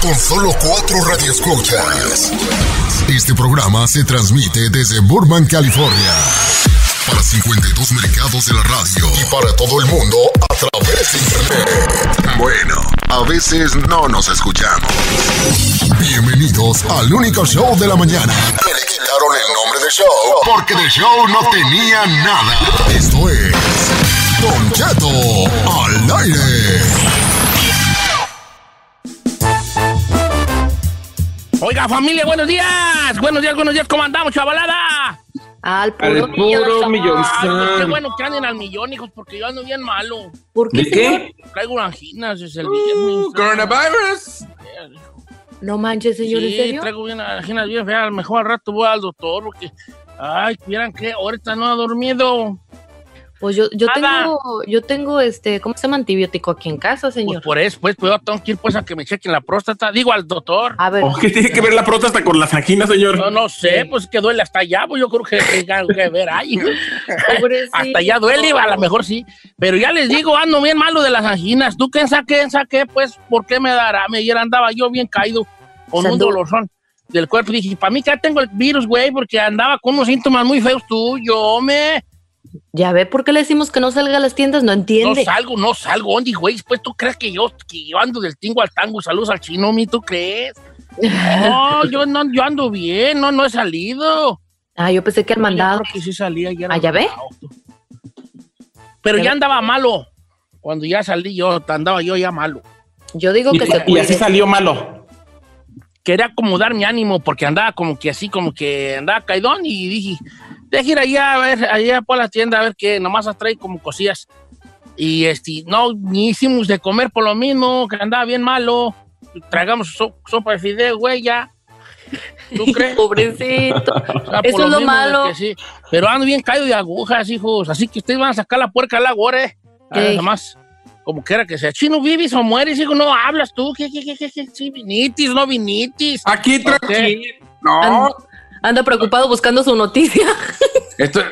con solo cuatro radioescuchas. Este programa se transmite desde Burbank, California. Para 52 mercados de la radio y para todo el mundo a través de internet. Bueno, a veces no nos escuchamos. Bienvenidos al único show de la mañana. Que le quitaron el nombre de show porque de show no tenía nada. Esto es Don Cheto al aire. Oiga, familia, buenos días. Buenos días, buenos días. ¿Cómo andamos, chavalada? Al Al puro, millón, puro millón. Qué bueno que anden al millón, hijos, porque yo ando bien malo. ¿Por qué, ¿De qué? Traigo anginas desde el viernes. Uh, coronavirus. No manches, señor, ¿en Sí, serio? traigo bien anginas bien feas. A lo mejor al rato voy al doctor porque... Ay, vieran que ahorita no ha dormido. Pues yo, yo Nada. tengo, yo tengo este, ¿cómo se llama antibiótico aquí en casa, Pues señor? por eso, pues, pues yo tengo que ir pues a que me chequen la próstata. Digo al doctor. A ver, ¿O qué tiene que ver la próstata con las anginas, señor? No, no sé, pues que duele hasta allá, pues yo creo que tenga algo que ver ahí. Hasta allá duele, a lo mejor sí. Pero ya les digo, ando bien malo de las anginas. ¿Tú qué saqué, saqué? Pues, ¿por qué me dará? Me ayer andaba yo bien caído con un dolorzón del cuerpo. Dije, para mí que ya tengo el virus, güey, porque andaba con unos síntomas muy feos tú, yo me... Ya ve por qué le decimos que no salga a las tiendas, no No entiende. salgo, no salgo, Ondi, güey. Pues tú crees que yo, que yo ando del tingo al tango. Saludos al chino, mi, ¿tú crees? No, yo no, yo ando bien, no, no he salido. ah, yo pensé que al mandado. Yo creo que sí salía ayer. Ah, ¿ya ve? Pero ¿Ya ya andaba malo. Cuando ya salí yo, andaba yo ya malo. Yo digo Y, que se y cuide. así salió malo. Quería acomodar mi ánimo porque andaba como que así, como que andaba caidón y dije, deja ir allá a ver, allá por la tienda a ver qué, nomás trae como cosillas. Y este, no, ni hicimos de comer por lo mismo, que andaba bien malo. Tragamos so- sopa de fideo, güey, ya. ¿Tú crees? Pobrecito. O sea, Eso es lo malo. que sí. Pero ando bien caído de agujas, hijos. Así que ustedes van a sacar la puerca al agua, ¿eh? Nada más. Como quiera que sea. Chino, vives o mueres, hijo. No hablas tú. ¿Qué, qué, qué, qué? qué? Sí, vinitis, no vinitis. Aquí tranquilo. No, Anda, preocupado buscando su noticia. esto.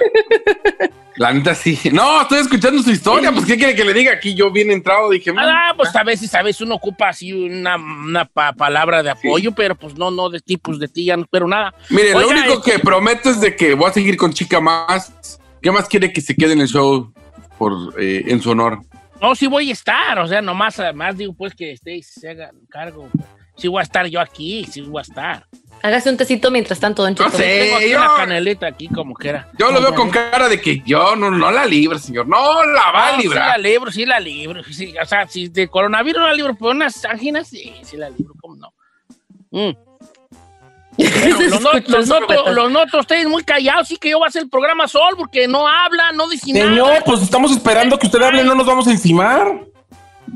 La neta sí. No, estoy escuchando su historia. Pues, ¿qué quiere que le diga? Aquí yo bien entrado dije, "Mm, Ah, pues a veces, a veces uno ocupa así una, una pa- palabra de apoyo, pero pues no, no de tipos de ti, ya no espero nada. Mire, lo único este- que prometo es de que voy a seguir con Chica Más. ¿Qué más quiere que se quede en el show por, eh, en su honor? No, sí voy a estar, o sea, nomás, más digo pues que estéis, se hagan cargo. Sí voy a estar yo aquí, sí voy a estar. Hágase un tecito mientras tanto, don No Cheto. sé. Tengo aquí yo- una canelita aquí como quiera. Yo lo veo con cara de que yo no, no la libro, señor. No la va a No, Sí la librar. libro, sí la libro. Sí, o sea, si de coronavirus la libro, pero unas anginas, sí, sí la libro, ¿cómo no? Mm. Bueno, los, no- noto, los noto ustedes muy callados, sí que yo voy a hacer el programa sol, porque no habla, no dice nada. Señor, pues estamos esperando que usted hable, no nos vamos a encimar.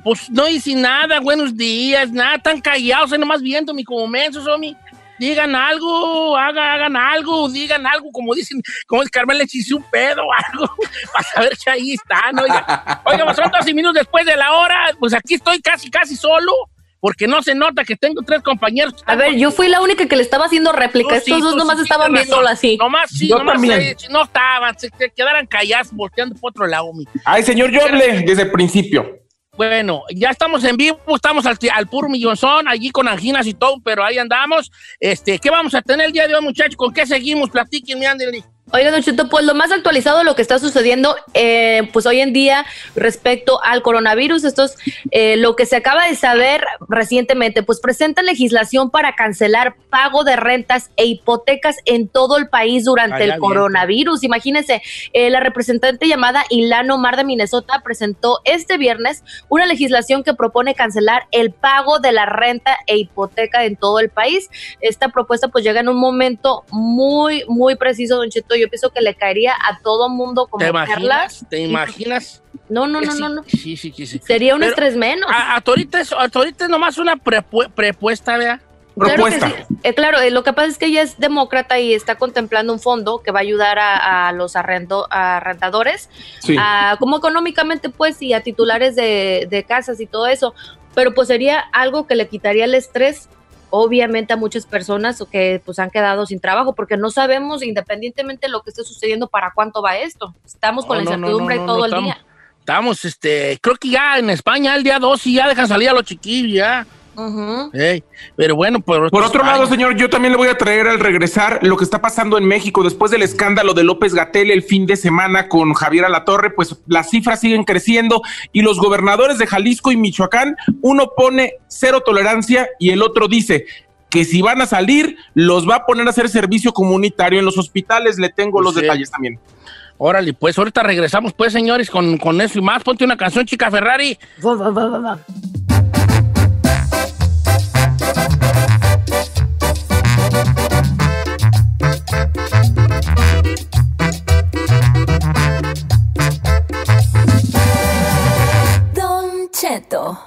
Pues no dice nada, buenos días, nada, tan callados, ahí nomás viendo como mensos, homie. Digan algo, haga- hagan algo, digan algo, como dicen, como es Carmen le chiste un pedo o algo, para saber que ahí están, oiga. Oiga, pues son 12 minutos después de la hora, pues aquí estoy casi, casi solo, porque no se nota que tengo tres compañeros. A ver, yo fui la única que le estaba haciendo réplica. Tú sí, Estos dos tú nomás sí estaban viéndolo así. Nomás sí, Yo nomás también. no estaban, se se quedaran callados, volteando por otro lado, mi. Ay, señor, yo hablé desde el principio. Bueno, ya estamos en vivo, estamos al, al puro millonzón, allí con anginas y todo, pero ahí andamos. Este, ¿qué vamos a tener el día de hoy, muchachos? ¿Con qué seguimos? Platíquenme, ándale. Oiga, Don Cheto, pues lo más actualizado de lo que está sucediendo, eh, pues hoy en día respecto al coronavirus, esto es eh, lo que se acaba de saber recientemente, pues presentan legislación para cancelar pago de rentas e hipotecas en todo el país durante el bien. coronavirus. Imagínense, eh, la representante llamada Ilano Mar de Minnesota presentó este viernes una legislación que propone cancelar el pago de la renta e hipoteca en todo el país. Esta propuesta pues llega en un momento muy, muy preciso, Don Cheto. Yo pienso que le caería a todo mundo como ¿Te perlas. imaginas? ¿Te imaginas? No, no, no, Sí, no, no. Sí, sí, sí. sí. Sería un Pero- estrés menos. A- Hasta ahorita es, hasta ahorita es nomás una prepu- prepuesta, ¿verdad? Claro que propuesta. sí. Eh, claro, eh, lo que pasa es que ella es demócrata y está contemplando un fondo que va a ayudar a, a los arrendo, a rentadores, Sí. a, como económicamente, pues, y a titulares de, de casas y todo eso. Pero pues sería algo que le quitaría el estrés, obviamente, a muchas personas que pues han quedado sin trabajo, porque no sabemos, independientemente de lo que esté sucediendo, para cuánto va esto. Estamos con No, la incertidumbre no, no, todo el estamos- día. Estamos, este, creo que ya en España el día 2 y ya dejan salir a los chiquillos, ya. Pero bueno, por, Por otro lado, señor, yo también le voy a traer al regresar lo que está pasando en México después del escándalo de López Gatel el fin de semana con Javier Alatorre, pues las cifras siguen creciendo y los gobernadores de Jalisco y Michoacán, uno pone cero tolerancia y el otro dice que si van a salir, los va a poner a hacer servicio comunitario en los hospitales. Le tengo Pues los sí. detalles también. Órale, pues ahorita regresamos, pues, señores, con, con eso y más. Ponte una canción, chica Ferrari. Cheto.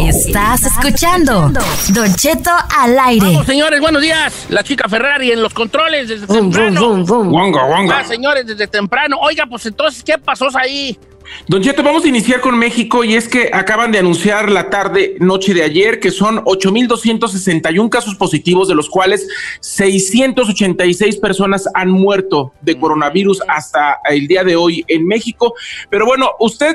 Estás escuchando Don Cheto al aire. Vamos, señores, buenos días. La chica Ferrari en los controles desde temprano. vum, vum. Wonga, wonga. Ah, señores, desde temprano. Oiga, pues entonces, ¿qué pasó ahí? Don Cheto, vamos a iniciar con México y es que acaban de anunciar la tarde, noche de ayer, que son 8.261 casos positivos, de los cuales 686 personas han muerto de coronavirus hasta el día de hoy en México. Pero bueno, usted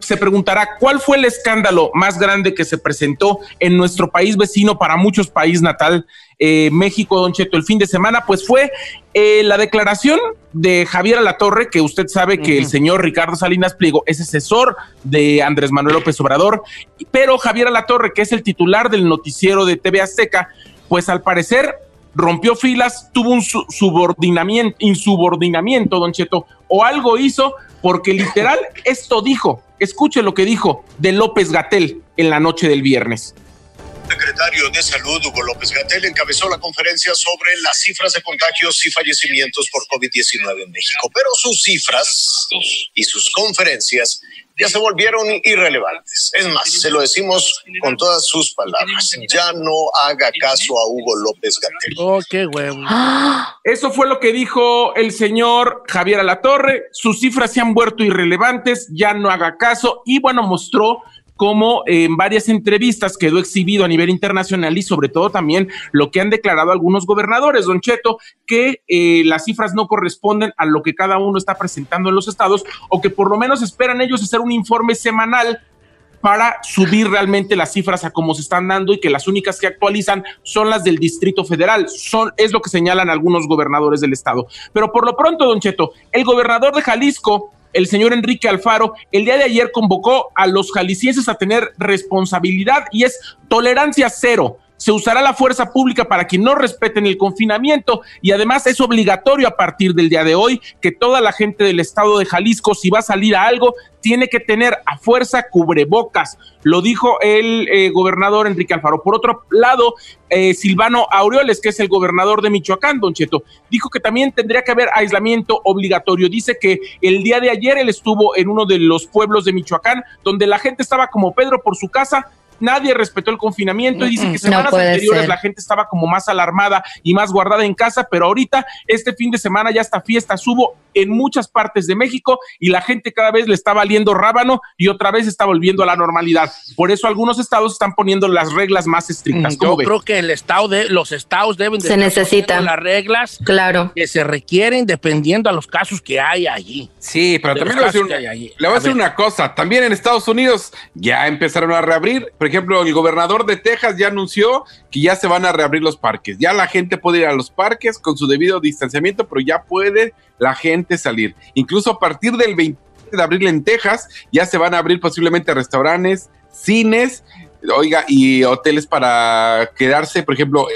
se preguntará cuál fue el escándalo más grande que se presentó en nuestro país vecino para muchos país natal, eh, México, Don Cheto, el fin de semana, pues fue eh, la declaración de Javier Alatorre, que usted sabe que el señor Ricardo Salinas Pliego es asesor de Andrés Manuel López Obrador, pero Javier Alatorre, que es el titular del noticiero de TV Azteca, pues al parecer rompió filas, tuvo un su- subordinamiento, insubordinamiento, Don Cheto, o algo hizo, porque literal esto dijo, escuche lo que dijo de López Gatel en la noche del viernes. secretario de Salud, Hugo López Gatel, encabezó la conferencia sobre las cifras de contagios y fallecimientos por COVID-19 en México. Pero sus cifras y sus conferencias ya se volvieron irrelevantes. Es más, se lo decimos con todas sus palabras. Ya no haga caso a Hugo López Gatel. Oh, qué huevo. Eso fue lo que dijo el señor Javier Alatorre. Sus cifras se han vuelto irrelevantes, ya no haga caso. Y bueno, mostró cómo en varias entrevistas quedó exhibido a nivel internacional y sobre todo también lo que han declarado algunos gobernadores, don Cheto, que eh, las cifras no corresponden a lo que cada uno está presentando en los estados o que por lo menos esperan ellos hacer un informe semanal para subir realmente las cifras a cómo se están dando y que las únicas que actualizan son las del Distrito Federal. Son, es lo que señalan algunos gobernadores del estado. Pero por lo pronto, Don Cheto, el gobernador de Jalisco, el señor Enrique Alfaro, el día de ayer convocó a los jaliscienses a tener responsabilidad y es tolerancia cero. Se usará la fuerza pública para que no respeten el confinamiento y además es obligatorio a partir del día de hoy que toda la gente del estado de Jalisco, si va a salir a algo, tiene que tener a fuerza cubrebocas. Lo dijo el eh, gobernador Enrique Alfaro. Por otro lado, eh, Silvano Aureoles, que es el gobernador de Michoacán, Don Cheto, dijo que también tendría que haber aislamiento obligatorio. Dice que el día de ayer él estuvo en uno de los pueblos de Michoacán, donde la gente estaba como Pedro por su casa. Nadie respetó el confinamiento y dice que semanas anteriores ser. la gente estaba como más alarmada y más guardada en casa, pero ahorita este fin de semana ya esta fiesta hubo en muchas partes de México y la gente cada vez le está valiendo rábano y otra vez está volviendo a la normalidad. Por eso algunos estados están poniendo las reglas más estrictas. Yo ¿Cómo ve? creo que el estado de, los estados deben de Se las reglas Claro. que se requieren dependiendo a los casos que hay allí. Sí, pero De también le voy a decir, una- a A decir una cosa. También en Estados Unidos ya empezaron a reabrir. Por ejemplo, el gobernador de Texas ya anunció que ya se van a reabrir los parques. Ya la gente puede ir a los parques con su debido distanciamiento, pero ya puede la gente salir. Incluso a partir del 20 de abril en Texas ya se van a abrir posiblemente restaurantes, cines, oiga, y hoteles para quedarse. Por ejemplo,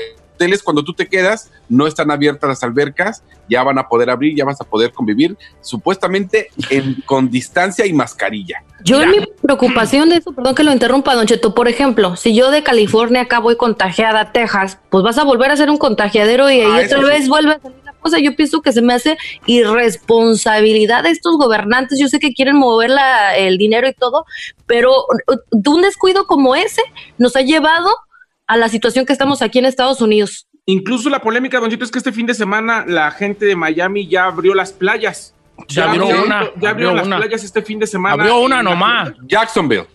hoteles cuando tú te quedas no están abiertas las albercas, ya van a poder abrir, ya vas a poder convivir supuestamente en- con distancia y mascarilla. Yo en mi preocupación de eso, perdón que lo interrumpa, Don Cheto, por ejemplo, si yo de California acá voy contagiada a Texas, pues vas a volver a ser un contagiadero y ahí Ah, otra sí. vez vuelve a salir la cosa. Yo pienso que se me hace irresponsabilidad de estos gobernantes. Yo sé que quieren mover la- el dinero y todo, pero uh, un descuido como ese nos ha llevado a la situación que estamos aquí en Estados Unidos. Incluso la polémica, Don Chito, es que este fin de semana la gente de Miami ya abrió las playas. Ya abrió una, Ya abrió abrieron las una. playas este fin de semana. Abrió una la- nomás. Jacksonville.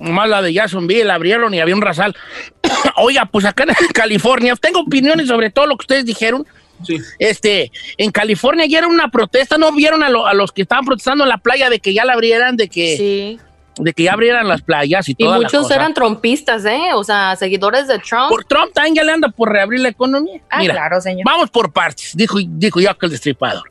Nomás la de Jacksonville, abrieron y había un rasal. Oiga, pues acá en California, tengo opiniones sobre todo lo que ustedes dijeron. Sí. Este, en California ya era una protesta, ¿no vieron a, lo- a los que estaban protestando en la playa de que ya la abrieran, de que Sí. De que ya abrieran las playas y Y todas muchos eran trompistas, ¿eh? O sea, seguidores de Trump. Por Trump también ya le anda por reabrir la economía. ah, Mira, claro, señor. vamos por partes, dijo, dijo yo que el destripador.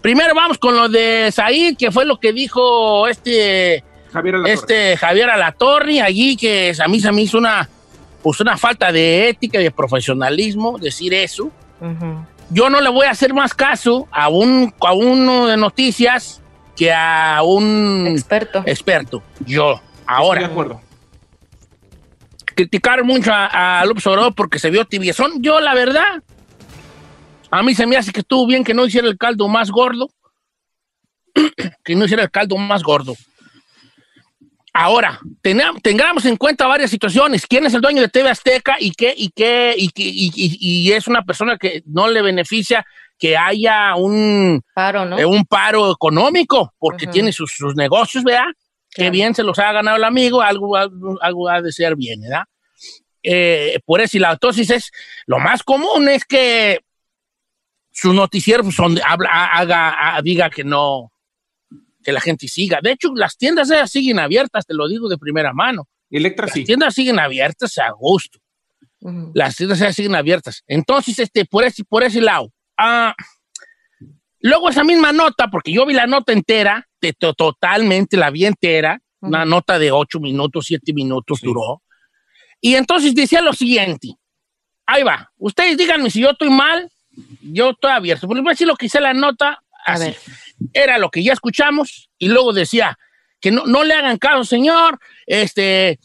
Primero vamos con lo de Said, que fue lo que dijo este, Javier Alatorre. este Javier Alatorre, allí que a mí se me hizo una, pues una falta de ética y de profesionalismo decir eso. Ujú. Yo no le voy a hacer más caso a, un, a uno de noticias que a un Experto. experto. Yo. Estoy Ahora, de acuerdo. criticaron mucho a, a López Obrador porque se vio tibiezón. Yo, la verdad, a mí se me hace que estuvo bien que no hiciera el caldo más gordo. que no hiciera el caldo más gordo. Ahora, tengamos en cuenta varias situaciones. ¿Quién es el dueño de TV Azteca y qué, y qué, y, qué- y- y- y es una persona que no le beneficia que haya un, Paro, ¿no? eh, un paro económico porque tiene sus, sus negocios, ¿verdad? Qué Claro. bien se los ha ganado el amigo, algo, algo, algo ha de ser bien, ¿verdad? Eh, por eso, y la entonces es lo más común es que su noticiero pues, donde habla, haga, ha- diga que no, que la gente siga. De hecho, las tiendas esas siguen abiertas, te lo digo de primera mano. Electra Las sí. tiendas siguen abiertas a gusto las tiendas ya siguen abiertas. Entonces, este, por ese, por ese lado. Ah, luego esa misma nota, porque yo vi la nota entera, de to- totalmente la vi entera, una nota de ocho minutos, siete minutos duró. Y entonces decía lo siguiente. Ahí va. Ustedes díganme si yo estoy mal, yo estoy abierto. Por ejemplo, lo que hice la nota, A ver. Era lo que ya escuchamos, y luego decía que no, no le hagan caso, señor, este,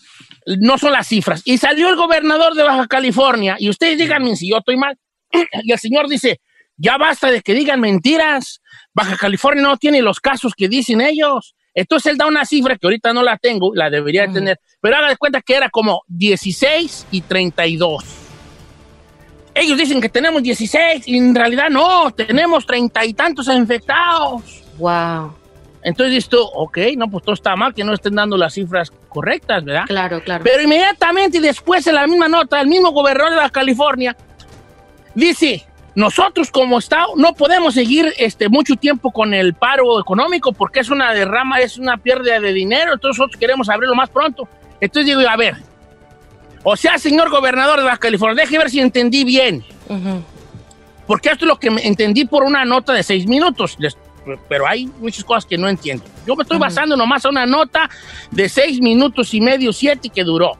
no son las cifras. Y salió el gobernador de Baja California, y ustedes díganme si yo estoy mal. Y el señor dice, ya basta de que digan mentiras. Baja California no tiene los casos que dicen ellos. Entonces él da una cifra que ahorita no la tengo, la debería de tener, pero haga de cuenta que era como 16 y 32. Ellos dicen que tenemos 16 y en realidad no, tenemos treinta y tantos infectados. Wow. Entonces dices tú, ok, no, pues todo está mal que no estén dando las cifras correctas, ¿verdad? Claro, claro. Pero inmediatamente y después en la misma nota, el mismo gobernador de California dice, nosotros como Estado no podemos seguir este, mucho tiempo con el paro económico porque es una derrama, es una pérdida de dinero, entonces nosotros queremos abrirlo más pronto. Entonces digo, a ver, o sea, señor gobernador de Baja California, deje ver si entendí bien, porque esto es lo que entendí por una nota de seis minutos, pero hay muchas cosas que no entiendo. Yo me estoy basando nomás a una nota de seis minutos y medio, siete que duró.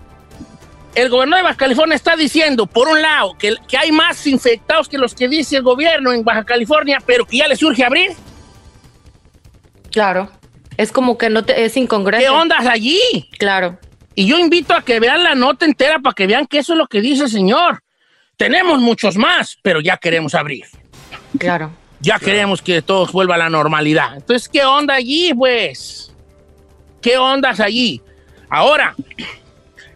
El gobernador de Baja California está diciendo, por un lado, que, que hay más infectados que los que dice el gobierno en Baja California, pero que ya le surge abrir. Claro. Es como que no te, es incongruente. ¿Qué ondas allí? Claro. Y yo invito a que vean la nota entera para que vean que eso es lo que dice el señor. Tenemos muchos más, pero ya queremos abrir. Claro. Ya queremos que todo vuelva a la normalidad. Entonces, ¿qué onda allí, pues? ¿Qué ondas allí? Ahora,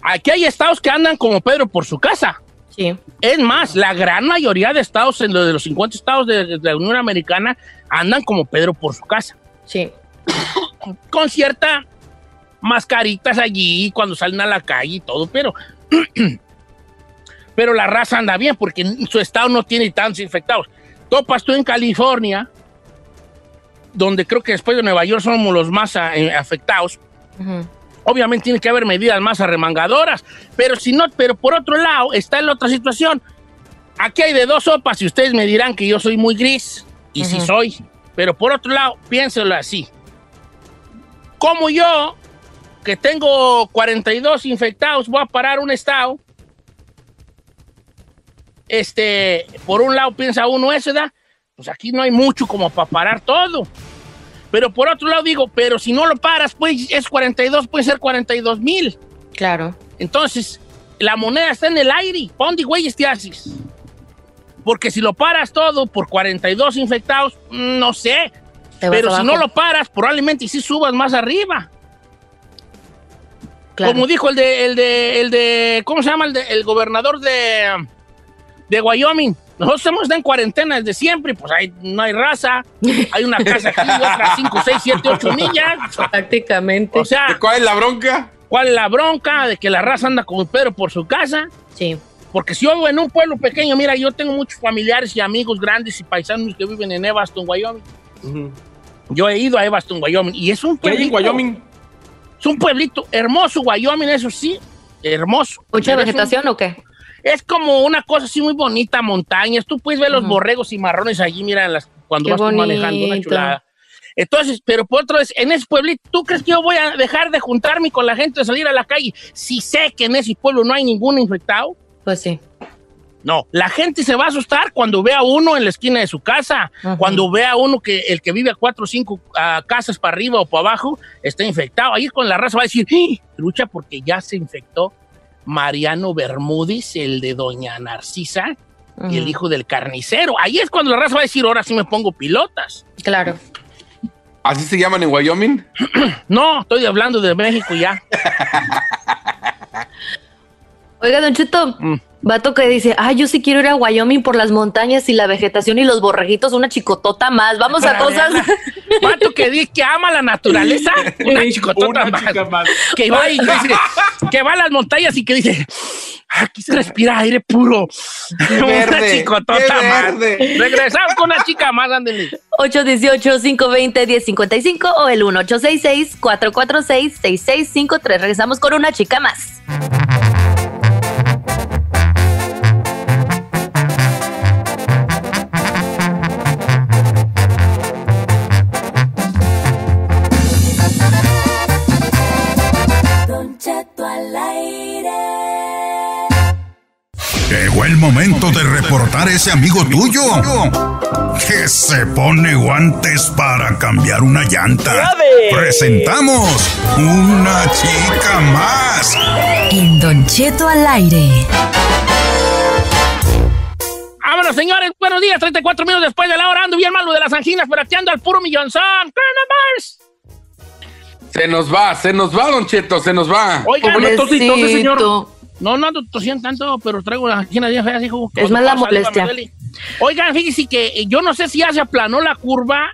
aquí hay estados que andan como Pedro por su casa. Sí. Es más, la gran mayoría de estados, en lo de los 50 estados de, de la Unión Americana, andan como Pedro por su casa. Sí. Con cierta mascaritas allí cuando salen a la calle y todo, pero, pero la raza anda bien porque su estado no tiene tantos infectados. Topas tú en California, donde creo que después de Nueva York somos los más eh, afectados. Obviamente tiene que haber medidas más arremangadoras, pero si no, pero por otro lado está en la otra situación. Aquí hay de dos sopas y ustedes me dirán que yo soy muy gris y sí Ujú. soy, pero por otro lado, piénselo así. Como yo, que tengo 42 infectados, voy a parar un estado. Este, por un lado piensa uno eso, ¿verdad? Pues aquí no hay mucho como para parar todo. Pero por otro lado digo, pero si no lo paras, pues es 42, puede ser 42 mil. Claro. Entonces, la moneda está en el aire. ¿Pa' dónde güeyes te haces? Porque si lo paras todo por 42 infectados, mm, no sé. Pero si no lo paras, probablemente sí subas más arriba. Claro. Como dijo el de, el de, el de, ¿cómo se llama? El, de- el gobernador de, de Wyoming. Nosotros estamos en cuarentena desde siempre, pues ahí no hay raza. Hay una casa aquí, otra 5, 6, 7, 8 millas. Prácticamente. O sea, ¿Cuál es la bronca? ¿cuál es la bronca de que la raza anda como Pedro por su casa? sí. Porque si yo vivo en un pueblo pequeño, mira, yo tengo muchos familiares y amigos grandes y paisanos que viven en Evanston, Wyoming. Yo he ido a Evanston, Wyoming, y es un ¿Qué hay en pueblito. Wyoming? Es un pueblito hermoso, Wyoming, eso sí, hermoso. ¿Mucha un- vegetación o qué? Es como una cosa así muy bonita, montañas. Tú puedes ver los borregos y marrones allí, mira, las, cuando Qué vas tú manejando, una chulada. Entonces, pero por otra vez, en ese pueblito, ¿tú crees que yo voy a dejar de juntarme con la gente, de salir a la calle, si sé que en ese pueblo no hay ningún infectado? Pues sí. No, la gente se va a asustar cuando vea a uno en la esquina de su casa, cuando vea a uno que el que vive a cuatro o cinco ah, casas para arriba o para abajo está infectado. Ahí con la raza va a decir, ¡Ah! lucha porque ya se infectó Mariano Bermúdez, el de Doña Narcisa y el hijo del carnicero. Ahí es cuando la raza va a decir, ahora sí me pongo pilotas. Claro. ¿Así se llaman en Wyoming? No, estoy hablando de México ya. Oiga, Don Cheto, Mm. Vato que dice, ay, yo sí quiero ir a Wyoming por las montañas y la vegetación y los borreguitos, una chicotota más. Vamos a cosas. Vato que dice que ama la naturaleza, una chicotota Una más. que va y dice, que va a las montañas y que dice, aquí se respira aire puro. una verde, chicotota qué más. Regresamos con una chica más, ándale. 818-520-1055 o el 1866-446-6653. Regresamos con una chica más. Llegó el momento de reportar ese amigo tuyo que se pone guantes para cambiar una llanta. Presentamos una chica más. En Don Cheto al aire. Vámonos, señores. Buenos días, 34 minutos después de la hora. Ando bien malo de las anginas, pero ando al puro millonzón. Coronavirus. Se nos va, se nos va, Don Cheto, se nos va. Oigan, y tose, señor. No, no ando tosiendo tanto, pero traigo las anginas bien feas, hijo. Es más la molestia. Oigan, fíjense que eh, yo no sé si ya se aplanó la curva,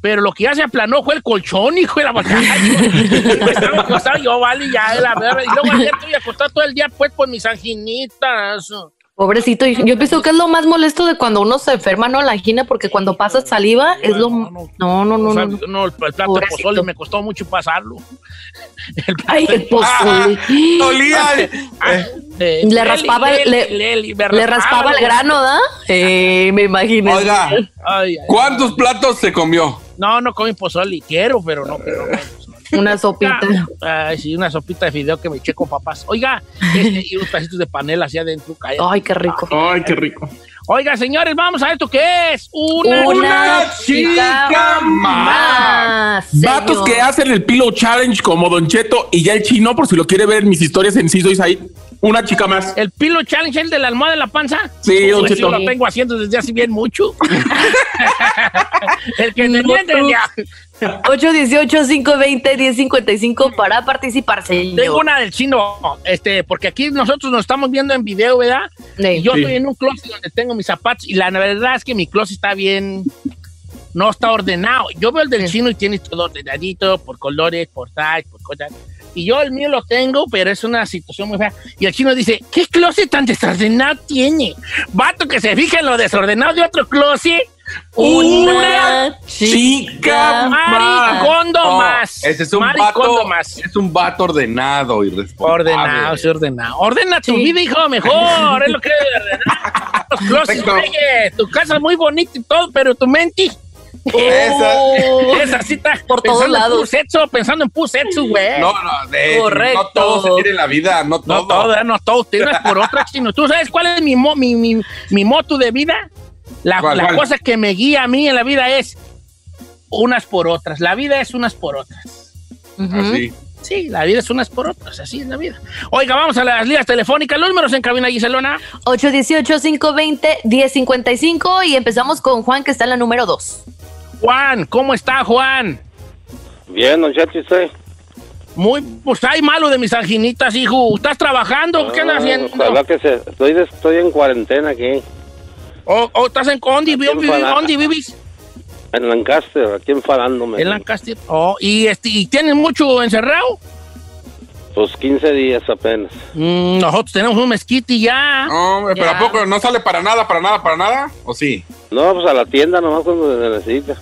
pero lo que ya se aplanó fue el colchón, hijo de la batalla. Estaba acostado yo, vale, ya, la verdad. Y luego ayer estoy acostado todo el día, pues, por mis anginitas. Pobrecito, y yo pienso que es lo más molesto de cuando uno se enferma, ¿no? La angina, porque cuando pasa saliva es lo... No, No, no, no, no, O sea, no. no. no, el, plato de Pobrecito. pozole me costó mucho pasarlo. El Ay, el pozole. Dolía. Eh, Le raspaba le- Leli, me Le raspaba el grano, ¿da? Eh, me imagino. Oiga, ¿cuántos platos se comió? No, no comí pozole, quiero, pero no pozole. Una sopita. Ay, sí, una sopita de fideo que me eché con papás. Oiga, este, y unos pedacitos de panela hacia adentro. cállate. Ay, qué rico. Ay, qué rico. Oiga, señores, vamos a esto que es una, Una chica chica más. Vatos que hacen el Pillow Challenge como Don Cheto y ya el chino, por si lo quiere ver en mis historias en Sí Soy ahí. Una chica más. El Pillow Challenge, el de la almohada de la panza. Sí, don Pues yo lo tengo haciendo desde hace bien mucho. el que No, ya. 818-520-1055 para participar, señor. Tengo una del chino, este, porque aquí nosotros nos estamos viendo en video, ¿verdad? Sí. Y yo Sí. estoy en un closet donde tengo mis zapatos y la verdad es que mi closet está bien, no está ordenado. Yo veo el del chino y tiene todo ordenadito, por colores, por tal, por cosas. Y yo el mío lo tengo, pero es una situación muy fea. Y el chino dice, ¿qué closet tan desordenado tiene? Vato que se fija en lo desordenado de otro closet. Una chica maricondo más. Ese es un vato, más. es un vato ordenado y responsable. Ordenado, sí, ordenado. Ordena tu Sí. vida, hijo, mejor. es lo que debe ordenar. Los closets, tu casa es muy bonita y todo, pero tu mente. Esa- Oh. Esa sí está Por todos lados. Pusetsu, pensando en pusetsu, güey. No, no, de, Correcto. no todo se tiene en la vida, no todo. No todo, no todo. Tienes por otra, chino. ¿Tú sabes cuál es mi, mo- mi, mi, mi moto de vida? La, ¿Cuál, la cuál? cosa que me guía a mí en la vida es unas por otras. La vida es unas por otras. Así. Sí, la vida es unas por otras. Así es la vida. Oiga, vamos a las líneas telefónicas. Los números en cabina, Giselona. 818-520-1055 y empezamos con Juan, que está en la número 2. Juan, ¿cómo está Juan? Bien, don Cheto, ¿y usted? Muy, pues hay malo de mis anginitas, hijo. ¿Estás trabajando? ¿Qué andas Ah, haciendo? ojalá que se, estoy, estoy en cuarentena aquí, ¿O, o estás en ¿Dónde, Aquí vi- en vi- Falana. dónde vivís? en Lancaster, aquí enfadándome. En Lancaster. Oh, ¿y, este, ¿y tienes mucho encerrado? Pues 15 días apenas. Mm, nosotros tenemos un mezquite ya. No, hombre, pero Ya. ¿a poco no sale para nada, para nada, para nada? ¿O sí? No, pues a la tienda nomás cuando se necesita.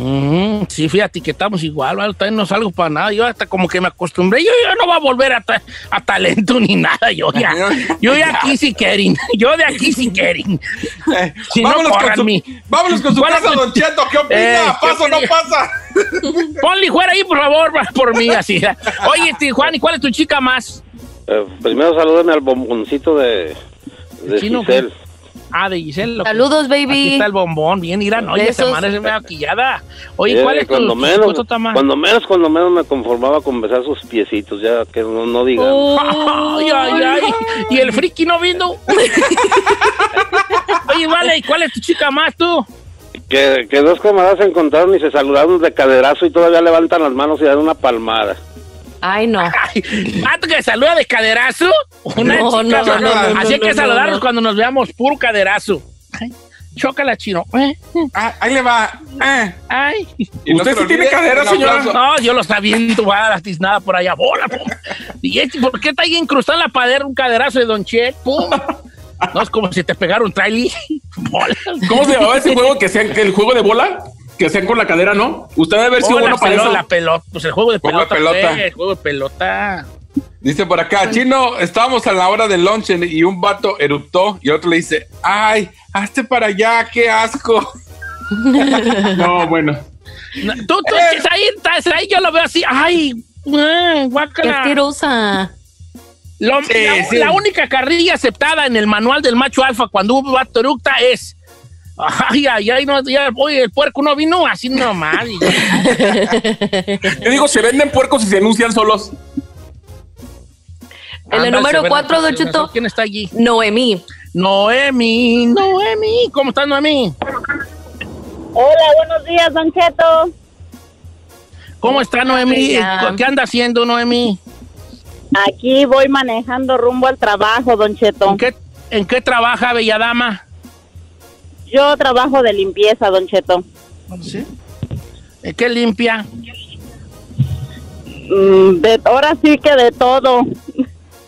Mm, sí, fíjate que estamos igual, ¿vale? Todavía no salgo para nada. Yo hasta como que me acostumbré. Yo ya no voy a volver a, ta- a talento ni nada. Yo ya, yo ya aquí sí quieren. Yo de aquí sí quieren. Si no, vámonos, con corran su, mi- vámonos con su ¿Cuál es casa, Don Cheto. ¿Qué opina? Eh, ¿qué ¿Pasa o no pasa? Ponle fuera ahí, por favor, por mí, así. Oye, este, Juan, ¿y cuál es tu chica más? Eh, primero salúdame al bomboncito de, de chino, Giselle. Ah, de Giselle. Saludos, baby. Aquí está el bombón. Bien, mira, no, ya se Besos. amanece medio maquillada. Oye, Eh, ¿cuál es tu, cuando tu menos, cuando menos, cuando menos me conformaba con besar sus piecitos, ya que no, no digan. Ay, ay, ay. Y el friki no vino. Oye, vale, ¿y cuál es tu chica más tú? Que, que dos camaradas se encontraron y se saludaron de caderazo y todavía levantan las manos y dan una palmada. Ay, no. ¿Vato que saluda de caderazo? Una No, chica. no, no, no, no, Así hay no, que no, saludarnos no. cuando nos veamos, puro caderazo. Ay, chócala, chino. Eh, Ah, ahí le va. Eh. Ay. ¿Usted sí tiene cadera, aplauso. No, yo lo está viendo, va a la tiznada por allá. Bola, pum. ¿Y este, por qué está ahí incrustado en la padera un caderazo de Don Che? Pum. No es como si te pegara un trailer. Bola. ¿Cómo se llamaba ese juego que que el juego de bola? Que hacían con la cadera, ¿no? Usted debe haber sido Bola, bueno para pelota, eso. la pelota. Pues el juego de Juego de pelota. pelota. pues, el juego de pelota. Dice por acá, Chino, estábamos a la hora del lunch y un vato eruptó y otro le dice, ay, hazte para allá, qué asco. No, bueno. No, Tú, tú, Eh. ahí, estás ahí, yo lo veo así. Ay, eh, Qué guácala. asquerosa. Lo- Sí, la, sí. la única carrilla aceptada en el manual del macho alfa cuando hubo vato eructa es. Ay, ay, ay, no, ya, oye, el puerco no vino así ya. Yo digo, se venden puercos y se anuncian solos. En el número se ve cuatro, la- Don Cheto. ¿Quién está allí? Noemí. Noemi, Noemi. ¿Cómo estás, Noemi? Hola, buenos días, Don Cheto. ¿Cómo está, Noemi? Bella. ¿Qué anda haciendo, Noemi? Aquí voy manejando rumbo al trabajo, Don Cheto. ¿En qué, en qué trabaja, bella dama? Yo trabajo de limpieza, Don Cheto. ¿Sí? ¿En qué limpia? Mm, de, ahora sí que de todo.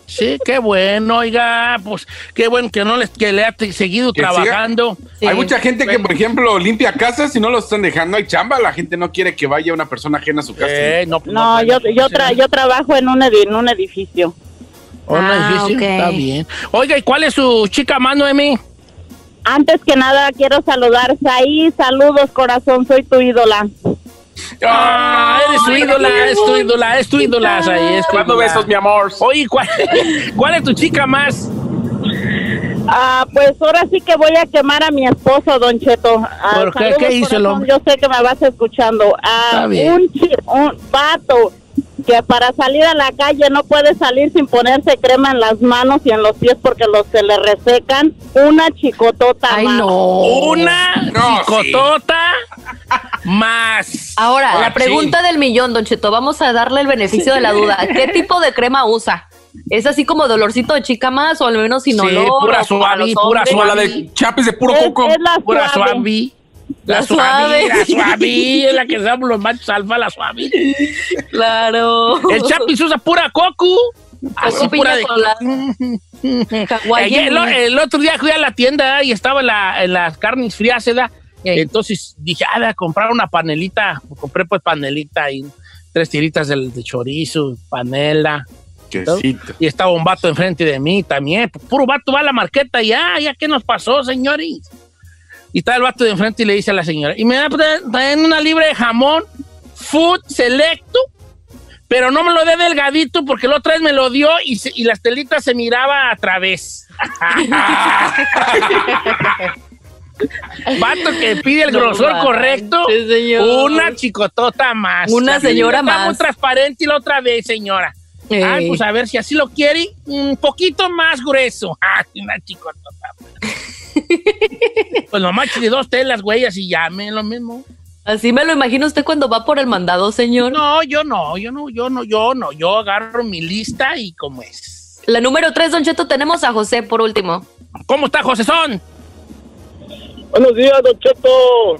Sí, qué bueno, oiga, pues qué bueno que no les que le ha seguido Que trabajando. Sí. Hay mucha gente que, por ejemplo, limpia casas y no lo están dejando. Hay chamba, la gente no quiere que vaya una persona ajena a su casa. Eh, no, No, yo, yo, tra- yo trabajo en un, edi- en un edificio. Oh, no, Ah, difícil, ok. Está bien. Oiga, ¿y cuál es su chica más, Noemi? Antes que nada, quiero saludar. Ahí, saludos, corazón, soy tu ídola. Ah, eres su ídola, es tu ídola, es tu ídola, ahí, es tu Mando ídola. besos, mi amor. Oye, ¿cuál, ¿cuál es tu chica más? Ah, pues ahora sí que voy a quemar a mi esposo, Don Cheto. Ah, ¿Por qué? saludos, ¿Qué hizo el corazón, hombre? Yo sé que me vas escuchando. Ah, Está bien. un, chi- un vato que para salir a la calle no puede salir sin ponerse crema en las manos y en los pies porque los se le resecan. Una chicotota Ay, más. no. Una No, chicotota más. Ahora, Ah, la pregunta del millón, Don Cheto. Vamos a darle el beneficio de la duda. ¿Qué tipo de crema usa? ¿Es así como dolorcito de chica más o al menos sin Sí, olor? pura suave, los pura la de chapis de puro Es, coco. es la Pura suave. suave. La, La suave, suave. la suave, es la que usamos los machos alfa, la suave. Claro. El Chapis usa pura coco. Así Coco pura de... Ayer, lo- el otro día fui a la tienda y estaba en, la- en las carnes frías, ¿verdad? Ey. Entonces dije, ah, voy a comprar una panelita. Compré pues panelita y tres tiritas de, de chorizo, panela. Quesito. Y estaba un vato enfrente de mí también. Puro vato va a la marqueta ya, ya, ¿qué nos pasó, señores? Y está el vato de enfrente y le dice a la señora, y me da traen una libre de jamón, food selecto, pero no me lo dé delgadito porque la otra vez me lo dio y, se- y las telitas se miraba a través. Vato que pide el No grosor manches, correcto, señor. una chicotota más. Una La señora está más. muy transparente y la otra vez, señora. Ey. Ay, pues a ver si así lo quiere, un poquito más grueso. Ay, una chicotota. pues nomás de dos telas, güey, así llame lo mismo. Así me lo imagina usted cuando va por el mandado, señor. No, yo no, yo no, yo no, yo no. Yo agarro mi lista y como es. La número tres, Don Cheto, tenemos a José por último. ¿Cómo está, José Son? Buenos días, Don Cheto.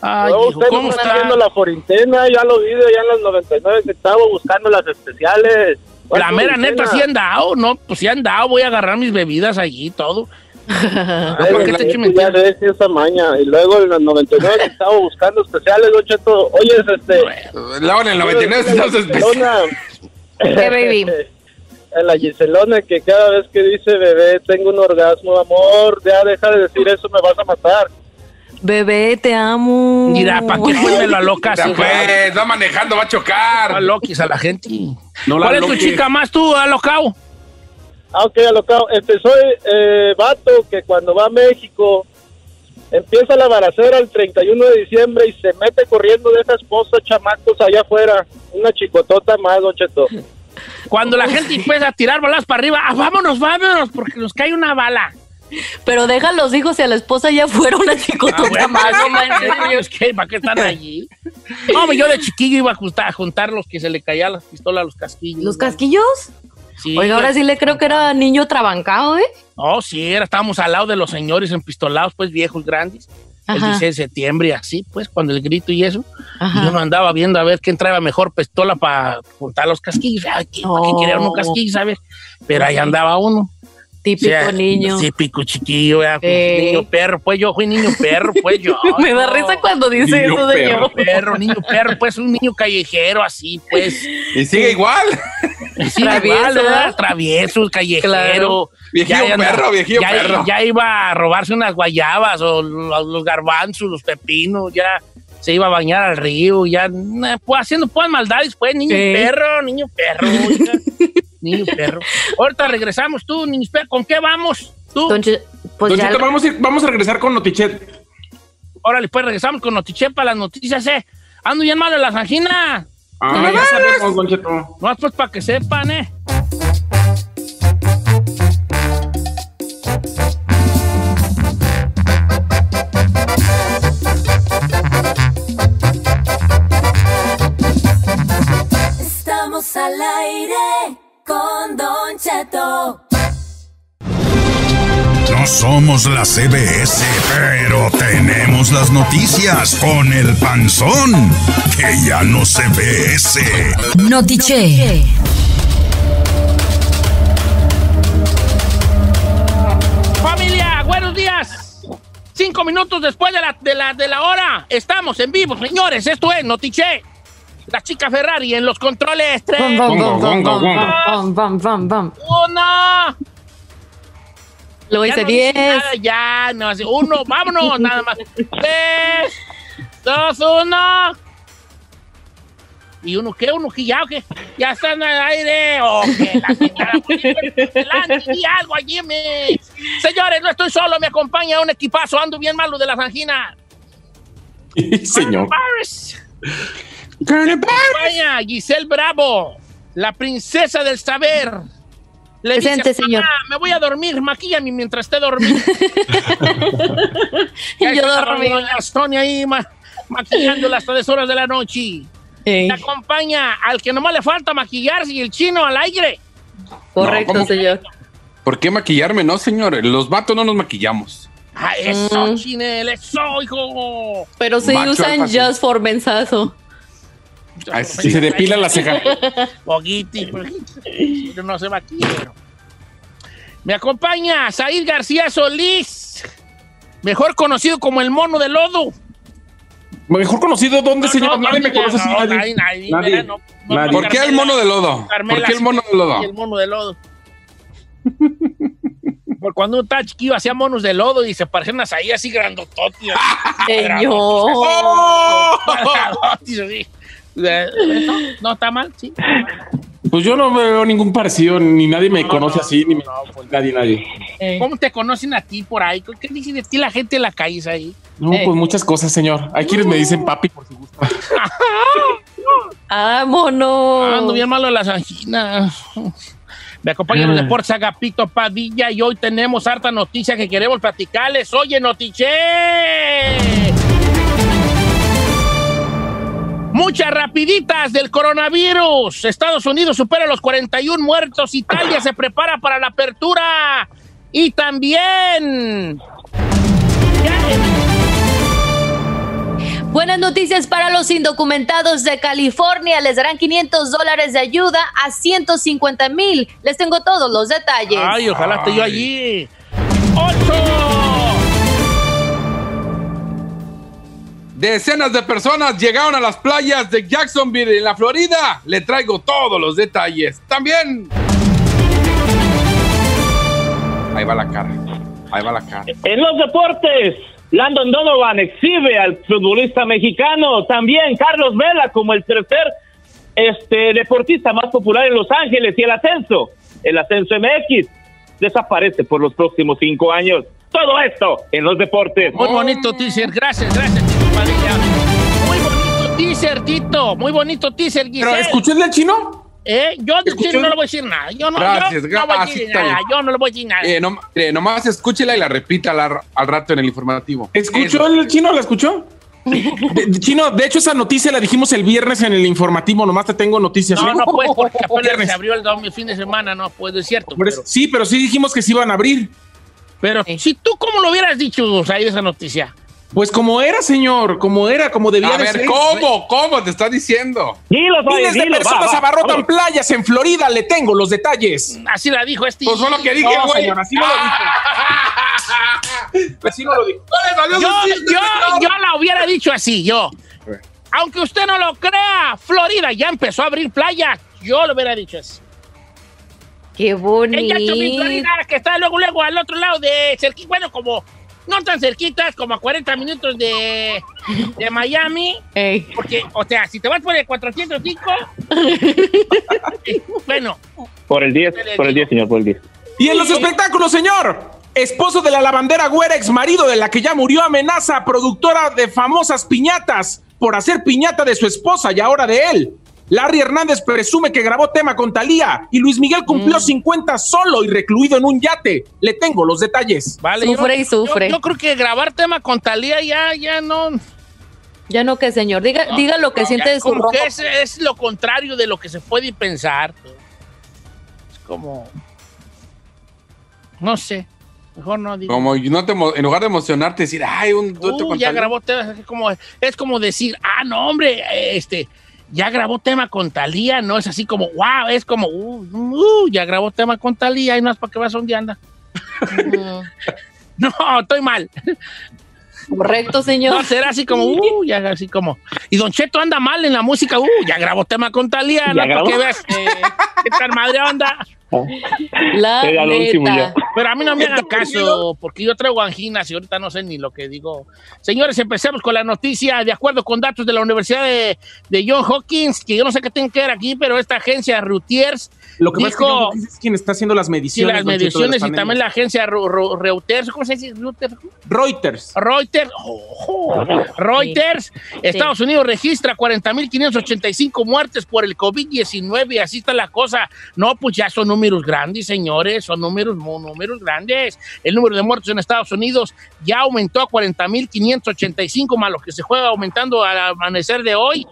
Ay, hijo, usted ¿cómo está haciendo la cuarentena, ya lo vi, ya en las 99 centavos buscando las especiales. La mera ¿Cuál neta, sí han dado, ¿no? Pues sí han dado, voy a agarrar mis bebidas allí y todo. ¿por qué la te ves esa maña. Y luego en los 99 que estaba buscando especiales, Don Cheto. Oye, este... Luego en el 99 en la estamos Giselona, ¿Qué, baby? en la Giselona que cada vez que dice bebé tengo un orgasmo, amor, ya deja de decir eso, me vas a matar. Bebé, te amo. Mira, ¿para qué pónmelo a locas? Ya, pues, va manejando, va a A chocar. loquis a la gente. No la ¿Cuál es tu chica más tú, alocao? Ah, ok, alocado. Este, soy eh, vato que cuando va a México empieza la baracera el 31 de diciembre y se mete corriendo, deja esposa, chamacos allá afuera. Una chicotota más, Don Cheto. Cuando la gente empieza a tirar balas para arriba, ah, vámonos, vámonos, porque nos cae una bala. Pero deja a los hijos y a la esposa ya fuera una chicotota Ah, bueno, más, no manches. es que, ¿Para qué están allí? No, yo de chiquillo iba a juntar, a juntar los que se le caían las pistolas a los casquillos. ¿Los casquillos? Sí, Oiga, ahora sí le creo que era niño trabancado, ¿eh? No, sí, era, estábamos al lado de los señores empistolados, pues viejos, grandes. El Ajá. 16 de septiembre, y así, pues, cuando el grito y eso. Y uno andaba viendo a ver quién traía mejor pistola para juntar los casquillos. Ay, ¿quién, ¿para quién quería uno casquillo, sabes? Pero ahí andaba uno. Típico O sea, niño. Típico chiquillo. Eh. niño perro, pues yo fui niño perro, pues yo. Me da risa cuando dice Niño eso, perro. señor. Perro, niño perro, pues un niño callejero así, pues. Y sigue igual. Sí, Travieso, igual, ¿verdad? Travieso, callejero. Claro. Viejillo Ya perro, viejillo ya, perro. Ya iba a robarse unas guayabas o los, garbanzos, los pepinos, ya se iba a bañar al río, ya pues, haciendo pues maldades, pues, niño Sí. perro, niño perro. niño perro. Ahorita regresamos tú, niño perro, ¿con qué vamos? Tú, Entonces, pues Don ya. Cheto, vamos a, ir- vamos a regresar con Notichet. órale, pues regresamos con Notichepa, las noticias, eh. Ando bien malo de las anginas. Ah, ya sabemos, Don Cheto. No, pues para que sepan, eh. Estamos al aire con Don Cheto. No somos la CBS, pero tenemos las noticias con el panzón, que ya no se ve ese. Notiche. Familia, buenos días. Cinco minutos después de la, de la, de la hora. Estamos en vivo, señores. Esto es Notiche. La chica Ferrari en los controles. Tres, Bam, bam, Gongo, bam, gongo, bam, gongo. bam, bam, bam, bam. una. Luego Ya dice no dice 10. nada, ya, no hace uno. Vámonos, nada más. Tres, dos, uno. ¿Y uno qué? ¿Uno qué? ¿Ya o qué? ¿Ya están al aire? ¿O qué? La señora, pues, algo allí, me. Señores, no estoy solo, me acompaña un equipazo. Ando bien malo de las anginas. Señor. Paris. Acompaña Giselle Bravo, la princesa del saber. Le dice, Presente, "Mamá, señor". me voy a dormir, maquíllame mientras esté dormido. Yo dormí. doña Sonia ahí ma maquillándola hasta las horas de la noche. Ey, acompaña al que nomás le falta maquillarse y el chino al aire. correcto, No, señor. ¿Por qué maquillarme? No, señor. Los vatos no nos maquillamos. Ah, eso, Mm. chinel, eso, hijo. Pero sí Macho usan just for mensazo. Ay, Y se depila la ceja. Poquiti. Pero no se maquilla. pero. Me acompaña Said García Solís, mejor conocido como el mono de lodo. Mejor conocido, ¿dónde, señor? No, nadie me no, conoce así. no, Nadie. nadie, nadie, Nadie. ¿verdad? No, no, Nadie. no, ¿Por qué el mono de lodo? Carmela ¿Por qué el mono de lodo? el mono de lodo. Por cuando uno estaba chiquillo hacía monos de lodo y se parecían a Said así grandototes. Señor. ¡Oh! Eh, No, no está mal, sí. Pues yo no veo ningún parecido, ni nadie me No, conoce no, así, ni me... no, pues, nadie, nadie. ¿Cómo te conocen a ti por ahí? ¿Qué dice de ti la gente en la calle ahí? No, Eh. pues muchas cosas, señor. Hay quienes me dicen papi por si gusta. ¡Vámonos! Ando bien malo de las anginas. Me acompañan los deportes Agapito Padilla y hoy tenemos harta noticia que queremos platicarles. Oye, Notiche. Muchas rapiditas del coronavirus. Estados Unidos supera los 41 muertos. Italia se prepara para la apertura. Y también... Buenas noticias para los indocumentados de California. Les darán 500 dólares de ayuda a 150 mil. Les tengo todos los detalles. Ay, ojalá esté yo allí. Decenas de personas llegaron a las playas de Jacksonville en la Florida. Le traigo todos los detalles. También. Ahí va la cara. Ahí va la cara. En los deportes, Landon Donovan exhibe al futbolista mexicano. También Carlos Vela como el tercer este, deportista más popular en Los Ángeles. Y el ascenso, el ascenso MX, desaparece por los próximos cinco años. Todo esto en los deportes. Muy bonito teaser, gracias, gracias, Tito Padilla. Muy bonito teaser, Tito. Muy bonito teaser, Giselle. ¿Pero escuchó el chino? ¿Eh? Yo del ¿Escuchó? chino no le voy a decir nada. Yo no, Gracias, yo no voy a gracias, decir está nada. bien. Yo no le voy a decir nada. Eh, no- eh, nomás escúchela y la repita al, al rato en el informativo. ¿Escuchó el chino? ¿La escuchó? De- de- chino, de hecho, esa noticia la dijimos el viernes en el informativo. Nomás te tengo noticias. No, no puedes porque apenas Viernes. se abrió el fin de semana, no puede, es cierto. Eso- Sí, pero sí dijimos que se iban a abrir. Pero si tú, ¿cómo lo hubieras dicho, ahí esa noticia? Pues como era, señor, como era, como debía A de ver, ser. ¿cómo? ¿Cómo te está diciendo? Dilo, Miles de personas abarrotan playas en Florida. Le tengo los detalles. Así la dijo este. Pues fue lo que dije, güey. señor, así no lo dijo. Así no lo dijo. Yo, yo, yo la hubiera dicho así, yo. Aunque usted no lo crea, Florida ya empezó a abrir playas. Yo lo hubiera dicho así. Qué bonito. Jacksonville, Florida, que está luego, luego al otro lado de cerquita, bueno, como no tan cerquitas, como a 40 minutos de, de Miami. Porque, o sea, si te vas por el 405, bueno, Por el 10, por el 10, señor, por el 10. Y en los espectáculos, señor. Esposo de la lavandera güera, ex marido de la que ya murió, amenaza, productora de famosas piñatas por hacer piñata de su esposa y ahora de él. Larry Hernández presume que grabó tema con Talía y Luis Miguel cumplió 50 solo y recluido en un yate. Le tengo los detalles. vale. yo- Yo, yo creo que grabar tema con Talía ya, ya no. Ya no que, señor. Diga, diga lo que Ya siente de su como rojo. que es, es lo contrario de lo que se puede pensar. Es como. No sé. Mejor no digo. Como no te, en lugar de emocionarte, decir, ay, un dueto Uh, con ya Talía". grabó temas. Es como, es como decir, ah, no, hombre, este, ya grabó tema con Talía. No es así como, wow, es como, uh, uh, ya grabó tema con Talía. Y no es para que vas a dónde anda. no, estoy mal. Correcto, señor. No, será así como, uh, ya así como. Y Don Cheto anda mal en la música, uh, ya grabó tema con Talía, ¿Ya no para que veas eh, qué tan madre anda. La Era lo último neta. ya. Pero a mí no me hagan caso, porque yo traigo anginas y ahorita no sé ni lo que digo. Señores, empecemos con la noticia. De acuerdo con datos de la Universidad de, de John Hopkins, que yo no sé qué tiene que ver aquí, pero esta agencia Reuters Lo que pasa es que dijo Hopkins es quien está haciendo las sí, mediciones. las Cheto, de mediciones las y también la agencia Reuters, ¿cómo se dice? Reuters. Reuters. Reuters, ojo, Reuters, Estados Unidos registra 40.585 muertes por el COVID-19 y así está la cosa. No, pues ya son números grandes, señores, son números, números grandes. El número de muertos en Estados Unidos ya aumentó a 40.585 más lo que se juega aumentando al amanecer de hoy.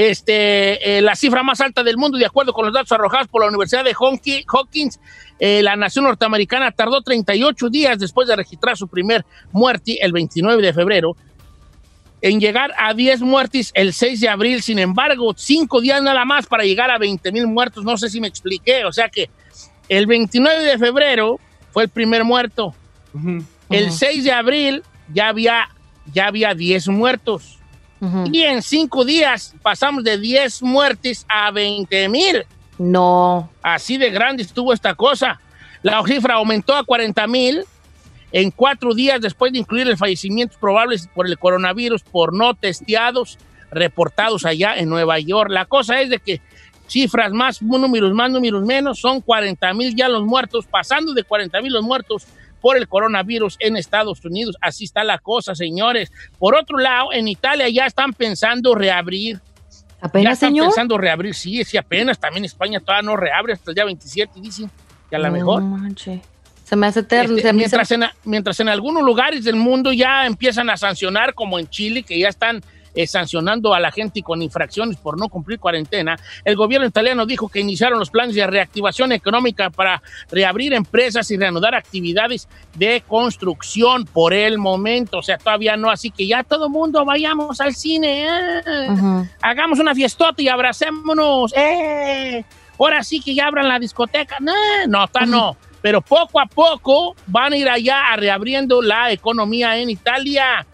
Este, eh, la cifra más alta del mundo, de acuerdo con los datos arrojados por la Universidad de Hawkins, eh, la nación norteamericana tardó 38 días después de registrar su primer muerte el 29 de febrero en llegar a 10 muertes el 6 de abril. Sin embargo, cinco días nada más para llegar a 20 mil muertos. No sé si me expliqué. O sea que el 29 de febrero fue el primer muerto. El 6 de abril ya había, ya había 10 muertos. Y en cinco días pasamos de 10 muertes a 20 mil. No. Así de grande estuvo esta cosa. La cifra aumentó a 40 mil en cuatro días después de incluir el fallecimientos probables por el coronavirus por no testeados reportados allá en Nueva York. La cosa es de que cifras más, números más, números menos, son 40 mil ya los muertos, pasando de 40 mil los muertos por el coronavirus en Estados Unidos. Así está la cosa, señores. Por otro lado, en Italia ya están pensando reabrir. ¿Apenas, ya están señor? pensando reabrir, sí, sí, apenas. También España todavía no reabre hasta el día 27, dicen que a lo No mejor. manche. Se me hace eterno. Este, mientras, en, mientras en algunos lugares del mundo ya empiezan a sancionar, como en Chile, que ya están eh, sancionando a la gente con infracciones por no cumplir cuarentena, el gobierno italiano dijo que iniciaron los planes de reactivación económica para reabrir empresas y reanudar actividades de construcción por el momento. O sea, todavía no, así que ya todo mundo vayamos al cine. eh. Hagamos una fiestota y abracémonos. ¡Eh! Ahora sí que ya abran la discoteca. No, no, está no. pero poco a poco van a ir allá reabriendo la economía en Italia.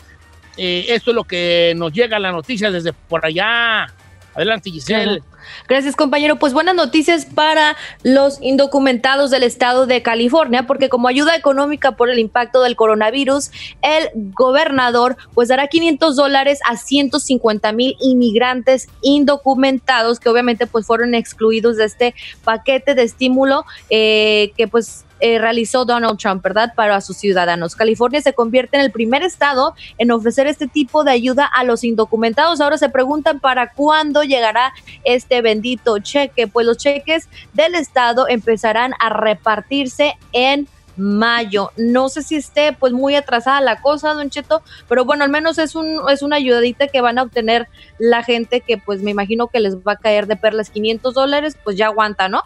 Eh, esto es lo que nos llega la noticia desde por allá. Adelante, Giselle. Gracias, compañero. Pues buenas noticias para los indocumentados del estado de California, porque como ayuda económica por el impacto del coronavirus, el gobernador pues dará 500 dólares a 150 mil inmigrantes indocumentados que obviamente pues fueron excluidos de este paquete de estímulo eh, que pues eh, realizó Donald Trump, ¿verdad? Para sus ciudadanos. California se convierte en el primer estado en ofrecer este tipo de ayuda a los indocumentados. Ahora se preguntan para cuándo llegará este bendito cheque. Pues los cheques del estado empezarán a repartirse en mayo. No sé si esté pues muy atrasada la cosa, Don Cheto, pero bueno, al menos es un es una ayudadita que van a obtener la gente que pues me imagino que les va a caer de perlas 500 dólares, pues ya aguanta, ¿no?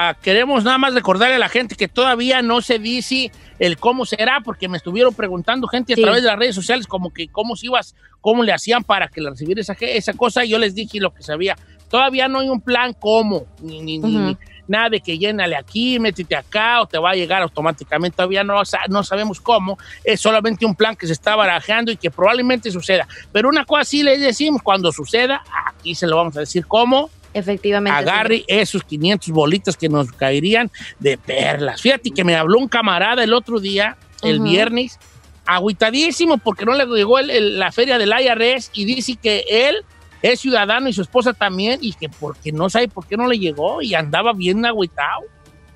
Ah, queremos nada más recordarle a la gente que todavía no se dice el cómo será, porque me estuvieron preguntando gente a través de las redes sociales como que cómo se ibas, cómo le hacían para que le recibiera esa, esa cosa, y yo les dije lo que sabía. Todavía no hay un plan cómo, ni, ni- ni- nada de que llénale aquí, métete acá o te va a llegar automáticamente. Todavía no, no sabemos cómo. Es solamente un plan que se está barajeando y que probablemente suceda. Pero una cosa sí les decimos, cuando suceda, aquí se lo vamos a decir cómo Efectivamente. agarre esos 500 bolitas que nos caerían de perlas. Fíjate que me habló un camarada el otro día, el viernes, agüitadísimo porque no le llegó el- el- la feria del IRS y dice que él es ciudadano y su esposa también y que porque no sabe por qué no le llegó y andaba bien agüitado.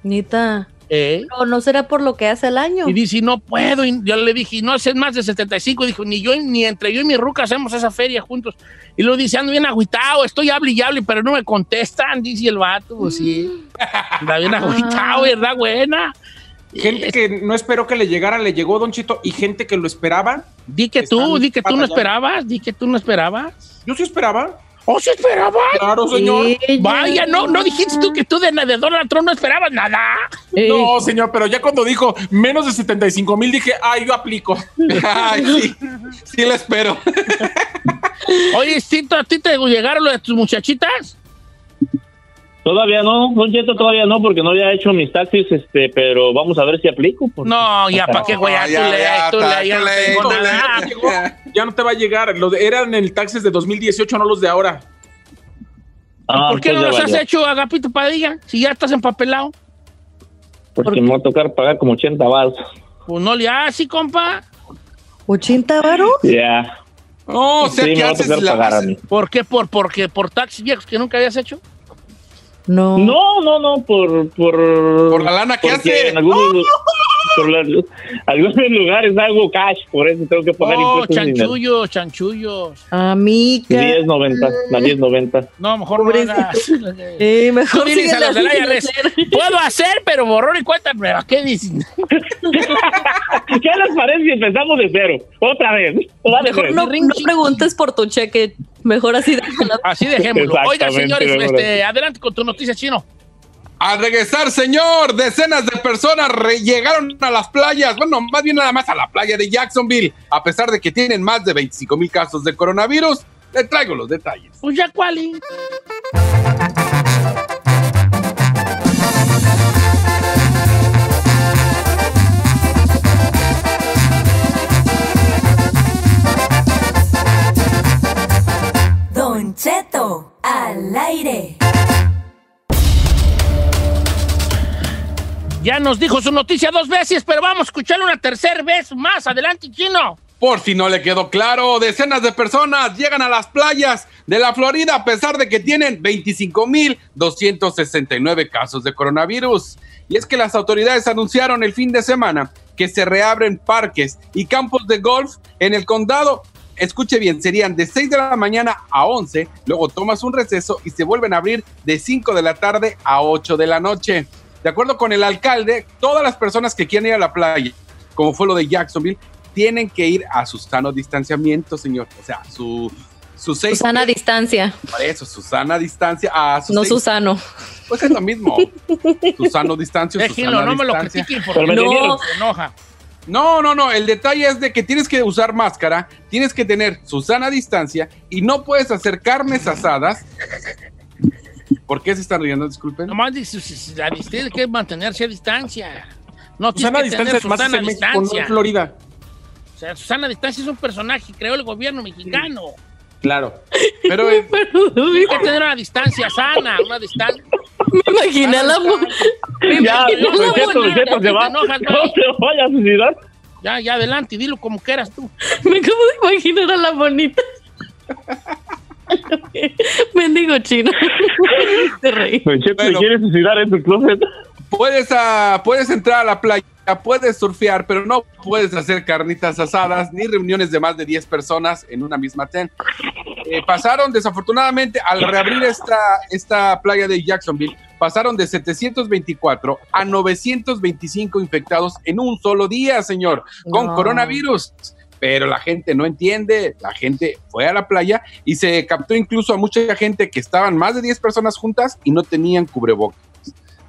Nita. ¿Eh? ¿O no será por lo que hace el año? Y dice, no puedo. Y yo le dije, no haces más de 75. Dijo, ni yo, ni entre yo y mi ruca hacemos esa feria juntos. Y luego dice, ando bien agüitado, estoy hable y hable, pero no me contestan, dice el vato. Pues sí, anda bien agüitado, ¿verdad, buena? Gente que no esperó que le llegara, le llegó Don Chito, y gente que lo esperaba. Di que tú, di que tú no esperabas, di que tú no esperabas. Yo sí esperaba. ¿Oh, sí esperabas? Claro, señor. Vaya, no, no dijiste tú que tú de, de Donald Trump no esperabas nada. No, señor, pero ya cuando dijo menos de 75 mil, dije, ay, yo aplico. Ay, sí, sí la espero. Oye, Tito, ¿a ti te llegaron lo de tus muchachitas? Todavía no, Don Cheto, todavía no, porque no había hecho mis taxis, este, pero vamos a ver si aplico. porque- No, ya, ¿para qué, güey? Ya, no te va a llegar. Los de- eran el taxes de 2018, no los de ahora. Ah, ¿Por qué no los has hecho, Agapito Padilla? Si ya estás empapelado. Porque me va a tocar pagar como 80 baros. Pues no le haces, compa. ¿80 varos? Ya. No, o sea, Sí, me ¿qué va a haces? tocar La- pagar a mí. ¿Por qué? ¿Por, porque, ¿Por taxis viejos que nunca habías hecho? No. No, no, no, por... Por, Por la lana que hace. En algunos, lu- por la- algunos lugares hago cash, por eso tengo que pagar Oh, impuestos. chanchullos, chanchullos. Amiga. 10.90, la 10.90. No, mejor no hagas. Eh, mejor a los puedo hacer, pero borrón y cuenta nueva. ¿Qué dicen? ¿Qué les parece si empezamos de cero? Otra vez. Otra Mejor vez. no, no preguntes por tu cheque. Mejor así déjalo. Así dejémoslo. Oiga, señores, este, adelante con tu noticia, chino. Al regresar, señor, decenas de personas llegaron a las playas, bueno, más bien nada más a la playa de Jacksonville, a pesar de que tienen más de 25 mil casos de coronavirus. Le traigo los detalles. Pues ya, ¿cuál? Don Cheto, al aire. Ya nos dijo su noticia dos veces, pero vamos a escucharla una tercera vez más. Adelante, chino. Por si no le quedó claro, decenas de personas llegan a las playas de la Florida a pesar de que tienen 25.269 casos de coronavirus. Y es que las autoridades anunciaron el fin de semana que se reabren parques y campos de golf en el condado. Escuche bien, serían de 6 de la mañana a 11, luego tomas un receso y se vuelven a abrir de 5 de la tarde a 8 de la noche. De acuerdo con el alcalde, todas las personas que quieran ir a la playa, como fue lo de Jacksonville, tienen que ir a su sano distanciamiento, señor. O sea, su, su seis. Susana a distancia, Por eso, su sana distancia. A su no seis- Susano. Pues es lo mismo. su sano distancia. sana no me lo distancia. critiquen me no, entendieron. se enoja. No, no, no. El detalle es de que tienes que usar máscara, tienes que tener su sana distancia y no puedes hacer carnes asadas. ¿Por qué se están riendo? Disculpen. Nomás la distancia hay que mantenerse a distancia. No Susana tienes que Distancia tener es más Susana en México, no Distancia. en Florida. O sea, Susana Distancia es un personaje que creó el gobierno mexicano. Claro. Pero Hay que tener una distancia sana, una distancia. Me imaginé a la mu- Ya, se va. No se vaya a suicidar. Ya, ya, adelante, dilo como quieras tú. Me acabo de imaginar a la bonita. Mendigo chino. Te reí. Bueno. ¿se quiere suicidar en su closet? puedes, ah, puedes entrar a la playa, puedes surfear, pero no puedes hacer carnitas asadas ni reuniones de más de 10 personas en una misma tent. Eh, pasaron, desafortunadamente, al reabrir esta, esta playa de Jacksonville, pasaron de 724 a 925 infectados en un solo día, señor, con No. coronavirus. Pero la gente no entiende, la gente fue a la playa y se captó incluso a mucha gente que estaban más de 10 personas juntas y no tenían cubrebocas.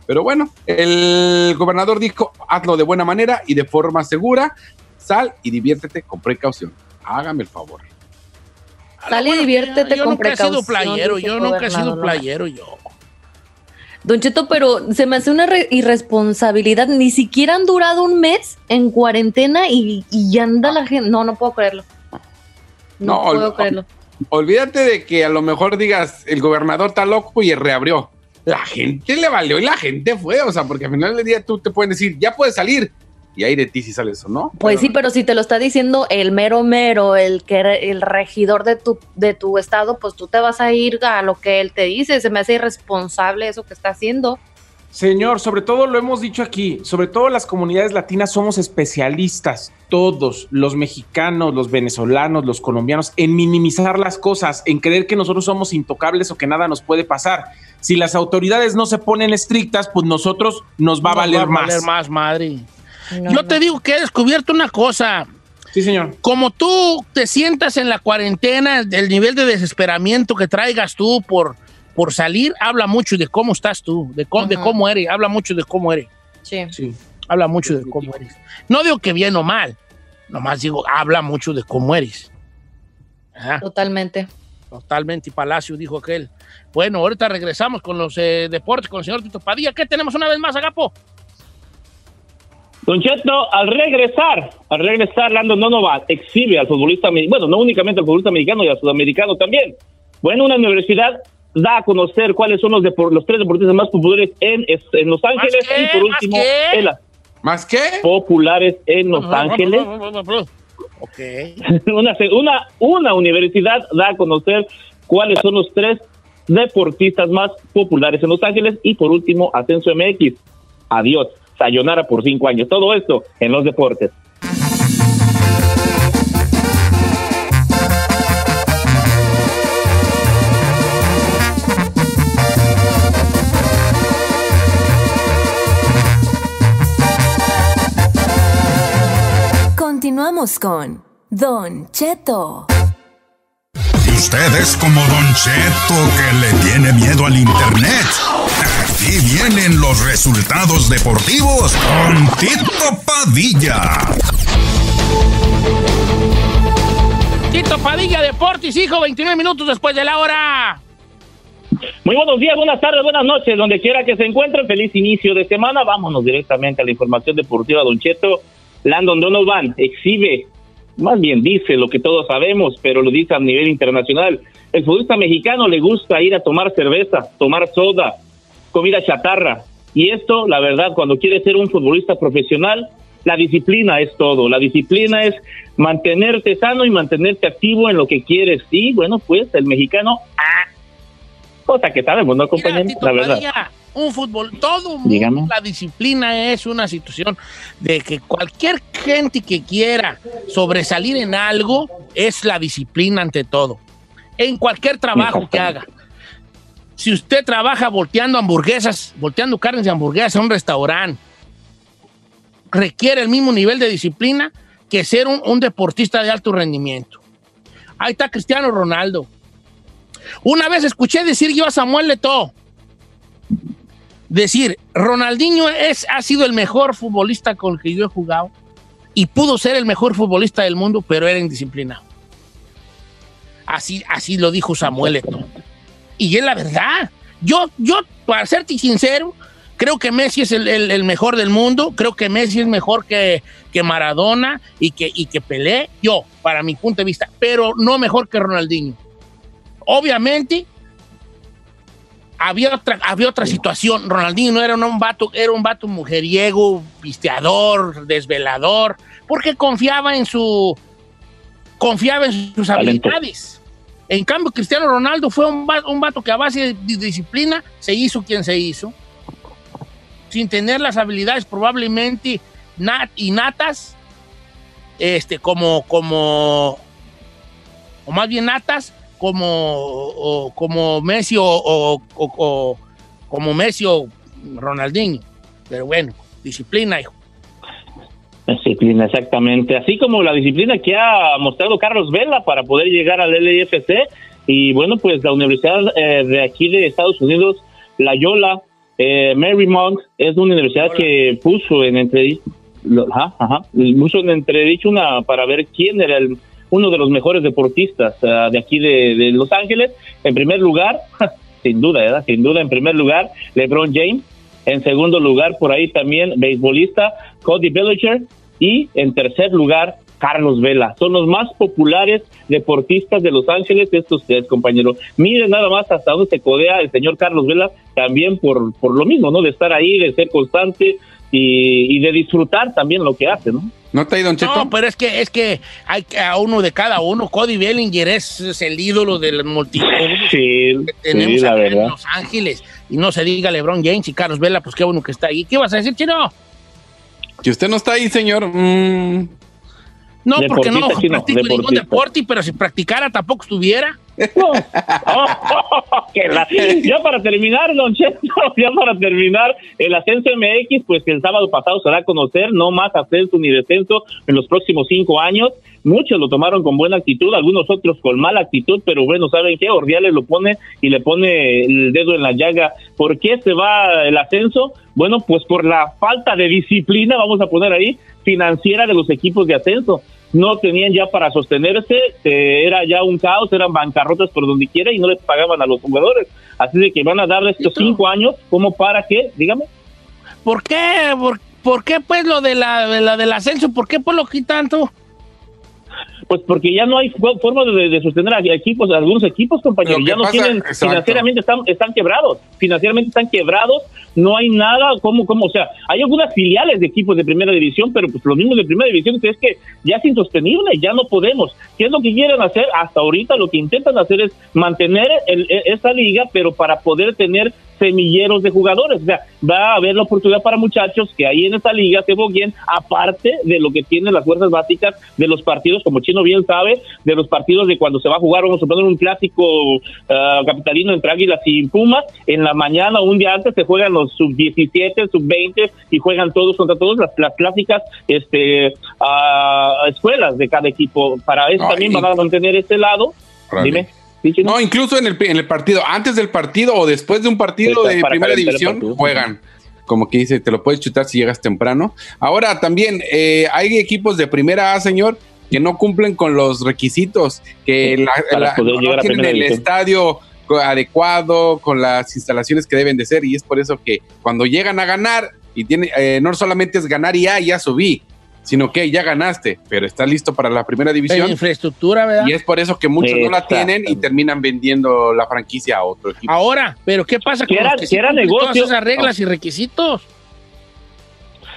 Pero bueno, el gobernador dijo, hazlo de buena manera y de forma segura, sal y diviértete con precaución. Hágame el favor. Sal y diviértete yo con nunca he sido precaución. playero, yo nunca he sido playero, yo. Don Cheto, pero se me hace una re- irresponsabilidad. Ni siquiera han durado un mes en cuarentena y, y ya anda la gente. No, no puedo creerlo. No, No, puedo creerlo. Olvídate de que a lo mejor digas, el gobernador está loco y reabrió. La gente le valió y la gente fue, o sea, porque al final del día tú te pueden decir, ya puedes salir. Y ahí de ti si sales o no. Pues sí, pero si te lo está diciendo el mero mero, el que el regidor de tu de tu estado, pues tú te vas a ir a lo que él te dice. Se me hace irresponsable eso que está haciendo. Señor, sobre todo lo hemos dicho aquí, sobre todo las comunidades latinas somos especialistas, todos, los mexicanos, los venezolanos, los colombianos, en minimizar las cosas, en creer que nosotros somos intocables o que nada nos puede pasar. Si las autoridades no se ponen estrictas, pues nosotros nos va a Nos valer más. valer más, madre. No, Yo no. te digo que he descubierto una cosa. Sí, señor. Como tú te sientas en la cuarentena, el nivel de desesperamiento que traigas tú por, por salir, habla mucho de cómo estás tú, de, cómo- de cómo eres, habla mucho de cómo eres, Sí. Sí. habla mucho de cómo eres. No digo que bien o mal, nomás digo, habla mucho de cómo eres. Ajá, Totalmente. totalmente, y Palacio dijo aquel. Bueno, ahorita regresamos con los eh, deportes con el señor Tito Padilla. ¿Qué tenemos una vez más, Agapo? Don Cheto, al regresar, al regresar, Landon Donovan exhibe al futbolista, bueno, no únicamente al futbolista mexicano y al sudamericano también. Bueno, una universidad da a conocer cuáles son los, depor- los tres deportistas más populares en, en Los Ángeles qué? y por ¿Más último, qué? ¿Más qué? populares en Los Ángeles. Ok. una, una, una universidad da a conocer cuáles son los tres deportistas más populares en Los Ángeles y por último Ascenso MX. Adiós, sayonara por cinco años. Todo esto en los deportes. Continuamos con Don Cheto. Usted es como Don Cheto que le tiene miedo al internet. Aquí vienen los resultados deportivos con Tito Padilla. Tito Padilla Deportes, hijo, 29 minutos después de la hora. Muy buenos días, buenas tardes, buenas noches, donde quiera que se encuentren. Feliz inicio de semana. Vámonos directamente a la información deportiva, Don Cheto. Landon Donovan exhibe, más bien dice lo que todos sabemos, pero lo dice a nivel internacional. El futbolista mexicano le gusta ir a tomar cerveza, tomar soda, comida chatarra. Y esto, la verdad, cuando quiere ser un futbolista profesional, la disciplina es todo. La disciplina es mantenerte sano y mantenerte activo en lo que quieres. Y bueno, pues el mexicano, ah, cosa que sabemos, ¿no, compañero? La verdad. Un fútbol, todo mundo, la disciplina es una situación de que cualquier gente que quiera sobresalir en algo es la disciplina ante todo. En cualquier trabajo que haga. Si usted trabaja volteando hamburguesas, volteando carnes de hamburguesas en un restaurante, requiere el mismo nivel de disciplina que ser un, deportista de alto rendimiento. Ahí está Cristiano Ronaldo. Una vez escuché decir yo a Samuel Leto, decir, Ronaldinho es, ha sido el mejor futbolista con el que yo he jugado y pudo ser el mejor futbolista del mundo, pero era indisciplinado. Así, así lo dijo Samuel Leto. Y es la verdad. Yo, yo, para serte sincero, creo que Messi es el, el- el mejor del mundo. Creo que Messi es mejor que, que Maradona y que, y que Pelé. Yo, para mi punto de vista. Pero no mejor que Ronaldinho. Obviamente, había otra, había otra situación. Ronaldinho no era un, un vato, era un vato mujeriego, pisteador, desvelador, porque confiaba en su confiaba en sus Talento. habilidades. En cambio, Cristiano Ronaldo fue un, va- un vato que a base de, di- disciplina se hizo quien se hizo, sin tener las habilidades probablemente nat, innatas, este, como, como, o más bien natas, como, o- como Messi o- como Messi o Ronaldinho. Pero bueno, disciplina, hijo. Disciplina, exactamente. Así como la disciplina que ha mostrado Carlos Vela para poder llegar al LIFC. Y bueno, pues la Universidad eh, de aquí de Estados Unidos, la Yola, eh, Marymount, es una universidad que puso en entredicho, ajá, ajá, puso en entredicho una para ver quién era el, uno de los mejores deportistas ah, de aquí de, de Los Ángeles. En primer lugar, sin duda, ¿verdad? Sin duda, en primer lugar, LeBron James. En segundo lugar, por ahí también, beisbolista Cody Bellinger. Y en tercer lugar, Carlos Vela. Son los más populares deportistas de Los Ángeles, estos tres, compañeros. Miren nada más hasta dónde se codea el señor Carlos Vela, también por, por lo mismo, ¿no? De estar ahí, de ser constante y, y de disfrutar también lo que hace, ¿no? ¿No te ha ido, Don Cheto? No, pero es que es que hay que- a uno de cada uno. Cody Bellinger es, es el ídolo del multitud Sí, que tenemos sí, la acá en verdad. Los Ángeles. Y no se diga LeBron James y Carlos Vela, pues qué bueno que está ahí. ¿Qué vas a decir, Chino? Que usted no está ahí, señor. Mm. No, porque no Chino, practico ningún deporte, pero si practicara tampoco estuviera. Que la- ya para terminar, Don Cheto, ya para terminar, el ascenso MX, pues el sábado pasado se da a conocer, no más ascenso ni descenso en los próximos cinco años. Muchos lo tomaron con buena actitud, algunos otros con mala actitud, pero bueno, ¿saben qué? Ordiales lo pone y le pone el dedo en la llaga. ¿Por qué se va el ascenso? Bueno, pues por la falta de disciplina, vamos a poner ahí, financiera de los equipos de ascenso no tenían ya para sostenerse, eh, era ya un caos, eran bancarrotas por donde quiera y no les pagaban a los jugadores. Así de que van a darle estos cinco años como para que, dígame. ¿Por qué? ¿Por, por qué pues lo de la, de la del ascenso? ¿Por qué por lo que tanto? Pues porque ya no hay fo- forma de, de sostener a equipos, a algunos equipos, compañeros, ya no pasa- tienen, exacto. financieramente están, están quebrados, financieramente están quebrados, no hay nada, como, como, o sea, hay algunas filiales de equipos de primera división, pero pues los mismos de primera división es que ya es insostenible, ya no podemos. ¿Qué es lo que quieren hacer? Hasta ahorita lo que intentan hacer es mantener el- e- esta liga, pero para poder tener semilleros de jugadores. O sea, va a haber la oportunidad para muchachos que ahí en esta liga se bogueen, aparte de lo que tienen las fuerzas básicas de los partidos, como Chino bien sabe, de los partidos de cuando se va a jugar, vamos a poner un clásico ah, capitalino entre Águilas y Pumas, en la mañana o un día antes se juegan los sub-17, sub-20 y juegan todos contra todos las, las clásicas este, ah, escuelas de cada equipo. Para eso No, también y- van a mantener este lado. Dime. ¿Sí? No, incluso en el, en el partido, antes del partido o después de un partido de primera división, juegan. Como que dice, te lo puedes chutar si llegas temprano. Ahora también eh, hay equipos de primera A, señor, que no cumplen con los requisitos, que la, Para la- no tienen el división. estadio adecuado, con las instalaciones que deben de ser, y es por eso que cuando llegan a ganar, y tiene, eh, no solamente es ganar y ya, ya subí, sino que ya ganaste, pero está listo para la primera división. infraestructura, ¿verdad? Y es por eso que muchos no la tienen y terminan vendiendo la franquicia a otro equipo. Ahora, pero ¿qué pasa con los que cumplen todas negocio. esas reglas y requisitos?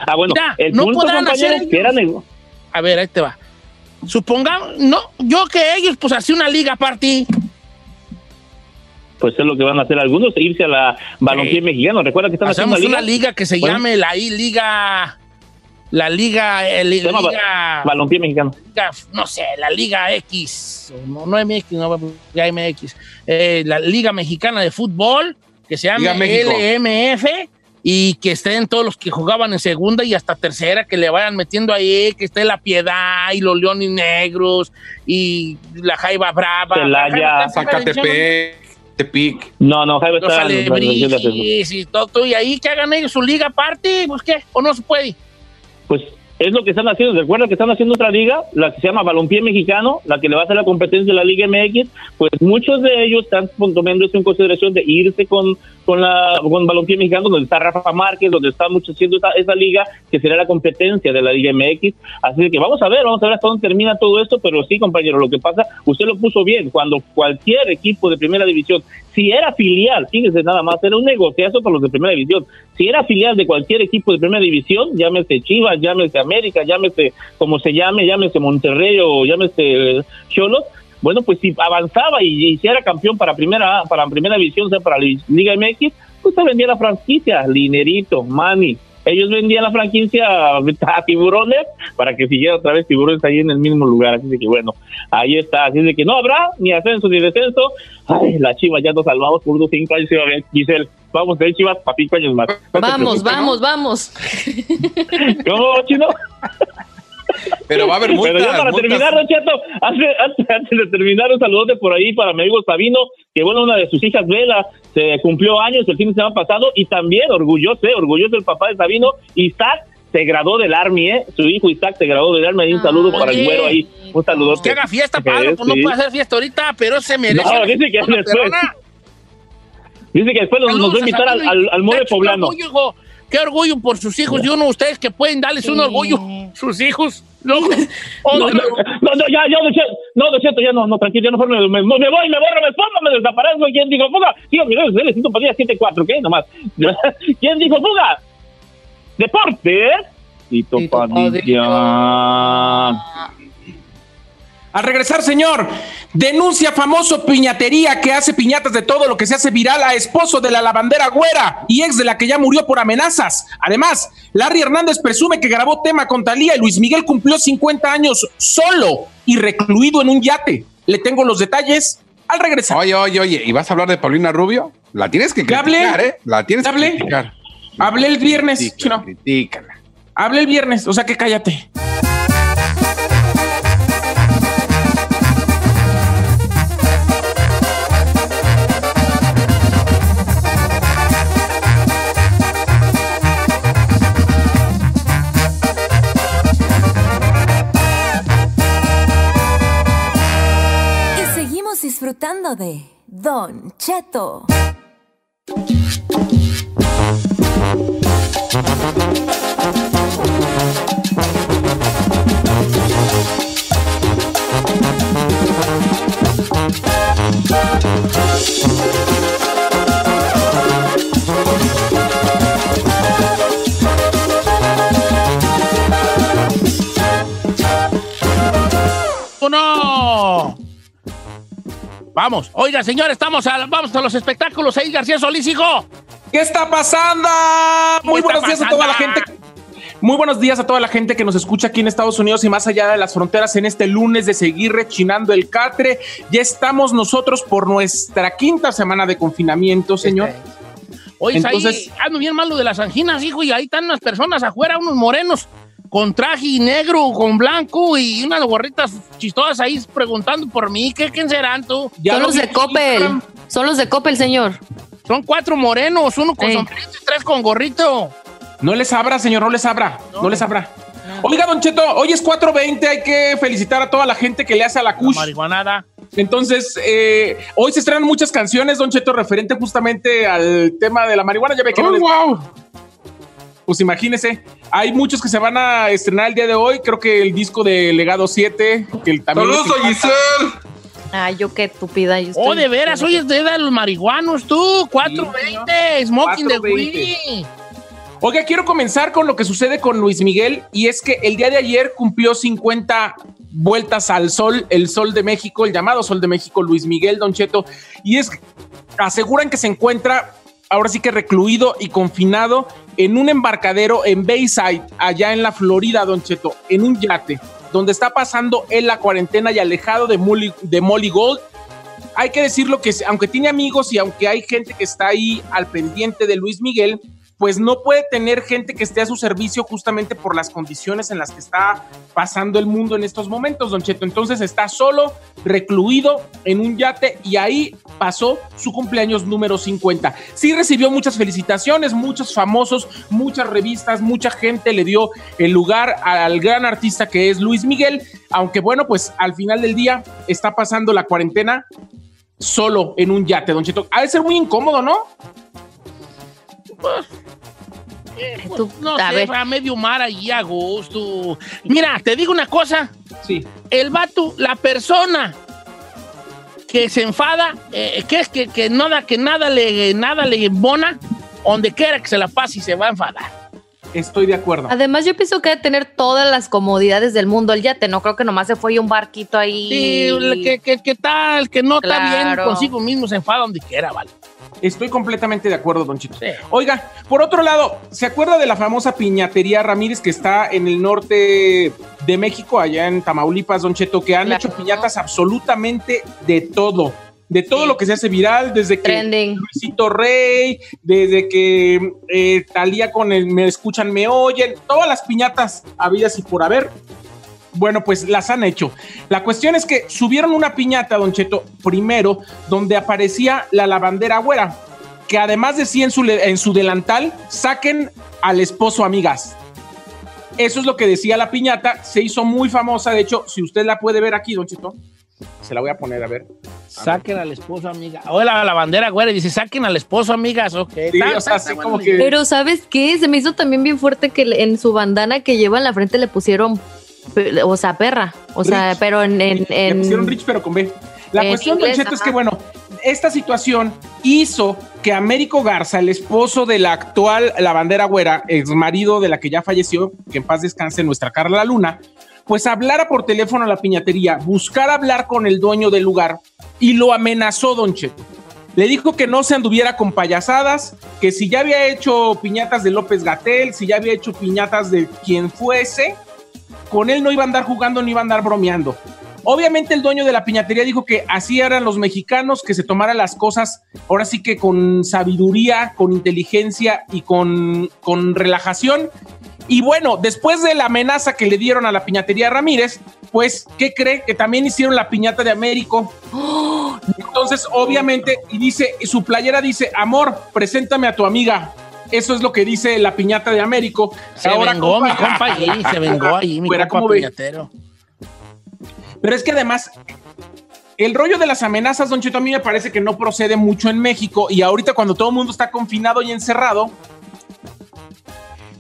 Ah, bueno, Mira, el no punto, podrán hacer que era nego- A ver, ahí te va. Supongamos, no, yo que ellos, pues así una liga aparte. pues es lo que van a hacer algunos, irse a la balompié Sí. mexicano. Recuerda que están haciendo Hacemos una una liga, liga que se Bueno. llame la I Liga. La Liga. el- Se llama liga, balompié mexicano. Liga, no sé, la Liga X. o No, no MX, no ya MX. eh, la Liga Mexicana de Fútbol, que se llama. LMF. Y que estén todos los que jugaban en segunda y hasta tercera, que le vayan metiendo ahí, que esté la Piedad y los Leones Negros y la Jaiba Brava. Jaiba división, Zacatepec, Tepic. No, no, Jaime los está en la división de ascenso. alebrijes y todo, todo, y ahí que hagan ellos su liga aparte, pues qué, o no se puede. Pues es lo que están haciendo. Recuerda que están haciendo otra liga, la que se llama Balompié Mexicano, la que le va a hacer la competencia de la Liga MX. Pues muchos de ellos están tomando esto en consideración de irse con, con la con balompié mexicano, donde está Rafa Márquez, donde está mucho haciendo esa, esa liga, que será la competencia de la Liga MX. Así que vamos a ver, vamos a ver hasta dónde termina todo esto, pero sí, compañero, lo que pasa, usted lo puso bien, cuando cualquier equipo de primera división, si era filial, fíjese nada más, era un negociazo para los de primera división, si era filial de cualquier equipo de primera división, llámese Chivas, llámese América, llámese como se llame, llámese Monterrey o llámese Cholos, bueno, pues si avanzaba y, y si era campeón para primera para primera división, o sea, para la Liga MX, pues se vendía la franquicia, Linerito, Mani. Ellos vendían la franquicia a, a tiburones para que siguiera otra vez tiburones ahí en el mismo lugar. Así de que bueno, ahí está. Así de que no habrá ni ascenso ni descenso. Ay, la Chivas ya nos salvamos por unos cinco años. Giselle, vamos de Chivas para cinco años más. No Vamos, vamos, vamos. ¿Cómo, chino? Pero va a haber Pero multas, ya para multas. terminar, Don Cheto, antes, antes- antes de terminar, un saludote por ahí para mi amigo Sabino, que bueno, una de sus hijas, Vela, se cumplió años el fin de semana pasado y también orgulloso, eh, orgulloso el papá de Sabino, Isaac se graduó del Army, ¿eh? Su hijo Isaac se graduó del Army, ahí un saludo para el güero ahí, un saludote. Que haga fiesta, Eh, Pablo, pues no sí. puede hacer fiesta ahorita, pero se merece. No, dice que después. Dice que después nos, nos va a invitar al, al, al Mole Poblano. hijo. Qué orgullo por sus hijos y uno de ustedes que pueden darles un orgullo. Sus hijos. No, no, no, no, ya, ya, Cheto, no, Don Cheto, ya no, no, tranquilo, ya no, me, me, me voy, me borro, me pongo, me desaparezco. ¿Quién dijo fuga? Digo, mi nombre es Elecito Padilla 74, ¿qué? Nomás. ¿Quién dijo fuga? Deporte. Tito Tito Padilla. Al regresar, señor, denuncia famoso piñatería que hace piñatas de todo lo que se hace viral a esposo de la lavandera güera y ex de la que ya murió por amenazas. Además, Larry Hernández presume que grabó tema con Talía y Luis Miguel cumplió 50 años solo y recluido en un yate. Le tengo los detalles al regresar. Oye, oye, oye, ¿y vas a hablar de Paulina Rubio? La tienes que ¿Que hable? criticar, ¿eh? La tienes ¿Que que hable? criticar. Hablé el viernes, Critícala, chino. critícala. Hablé el viernes, o sea que cállate. Disfrutando de Don Cheto. Vamos, oiga, señor, estamos a, vamos a los espectáculos ahí, García Solís, hijo. ¿Qué está pasando? Muy está buenos días a toda la gente. Muy buenos días a toda la gente que nos escucha aquí en Estados Unidos y más allá de las fronteras en este lunes de seguir rechinando el catre. Ya estamos nosotros por nuestra quinta semana de confinamiento, señor. Oye, Entonces- ahí ando bien malo de las anginas, hijo, y ahí están unas personas afuera, unos morenos, con traje negro, con blanco y unas gorritas chistosas ahí preguntando por mí. ¿Qué, quién serán tú? Ya Son lo los de Coppel. Instagram. Son los de Coppel, señor. Son cuatro morenos, uno con Ey. sombrerito y tres con gorrito. No les abra, señor, no les abra. No, les abra. Oiga, Don Cheto, hoy es 4.20, hay que felicitar a toda la gente que le hace a la La Kush. marihuanada. Entonces, eh, hoy se estrenan muchas canciones, Don Cheto, referente justamente al tema de la marihuana. Ya ve que no les- Pues imagínese, hay muchos que se van a estrenar el día de hoy. Creo que el disco de Legado 7, que el también. Saludos a Giselle. Ay, yo qué estúpida. Yo Oh, de veras, hoy es de de los marihuanos, tú. 420, smoking the 420. weed. Oiga, quiero comenzar con lo que sucede con Luis Miguel y es que el día de ayer cumplió 50 vueltas al sol, el sol de México, el llamado sol de México, Luis Miguel Don Cheto, y es que aseguran que se encuentra ahora sí que recluido y confinado en un embarcadero en Bayside, allá en la Florida, Don Cheto, en un yate, donde está pasando él la cuarentena y alejado de Molly, de Molly Gold. Hay que decirlo que aunque tiene amigos y aunque hay gente que está ahí al pendiente de Luis Miguel, pues no puede tener gente que esté a su servicio justamente por las condiciones en las que está pasando el mundo en estos momentos, Don Cheto. Entonces está solo, recluido en un yate y ahí pasó su cumpleaños número 50. Sí recibió muchas felicitaciones, muchos famosos, muchas revistas, mucha gente le dio el lugar al gran artista que es Luis Miguel, aunque bueno, pues al final del día está pasando la cuarentena solo en un yate, Don Cheto. Ha de ser muy incómodo, ¿no? Pues, eh, pues, Tú- no a sé, ver. va a medio mar allí a gusto. Mira, te digo una cosa. Sí. El vato, la persona que se enfada, eh, que es que, que nada, que nada le, nada le embona, donde quiera que se la pase y se va a enfadar. Estoy de acuerdo. Además, yo pienso que debe tener todas las comodidades del mundo el yate. No creo que nomás se fue y un barquito ahí. Sí, el que, que, que tal, que no está bien consigo mismo, se enfada donde quiera, vale. Estoy completamente de acuerdo, Don Chito. Oiga, por otro lado, ¿se acuerda de la famosa piñatería Ramírez que está en el norte de México, allá en Tamaulipas, Don Cheto, que han hecho piñatas absolutamente de todo? De todo lo que se hace viral, desde que. Luisito Rey, desde que eh, Talía con el Me Escuchan, Me Oyen, todas las piñatas habidas y por haber, bueno, pues las han hecho. La cuestión es que subieron una piñata, Don Cheto, primero, donde aparecía la lavandera güera, que además decía en su, en su delantal, saquen al esposo, amigas. Eso es lo que decía la piñata, se hizo muy famosa, de hecho, si usted la puede ver aquí, Don Cheto, se la voy a poner a ver. Saquen al esposo, amiga. O la, la bandera, güera, dice, saquen al esposo, amigas, ok. Sí, Está- o sea, está- así está como bueno. que- Pero ¿sabes qué? Se me hizo también bien fuerte que en su bandana que lleva en la frente le pusieron, o sea, perra. O sea, Rich. pero en... en, Le pusieron Rich, pero con B. La en cuestión, Don inglés, Cheto, es que, bueno, esta situación hizo que Américo Garza, el esposo de la actual lavandera güera, ex marido de la que ya falleció, que en paz descanse nuestra Carla Luna, pues hablara por teléfono a la piñatería, buscar hablar con el dueño del lugar y lo amenazó, Don Cheto. Le dijo que no se anduviera con payasadas, que si ya había hecho piñatas de López Gatel, si ya había hecho piñatas de quien fuese, con él no iba a andar jugando ni iba a andar bromeando. Obviamente el dueño de la piñatería dijo que así eran los mexicanos, que se tomaran las cosas ahora sí que con sabiduría, con inteligencia y con, con relajación. Y bueno, después de la amenaza que le dieron a la piñatería Ramírez, pues, ¿qué cree? Que también hicieron la piñata de Américo. Entonces, obviamente, y dice, su playera dice, amor, preséntame a tu amiga. Eso es lo que dice la piñata de Américo. Se vengó mi compa allí, se vengó allí, mi compa ¿cómo ve? piñatero. Pero es que además, el rollo de las amenazas, Don Cheto, a mí me parece que no procede mucho en México. Y ahorita, cuando todo el mundo está confinado y encerrado,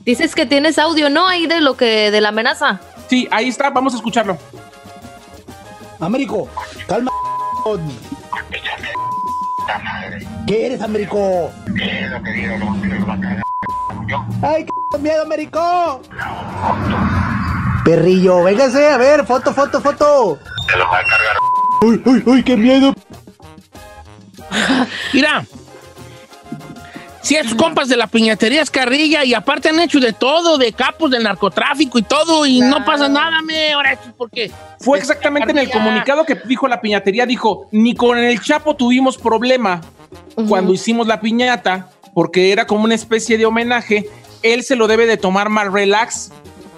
Dices que tienes audio, ¿no? Ahí de lo que, de la amenaza. sí, ahí está, vamos a escucharlo. Américo, calma. ¿Qué eres, Américo? ¡Ay, qué miedo, Américo! Perrillo, véngase, a ver, foto, foto, foto. Te lo va a cargar. ¡Uy, uy, uy, qué miedo! Mira, si esos compas de la piñatería es carrilla y aparte han hecho de todo, de capos del narcotráfico y todo, y no pasa nada, me. Ahora, ¿esto ¿por qué? Fue exactamente en el comunicado que dijo la piñatería, dijo, ni con el Chapo tuvimos problema cuando hicimos la piñata, porque era como una especie de homenaje, él se lo debe de tomar más relax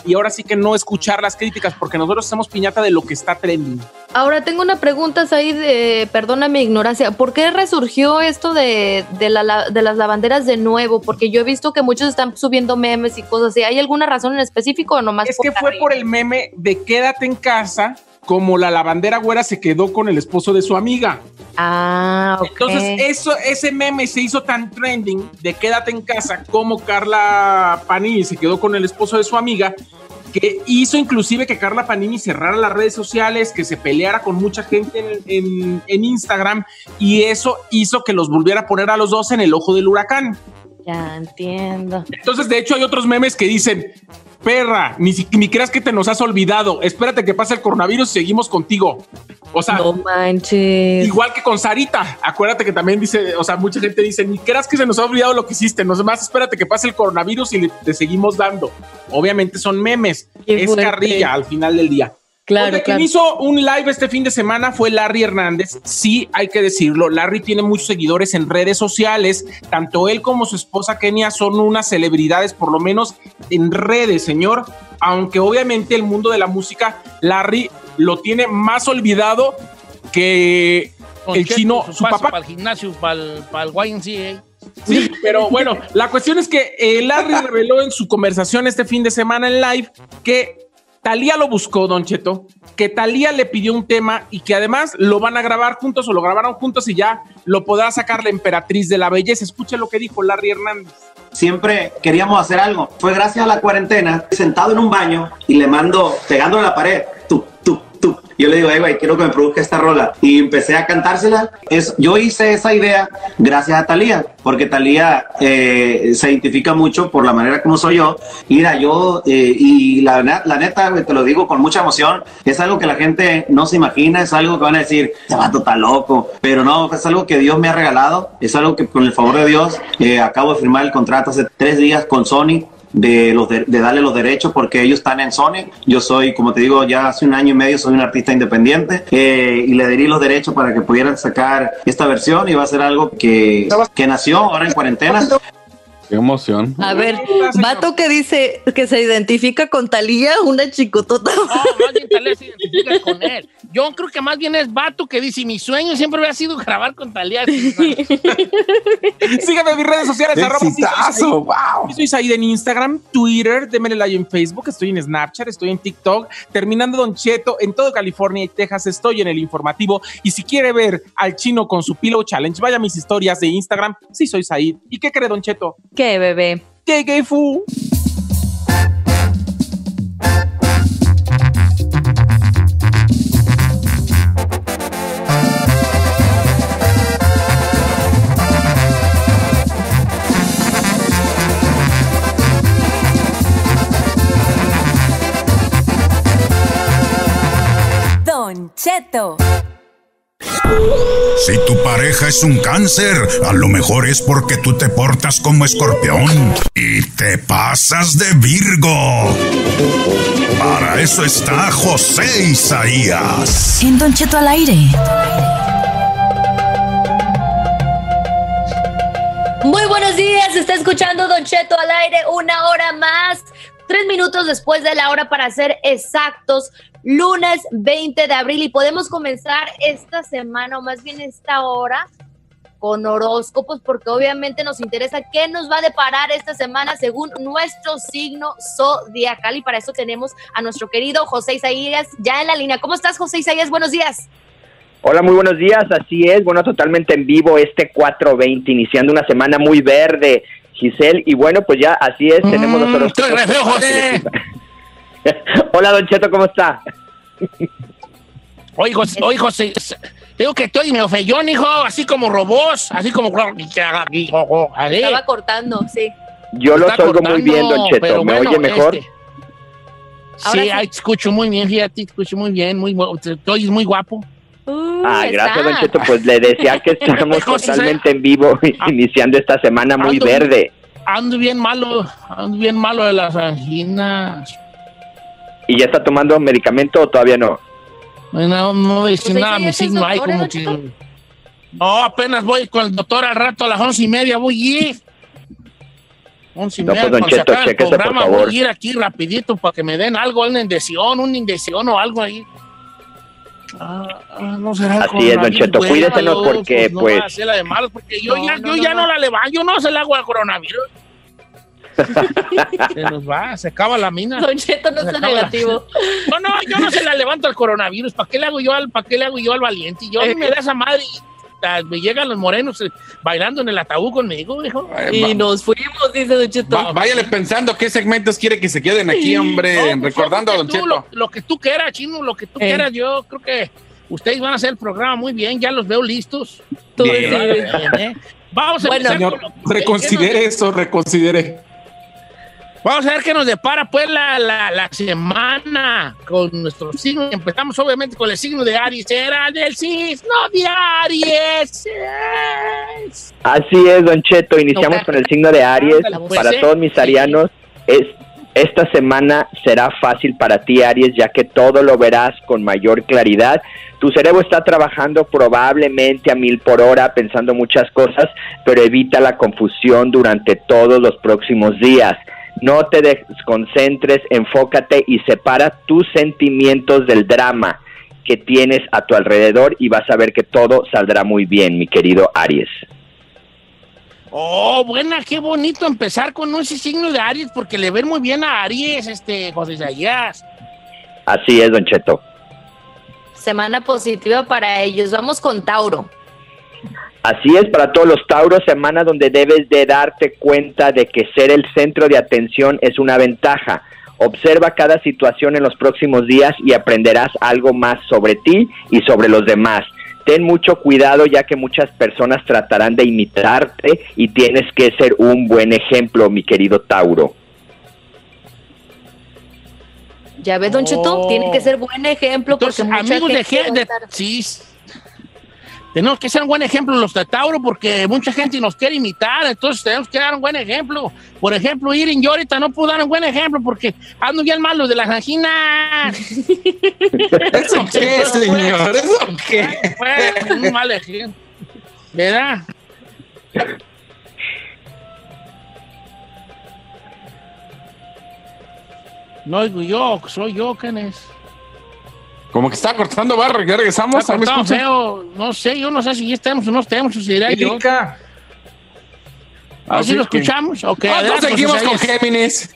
y ahora sí que no escuchar las críticas, porque nosotros hacemos piñata de lo que está trending. Ahora tengo una pregunta, ahí de, perdona mi ignorancia, ¿por qué resurgió esto de, de, la- la- de las lavanderas de nuevo? Porque yo he visto que muchos están subiendo memes y cosas así. ¿Hay alguna razón en específico o nomás? Es que fue por el meme de quédate en casa, como la lavandera güera se quedó con el esposo de su amiga. Ah, ok. Entonces, eso, ese meme se hizo tan trending de quédate en casa, como Carla Panini se quedó con el esposo de su amiga, que hizo inclusive que Carla Panini cerrara las redes sociales, que se peleara con mucha gente en, en- en Instagram, y eso hizo que los volviera a poner a los dos en el ojo del huracán. Ya entiendo. Entonces, de hecho, hay otros memes que dicen, perra, ni, ni creas que te nos has olvidado, espérate que pase el coronavirus y seguimos contigo. O sea, No manches. igual que con Sarita, acuérdate que también dice, o sea, mucha gente dice, ni creas que se nos ha olvidado lo que hiciste, no más espérate que pase el coronavirus y le, te seguimos dando. Obviamente son memes, Qué es fuerte. carrilla al final del día. Claro, claro. Quien hizo un live este fin de semana fue Larry Hernández. Sí, hay que decirlo. Larry tiene muchos seguidores en redes sociales. Tanto él como su esposa Kenia son unas celebridades, por lo menos en redes, señor. Aunque obviamente el mundo de la música, Larry lo tiene más olvidado que Con el chino, su papá. Para el gimnasio, para el, para el YMCA. Sí, pero bueno, la cuestión es que eh, Larry reveló en su conversación este fin de semana en live que Talía lo buscó, Don Cheto, que Talía le pidió un tema y que además lo van a grabar juntos o lo grabaron juntos y ya lo podrá sacar la emperatriz de la belleza. Escuche lo que dijo Larry Hernández. siempre queríamos hacer algo. Fue gracias a la cuarentena, sentado en un baño y le mando, pegándole a la pared, tú, tú, Yo le digo, hey, güey, quiero que me produzca esta rola. Y empecé a cantársela. Es, yo hice esa idea gracias a Talía, porque Talía eh, se identifica mucho por la manera como soy yo. Mira, yo, eh, y la, la neta, güey, te lo digo con mucha emoción, es algo que la gente no se imagina, es algo que van a decir, este vato está loco. Pero no, es algo que Dios me ha regalado, es algo que con el favor de Dios, eh, acabo de firmar el contrato hace tres días con Sony de, los de, de darle los derechos porque ellos están en Sony. Yo soy, como te digo, ya hace un año y medio soy un artista independiente eh, y le di los derechos para que pudieran sacar esta versión y va a ser algo que, que nació ahora en cuarentena. Qué emoción. A ver, vato que dice que se identifica con Talía, una chicotota. No, más bien Talía se identifica con él. Yo creo que más bien es Vato que dice, mi sueño siempre había sido grabar con Talía. Síganme en mis redes sociales. ¡Qué arroba exitazo! Sí Soy Said. ¡Wow! Soy Said en Instagram, Twitter, démele like en Facebook, estoy en Snapchat, estoy en TikTok, terminando Don Cheto, en todo California y Texas estoy en el informativo. Y si quiere ver al chino con su Pillow Challenge, vaya a mis historias de Instagram. Sí, soy Said. ¿Y qué cree Don Cheto? ¿Qué, bebé? ¿Qué, gay fu? Don Cheto. Si tu pareja es un cáncer, a lo mejor es porque tú te portas como escorpión y te pasas de Virgo. Para eso está José Isaías. En Don Cheto al aire. Muy buenos días, está escuchando Don Cheto al aire una hora más, tres minutos después de la hora para ser exactos, lunes 20 de abril y podemos comenzar esta semana o más bien esta hora con horóscopos porque obviamente nos interesa qué nos va a deparar esta semana según nuestro signo zodiacal y para eso tenemos a nuestro querido José Isaías ya en la línea. ¿Cómo estás José Isaías? Buenos días. Hola, muy buenos días. Así es, bueno, totalmente en vivo este 420, iniciando una semana muy verde, Giselle. Y bueno, pues ya así es, tenemos los horóscopos. estoy re feo, José. Hola, Don Cheto, ¿cómo está? Oye, José, oye, José, digo que estoy medio feyón, hijo, así como robots, así como... Así. Estaba cortando, sí. Yo Está oigo muy bien, Don Cheto. pero ¿Me bueno, oye mejor? este, sí, sí. ahí te escucho muy bien, fíjate, te escucho muy bien, muy, oyes muy guapo. Ah, Uh, gracias, está. Don Cheto. Pues le decía que estamos totalmente en vivo, iniciando esta semana muy Ando- verde. Ando bien malo, ando bien malo de las anginas. ¿Y ya está tomando medicamento o todavía no? No, no dice Pues nada, sí, mi ya es el signo ahí doctor, como ¿eh, que... No, apenas voy con el doctor al rato a las once y media, voy a ir. Once y No, media, pues, don cuando se Cheto, acabe el por programa, favor. voy a ir aquí rapidito para que me den algo, una indecisión, una indecisión o algo ahí. Ah, ah, no será Así es, don Cheto, cuídesenos porque, no pues- va a ser la de malos, porque yo No, ya, no, yo no, ya no. no. la levanto, yo no se la hago al coronavirus. Se nos va, se acaba la mina. Don Cheto no está la- negativo. No, no, yo no se la levanto al coronavirus. ¿Para qué le hago yo al, para qué le hago yo al valiente? Yo a mí me da esa madre y ah, me llegan los morenos eh, bailando en el ataúd conmigo, hijo. Y nos fuimos, dice Don Cheto. Va- váyale pensando qué segmentos quiere que se queden aquí, hombre, No, pues, recordando a lo Don que tú- Cheto. Lo, lo que tú quieras, chino, lo que tú Eh. quieras. Yo creo que ustedes van a hacer el programa muy bien, ya los veo listos. Bien. Bien, ¿eh? Vamos a Bueno, empezar Señor, con lo- reconsidere eso, reconsidere. Vamos a ver qué nos depara pues la, la, la semana con nuestro signo. Empezamos obviamente con el signo de Aries. Era del signo de Aries. Es- Así es, Don Cheto. Iniciamos con el signo de Aries. Pues, Para todos mis arianos, es, esta semana será fácil para ti, Aries, ya que todo lo verás con mayor claridad. Tu cerebro está trabajando probablemente a mil por hora, pensando muchas cosas, pero evita la confusión durante todos los próximos días. No te desconcentres, enfócate y separa tus sentimientos del drama que tienes a tu alrededor y vas a ver que todo saldrá muy bien, mi querido Aries. Oh, buena, qué bonito empezar con ese signo de Aries porque le ven muy bien a Aries, este, José Isaías. Así es, Don Cheto. Semana positiva para ellos. Vamos con Tauro. Así es, para todos los Tauros, semana donde debes de darte cuenta de que ser el centro de atención es una ventaja. Observa cada situación en los próximos días y aprenderás algo más sobre ti y sobre los demás. Ten mucho cuidado ya que muchas personas tratarán de imitarte y tienes que ser un buen ejemplo, mi querido Tauro. Ya ves, Don Cheto, Oh. tiene que ser buen ejemplo porque mucha amigos de, gente gen- va a de- estar- sí. Tenemos que ser un buen ejemplo los de Tauro porque mucha gente nos quiere imitar, entonces tenemos que dar un buen ejemplo. Por ejemplo, Irin, yo ahorita no puedo dar un buen ejemplo porque ando bien malo de las anginas. ¿Eso qué, señor? ¿Eso qué? Fue un mal ejemplo. ¿Verdad? No oigo yo, soy yo, ¿quién es? Como que está cortando barro, ya regresamos. Está ¿Me cortado feo. No sé, yo no sé si ya estamos o no estamos, dirá yo. Erika. ¿Ah, sí Así lo escuchamos? Ok, Ah, adelante, entonces seguimos con. Géminis.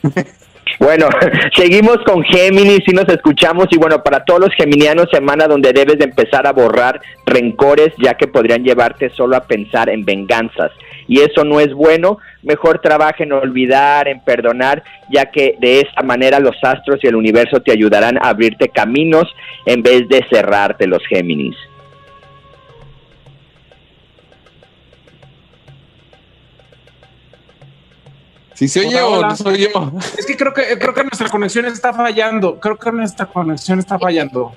Bueno, seguimos con Géminis y nos escuchamos y bueno, para todos los geminianos, semana donde debes de empezar a borrar rencores ya que podrían llevarte solo a pensar en venganzas. Y eso no es bueno, mejor trabaja en olvidar, en perdonar, ya que de esta manera los astros y el universo te ayudarán a abrirte caminos en vez de cerrarte los Géminis. Si se oye Hola, o no soy yo. Es que creo que creo que nuestra conexión está fallando. Creo que nuestra conexión está fallando.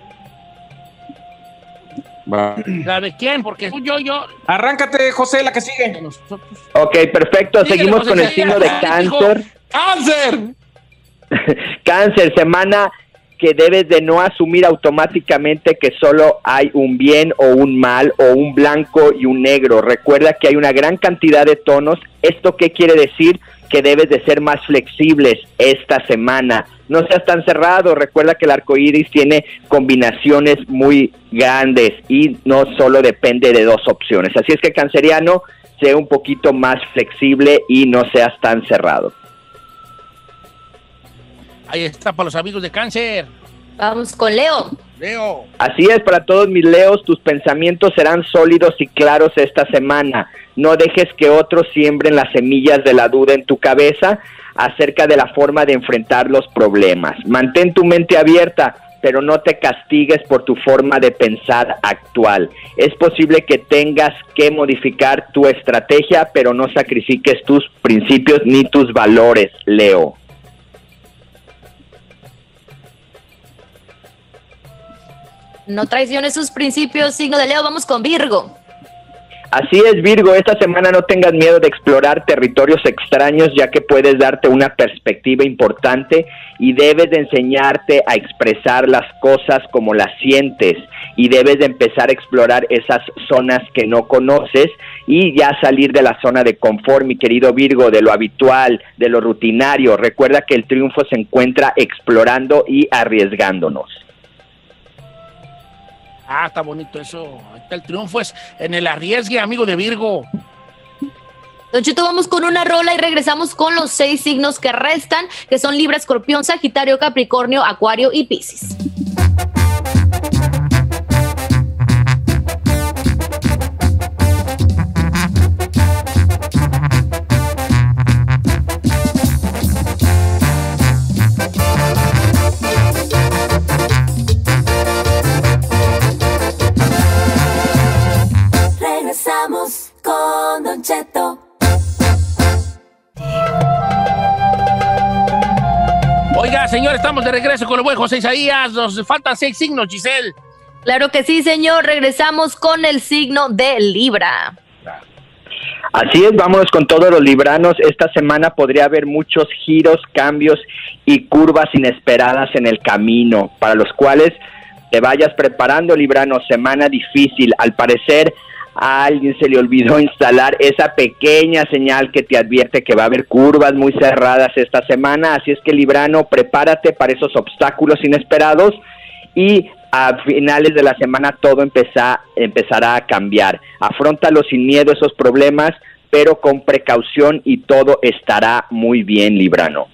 Va. ¿La de quién? Porque yo, yo. Arráncate, José, la que sigue. Ok, perfecto, Síguele, seguimos José con el signo de cáncer. ¡Cáncer! Cáncer, semana que debes de no asumir automáticamente que solo hay un bien o un mal o un blanco y un negro. Recuerda que hay una gran cantidad de tonos. ¿Esto qué quiere decir? Que debes de ser más flexibles esta semana. No seas tan cerrado. Recuerda que el arco iris tiene combinaciones muy grandes y no solo depende de dos opciones. Así es que, canceriano, sea un poquito más flexible y no seas tan cerrado. Ahí está para los amigos de cáncer. Vamos con Leo. Leo. Así es, para todos mis leos, tus pensamientos serán sólidos y claros esta semana. No dejes que otros siembren las semillas de la duda en tu cabeza acerca de la forma de enfrentar los problemas. Mantén tu mente abierta, pero no te castigues por tu forma de pensar actual. Es posible que tengas que modificar tu estrategia, pero no sacrifiques tus principios ni tus valores, Leo. No traiciones sus principios, signo de Leo. Vamos con Virgo. Así es, Virgo, esta semana no tengas miedo de explorar territorios extraños ya que puedes darte una perspectiva importante y debes de enseñarte a expresar las cosas como las sientes y debes de empezar a explorar esas zonas que no conoces y ya salir de la zona de confort, mi querido Virgo, de lo habitual, de lo rutinario. Recuerda que el triunfo se encuentra explorando y arriesgándonos. Ah, está bonito eso. El triunfo es en el arriesgue, amigo de Virgo. Don Cheto, vamos con una rola y regresamos con los seis signos que restan, que son Libra, Escorpión, Sagitario, Capricornio, Acuario y Piscis. Cheto. Oiga, señor, estamos de regreso con el buen José Isaías. Nos faltan seis signos, Giselle. Claro que sí, señor. Regresamos con el signo de Libra. Así es, vámonos con todos los libranos. Esta semana podría haber muchos giros, cambios y curvas inesperadas en el camino, para los cuales te vayas preparando, librano. Semana difícil. Al parecer, a alguien se le olvidó instalar esa pequeña señal que te advierte que va a haber curvas muy cerradas esta semana. Así es que, librano, prepárate para esos obstáculos inesperados y a finales de la semana todo empezará a cambiar. Afrontalo sin miedo esos problemas, pero con precaución y todo estará muy bien, Librano.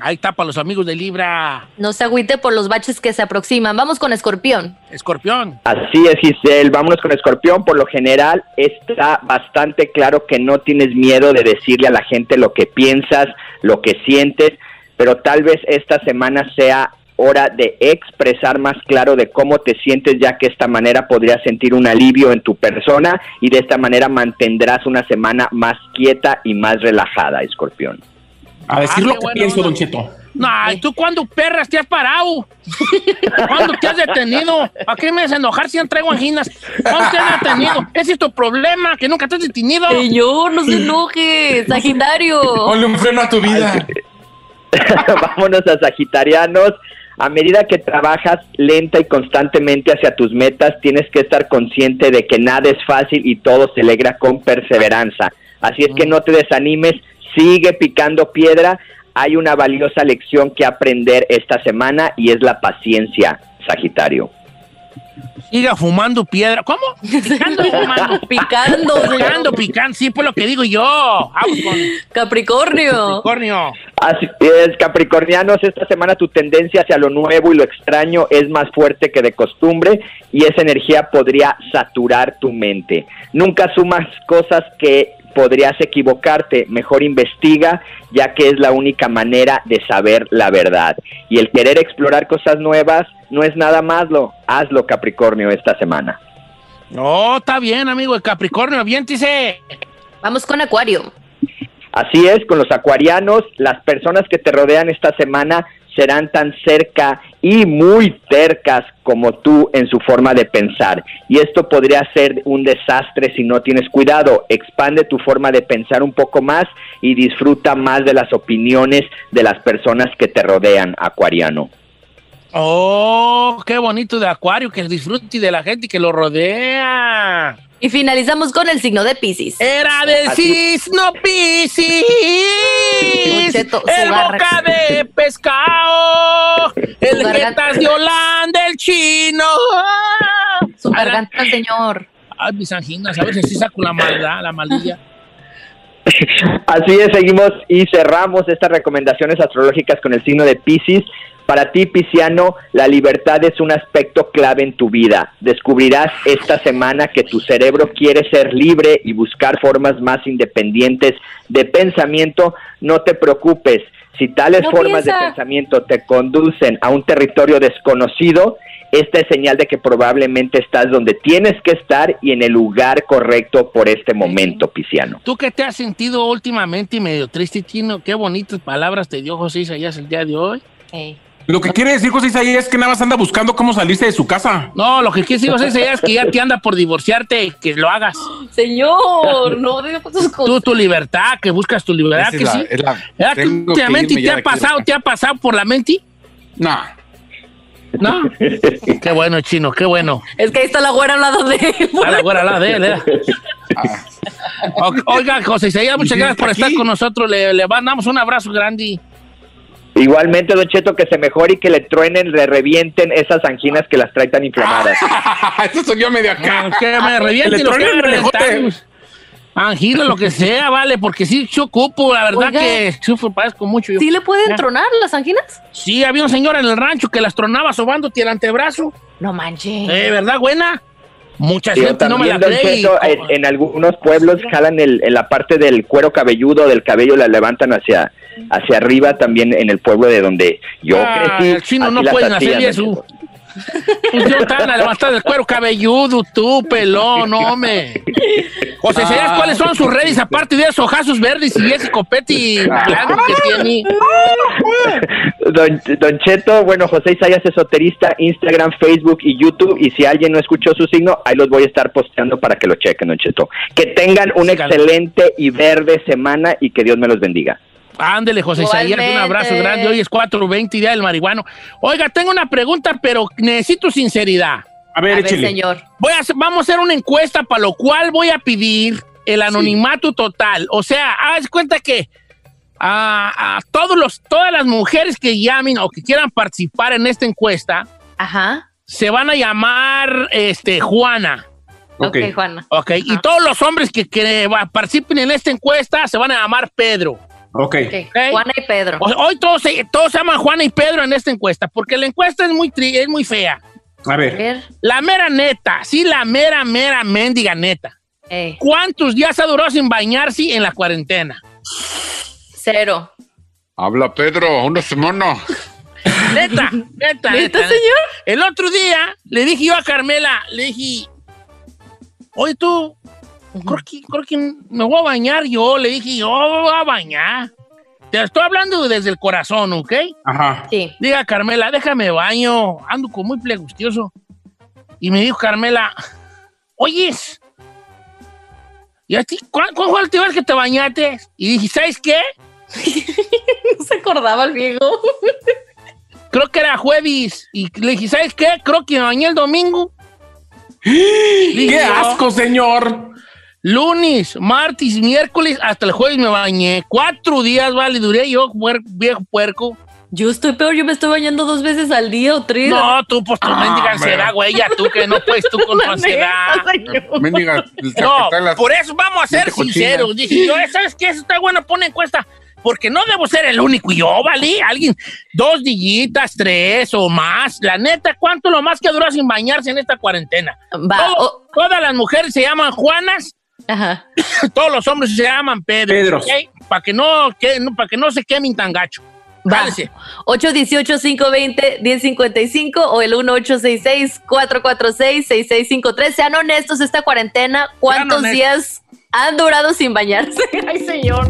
Ahí está para los amigos de Libra. No se agüite por los baches que se aproximan. Vamos con Escorpión. Escorpión. Así es, Giselle. Vámonos con Escorpión. Por lo general, está bastante claro que no tienes miedo de decirle a la gente lo que piensas, lo que sientes, pero tal vez esta semana sea hora de expresar más claro de cómo te sientes, ya que de esta manera podrías sentir un alivio en tu persona y de esta manera mantendrás una semana más quieta y más relajada, Escorpión. A decir Ah, lo qué que bueno, pienso, bueno. Don Cheto. No, ¿y tú cuándo perras te has parado? ¿Cuándo te has detenido? ¿A qué me haces enojar si no traigo anginas? ¿Cuándo te has detenido? Ese es tu problema, que nunca te has detenido. Señor, no se enoje, Sagitario. Ponle un freno a tu vida. Vámonos a Sagitarianos. A medida que trabajas lenta y constantemente hacia tus metas, tienes que estar consciente de que nada es fácil y todo se logra con perseverancia. Así es que no te desanimes, sigue picando piedra. Hay una valiosa lección que aprender esta semana y es la paciencia, Sagitario. Siga fumando piedra. ¿Cómo? Picando y fumando. Picando, Picando, picando. Sí, pues lo que digo yo. Con Capricornio. Capricornio. Así es, Capricornianos, esta semana tu tendencia hacia lo nuevo y lo extraño es más fuerte que de costumbre y esa energía podría saturar tu mente. Nunca sumas cosas que podrías equivocarte, mejor investiga, ya que es la única manera de saber la verdad. Y el querer explorar cosas nuevas no es nada más lo, hazlo Capricornio esta semana. No, está bien, amigo de Capricornio. Aviéntese. Vamos con Acuario. Así es, con los acuarianos, las personas que te rodean esta semana serán tan cerca y muy tercas como tú en su forma de pensar. Y esto podría ser un desastre si no tienes cuidado. Expande tu forma de pensar un poco más y disfruta más de las opiniones de las personas que te rodean, acuariano. Oh, qué bonito de Acuario, que disfrute de la gente que lo rodea. Y finalizamos con el signo de Pisces. Era del Así- cisno Piscis, Don Cheto, su el boca de pescado, el jetas de Holanda, el chino. Su Ay, garganta, señor. Ay, mis anginas, a veces sí saco la maldad, la maldilla. Así es, seguimos y cerramos estas recomendaciones astrológicas con el signo de Pisces. Para ti, Pisciano, la libertad es un aspecto clave en tu vida. Descubrirás esta semana que tu cerebro quiere ser libre y buscar formas más independientes de pensamiento. No te preocupes. Si tales No formas piensa. de pensamiento te conducen a un territorio desconocido, esta es señal de que probablemente estás donde tienes que estar y en el lugar correcto por este momento, Pisciano. ¿Tú qué te has sentido últimamente y medio triste, chino? Qué bonitas palabras te dio José Isaías el día de hoy. Lo que quiere decir José Isaías es que nada más anda buscando cómo salirse de su casa. No, lo que quiere decir José Isaías es que ya te anda por divorciarte, que lo hagas. Señor, no diga sus cosas. Tú, tu libertad, que buscas tu libertad, Esa que es la- sí. es la- ¿Verdad que tengo que últimamente irme te ha pasado, te ha pasado por la mente? No. No. qué bueno, chino, qué bueno. Es que ahí está la güera al lado de él. A la güera, a la de él, ¿eh? O- Oiga, José Isaías, muchas gracias por aquí. estar con nosotros. Le, le mandamos un abrazo grande. Igualmente, Don Cheto, que se mejore y que le truenen, le revienten esas anginas que las trae tan inflamadas. Eso soy yo medio acá. Que me reviente le lo que rejote. Angina, lo que sea, vale, porque sí, yo ocupo, la verdad Oiga. que sufro, padezco mucho. yo. ¿Sí le pueden Ya. tronar las anginas? Sí, había un señor en el rancho que las tronaba sobándote el antebrazo. No manches. Eh, ¿Verdad, buena? Mucha Digo, gente no me la cree. y- en, en algunos pueblos jalan el, en la parte del cuero cabelludo, del cabello, la levantan hacia, hacia arriba, también en el pueblo de donde yo Ah, crecí. el chino así no pueden hacer eso. Yo estaba a levantar el cuero cabelludo, tú, pelón, no me. José, Ah. ¿sabes cuáles son sus redes aparte de esos ojazos verdes y ese copete blanco que tiene? Don, don Cheto, bueno, José Isaías Esoterista, Instagram, Facebook y YouTube. Y si alguien no escuchó su signo, ahí los voy a estar posteando para que lo chequen, Don Cheto. Que tengan una excelente y verde semana y que Dios me los bendiga. Ándele, José Isaías, un abrazo grande. Hoy es 4.20, día del marihuano. Oiga, tengo una pregunta, pero necesito sinceridad. A ver, A ver, señor. Voy a hacer- vamos a hacer una encuesta, para lo cual voy a pedir el anonimato total. O sea, haz cuenta que a, a todos los, todas las mujeres que llamen o que quieran participar en esta encuesta Ajá. se van a llamar este, Juana. Ok, Ok. Juana. Ok, y todos los hombres que, que participen en esta encuesta se van a llamar Pedro. Ok. Juana y Pedro. Hoy todos se, todos se llaman Juana y Pedro en esta encuesta, porque la encuesta es muy, tri- es muy fea. A ver. La mera neta, sí, la mera, mera, mendiga neta. ¿Cuántos días ha durado sin bañarse en la cuarentena? Cero. Habla Pedro, una semana. Neta, neta, neta. señor? El otro día le dije yo a Carmela, le dije, oye tú, creo que, creo que me voy a bañar yo. Le dije, yo me voy a bañar. Te estoy hablando desde el corazón, ¿ok? Ajá. Sí. Diga Carmela, déjame baño, ando como muy plegustioso. Y me dijo Carmela, oyes, ¿y a ti cuál, cuál fue la última vez que te bañaste? Y dije, ¿sabes qué? no se acordaba el viejo. Creo que era jueves. Y le dije, ¿sabes qué? Creo que me bañé el domingo. ¡Qué asco, señor! Lunes, martes, miércoles, hasta el jueves me bañé. Cuatro días, vale, duré yo, puer- viejo puerco. Yo estoy peor, yo me estoy bañando dos veces al día o tres. No, tú, pues tu Ah, mendiga ansiedad, güey, ya tú que no puedes tú con tu ansiedad. Mendiga, No, por eso vamos a ser cochina. sinceros. Dije yo, "Eh, ¿sabes qué? Eso está bueno, pon encuesta. Porque no debo ser el único. Y yo, ¿vale? Alguien, dos dillitas, tres o más. La neta, ¿cuánto lo más que duró sin bañarse en esta cuarentena? Todo- Todas las mujeres se llaman Juanas. Todos los hombres se llaman Pedro. Pedros. Para que, no, que, no, para que no se quemen tan gacho. Va. Cálese. 818-520-1055 o el 1866-446-6653. Sean honestos, esta cuarentena, ¿cuántos honestos. días han durado sin bañarse? Ay, señor.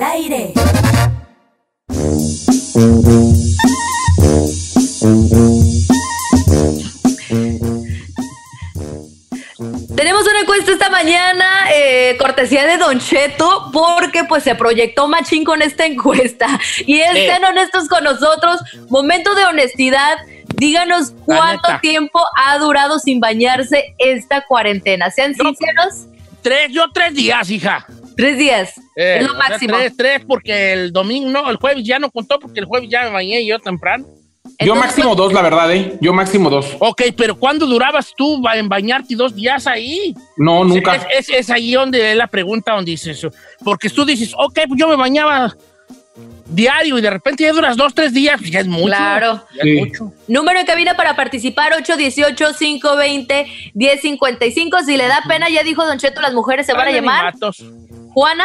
Al aire. Tenemos una encuesta esta mañana, eh, cortesía de Don Cheto, porque pues se proyectó machín con esta encuesta. Y es, Eh. sean honestos con nosotros, momento de honestidad, díganos cuánto tiempo ha durado sin bañarse esta cuarentena. Sean sinceros, Tres, yo tres días, hija. Tres días, Eh, es lo máximo. Tres, tres, porque el domingo, no, el jueves ya no contó, porque el jueves ya me bañé yo temprano. Yo máximo dos, la verdad, ¿eh? Yo máximo dos. Ok, pero ¿cuándo durabas tú en bañarte dos días ahí? No, nunca. Es, es- es ahí donde es la pregunta donde dices eso. Porque tú dices, ok, pues yo me bañaba diario y de repente ya duras dos, tres días, pues ya es mucho. Claro. Ya es mucho. Número en cabina para participar, 818-520-1055. Si le da pena, ya dijo Don Cheto, las mujeres se van a llamar. Juana.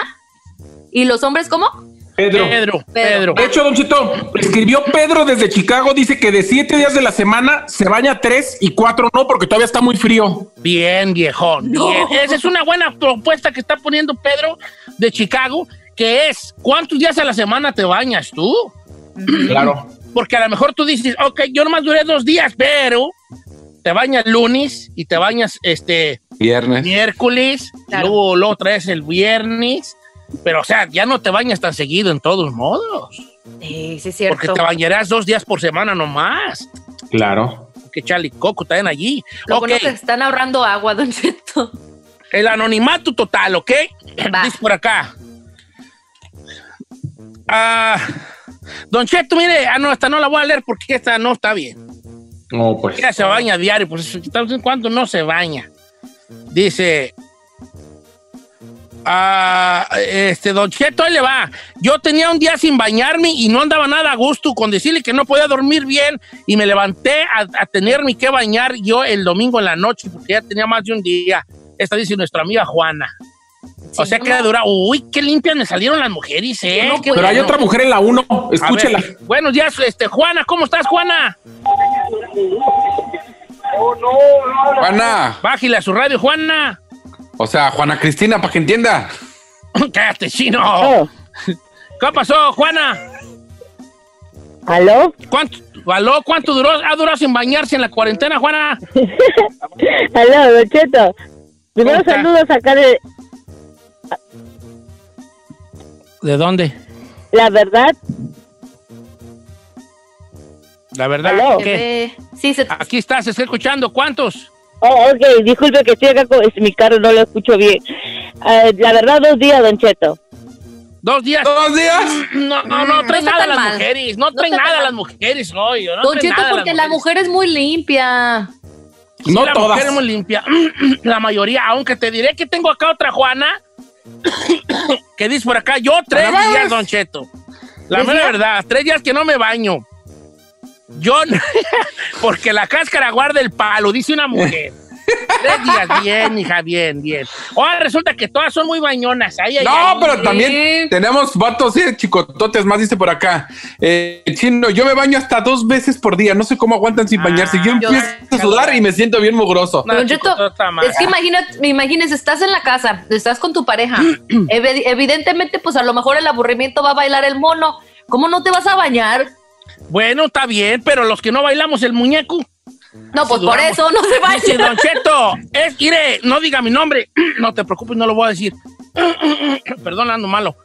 ¿Y los hombres cómo? Pedro. Pedro, Pedro. De hecho, Don Chito, escribió Pedro desde Chicago, dice que de siete días de la semana se baña tres y cuatro no, porque todavía está muy frío. Bien, viejón. No. Bien. Esa es una buena propuesta que está poniendo Pedro de Chicago, que es, ¿cuántos días a la semana te bañas tú? Claro. Porque a lo mejor tú dices, ok, yo nomás duré dos días, pero te bañas lunes y te bañas este Viernes. miércoles, luego, luego traes el viernes, pero o sea, ya no te bañas tan seguido en todos modos, Sí, sí, es cierto. porque te bañarás dos días por semana nomás. Claro. Que Charlie Coco también allí. Lo ok, bueno que están ahorrando agua, Don Cheto. el anonimato total, ¿ok? Dice por acá. Ah, don Cheto, mire, ah, no, esta no la voy a leer porque esta no está bien. No, pues. Ya se baña diario, pues ¿en cuánto no se baña? Dice, ah, este, Don Cheto, ahí le va. Yo tenía un día sin bañarme y no andaba nada a gusto con decirle que no podía dormir bien y me levanté a, a tenerme que bañar yo el domingo en la noche porque ya tenía más de un día. Esta dice nuestra amiga Juana. O sea que dura, uy, qué limpias me salieron las mujeres, ¿eh? Pero hay otra mujer en la uno, A escúchela. ver, buenos días, este, Juana, ¿cómo estás, Juana? Juana. Bájale a su radio, Juana. O sea, Juana Cristina, para que entienda. Cállate, chino. ¿Qué pasó, Juana? ¿Aló? ¿Cuánto, aló, ¿cuánto duró, ha durado sin bañarse en la cuarentena, Juana? Aló, Don Cheto. Primero saludos acá de ¿De dónde? La Verdad. La verdad. Aló. ¿qué? Aquí estás, estoy escuchando. ¿Cuántos? Oh, ok, disculpe que estoy acá con es- mi carro, no lo escucho bien. Eh, la verdad, dos días, Don Cheto. ¿Dos días? ¿Dos días? No, no, no Mm, traen no está nada las mal. mujeres. No No traen está nada mal. las mujeres hoy. No Don Cheto, porque la mujer es muy limpia. Sí, No la todas. mujer es muy limpia. La mayoría, aunque te diré que tengo acá otra Juana que dice por acá, yo tres días. Don Cheto. La ¿Tres mera días? verdad, tres días que no me baño. Yo, porque la cáscara guarda el palo, dice una mujer. Tres días, bien, hija, bien, bien. Ahora resulta que todas son muy bañonas. Ay, ay, No, ay. pero también tenemos vatos, eh, chicototes, más dice por acá. Eh, chino, yo me baño hasta dos veces por día. No sé cómo aguantan sin bañarse. Yo yo- empiezo a sudar y me siento bien mugroso. No, es que imagínate, imagínense, estás en la casa, estás con tu pareja. Evi- evidentemente, pues a lo mejor el aburrimiento va a bailar el mono. ¿Cómo no te vas a bañar? Bueno, está bien, pero los que no bailamos el muñeco. No, pues por eso no se Dice baña. Don Cheto, es, mire, no diga mi nombre. No te preocupes, no lo voy a decir. Perdón, ando malo.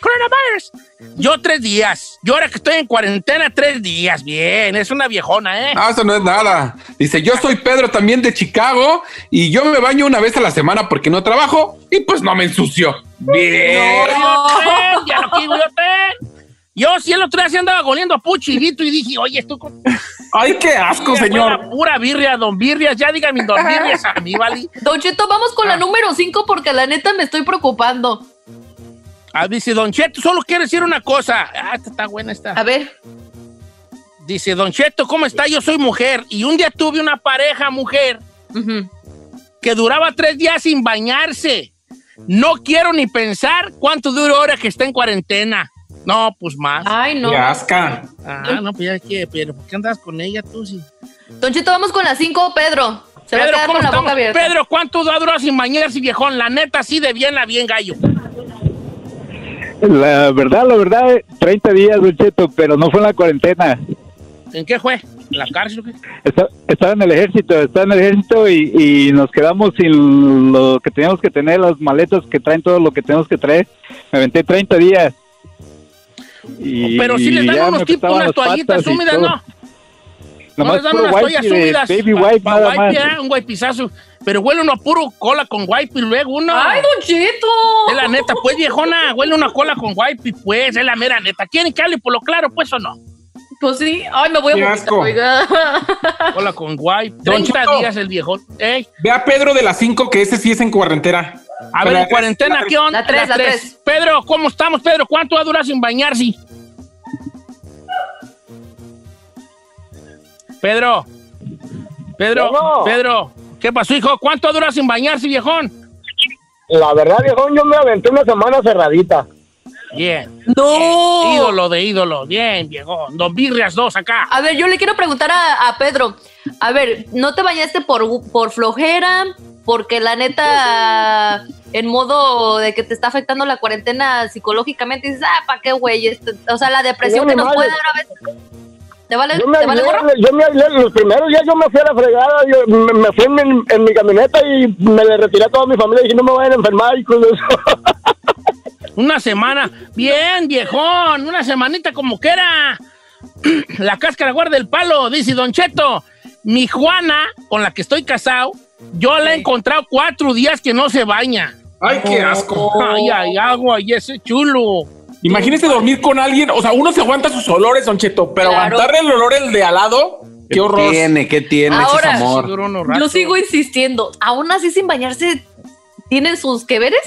Coronavirus. Yo tres días. Yo ahora que estoy en cuarentena, tres días. Bien, es una viejona, ¿eh? Ah, eso no es nada. Dice, yo soy Pedro también de Chicago y yo me baño una vez a la semana porque no trabajo y pues no me ensucio. Bien. Yo tres, ya yo tres. Yo sí el otro día sí andaba goliendo a puchilito y dije, oye, esto con... Ay, qué asco, Mira, señor. Pura birria, don birrias, ya dígame don birrias a mí, ¿vale? Don Cheto, vamos con Ah. la número 5 porque la neta me estoy preocupando. Ah, dice Don Cheto, solo quiero decir una cosa. Ah, esta está buena esta. A ver. Dice Don Cheto, ¿cómo está? Yo soy mujer y un día tuve una pareja mujer que duraba tres días sin bañarse. No quiero ni pensar cuánto dura ahora que está en cuarentena. No, pues más. Ay, no. Qué asca. Ah, no, pues ya que, pero ¿por qué andas con ella tú? Sí? Don Cheto, vamos con la 5, Pedro. Se va a Pedro, quedar ¿cómo con la boca abierta. Pedro, ¿cuánto ha durado sin bañarse, viejón? La neta, así de bien, la bien gallo. La verdad, la verdad, 30 días, Don Cheto, pero no fue en la cuarentena. ¿En qué fue? ¿En la cárcel o qué? Esta- Estaba en el ejército, estaba en el ejército y, y nos quedamos sin lo que teníamos que tener, las maletas que traen todo lo que tenemos que traer. Me aventé 30 días. Y Pero sí les dan unos tipos, unas las toallitas y húmedas. ¿no? No les dan unas toallas de húmedas. baby wipe, pa nada wipe, más. ¿eh? Un wipizazo. Pero huele uno a puro cola con wipe y luego uno. ¡Ay, Don Cheto! Es la neta, pues, viejona. Huele una cola con wipe, pues, es la mera neta. ¿Quieren que hable por lo claro, pues, o no? Pues sí. Ay, me voy a Qué asco. oiga. Cola con wipe. Don 30 Cheto. días el viejón. Ey, Ve a Pedro de las 5, que ese sí es en cuarentena. A ver, en cuarentena, ¿qué onda? La tres, la tres. Pedro, ¿cómo estamos, Pedro? ¿Cuánto va a durar sin bañarse? Pedro. Pedro. Pedro. ¿Qué pasó, hijo? ¿Cuánto va a durar sin bañarse, viejón? La verdad, viejón, yo me aventé una semana cerradita. Bien. ¡No! Bien. Ídolo de ídolo. Bien, viejón. Don Birrias 2 acá. A ver, yo le quiero preguntar a, a Pedro. A ver, ¿no te bañaste por, por flojera? Porque la neta, en modo de que te está afectando la cuarentena psicológicamente, dices, ah, ¿para qué, güey? Este- o sea, la depresión que nos puede madre. dar a veces. ¿Te vale, Yo me, ¿te vale aislé, gorro? yo me aislé, los primeros días yo me fui a la fregada, yo me, me fui en, mi- en mi camioneta y me le retiré a toda mi familia y dije, no me vayan a enfermar y con eso. Una semana. Bien, viejón. Una semanita como que era. La cáscara guarda el palo, dice Don Cheto. Mi Juana, con la que estoy casado, yo la he encontrado cuatro días que no se baña. Ay, qué asco. Ay, ay, agua, y ese chulo. Imagínese dormir con alguien, o sea, uno se aguanta sus olores, Don Cheto, pero Claro. aguantarle el olor el de al lado, qué ¿Qué horror. tiene? ¿Qué tiene? Ese es Ahora, amor. Yo sigo insistiendo. ¿Aún así sin bañarse tienen sus que veres?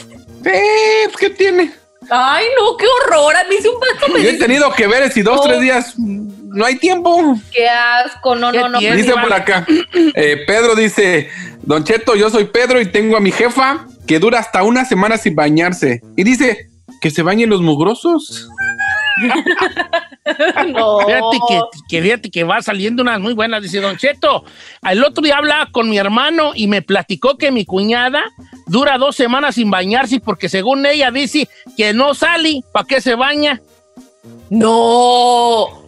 Eh, pues, ¿qué tiene? Ay, no, qué horror. A mí sí un vato me Yo he dice, tenido que ver si dos, No. tres días mm, no hay tiempo. qué asco. No, ¿Qué no, no. tiene? Dice por acá, eh, Pedro dice, Don Cheto, yo soy Pedro y tengo a mi jefa que dura hasta una semana sin bañarse. Y dice, que se bañen los mugrosos. No. Fíjate que, que fíjate que va saliendo unas muy buenas. Dice Don Cheto, el otro día hablaba con mi hermano y me platicó que mi cuñada dura dos semanas sin bañarse porque según ella dice que no sale, ¿para qué se baña? No.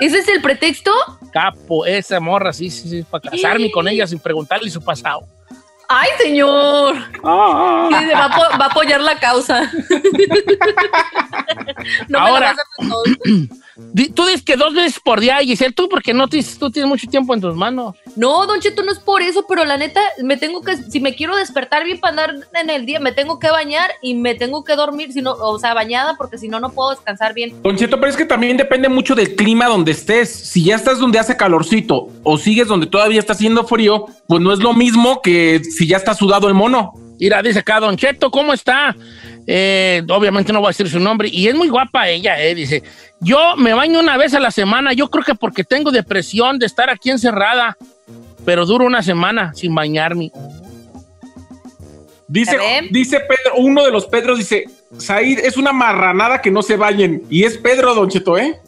¿Ese es el pretexto? Capo, esa morra, sí, sí, sí, para casarme con ella sin preguntarle su pasado. Ay, señor. Sí, va, a apo- va a apoyar la causa. no me la Ahora. vas a hacer todo. Di- Tú dices que dos veces por día, Giselle, tú porque no te- tú tienes mucho tiempo en tus manos. No, Don Cheto, no es por eso, pero la neta, me tengo que, si me quiero despertar bien para andar en el día, me tengo que bañar y me tengo que dormir, si no, o sea, bañada, porque si no, no puedo descansar bien. Don Cheto, pero es que también depende mucho del clima donde estés. Si ya estás donde hace calorcito o sigues donde todavía está haciendo frío, pues no es lo mismo que si ya está sudado el mono. Mira, dice acá, Don Cheto, ¿cómo está? Eh, obviamente no voy a decir su nombre. Y es muy guapa ella, eh. Dice, yo me baño una vez a la semana. Yo creo que porque tengo depresión de estar aquí encerrada. Pero duro una semana sin bañarme. Dice, dice Pedro, uno de los Pedros dice, Said es una marranada que no se bañen. Y es Pedro, Don Cheto, ¿eh?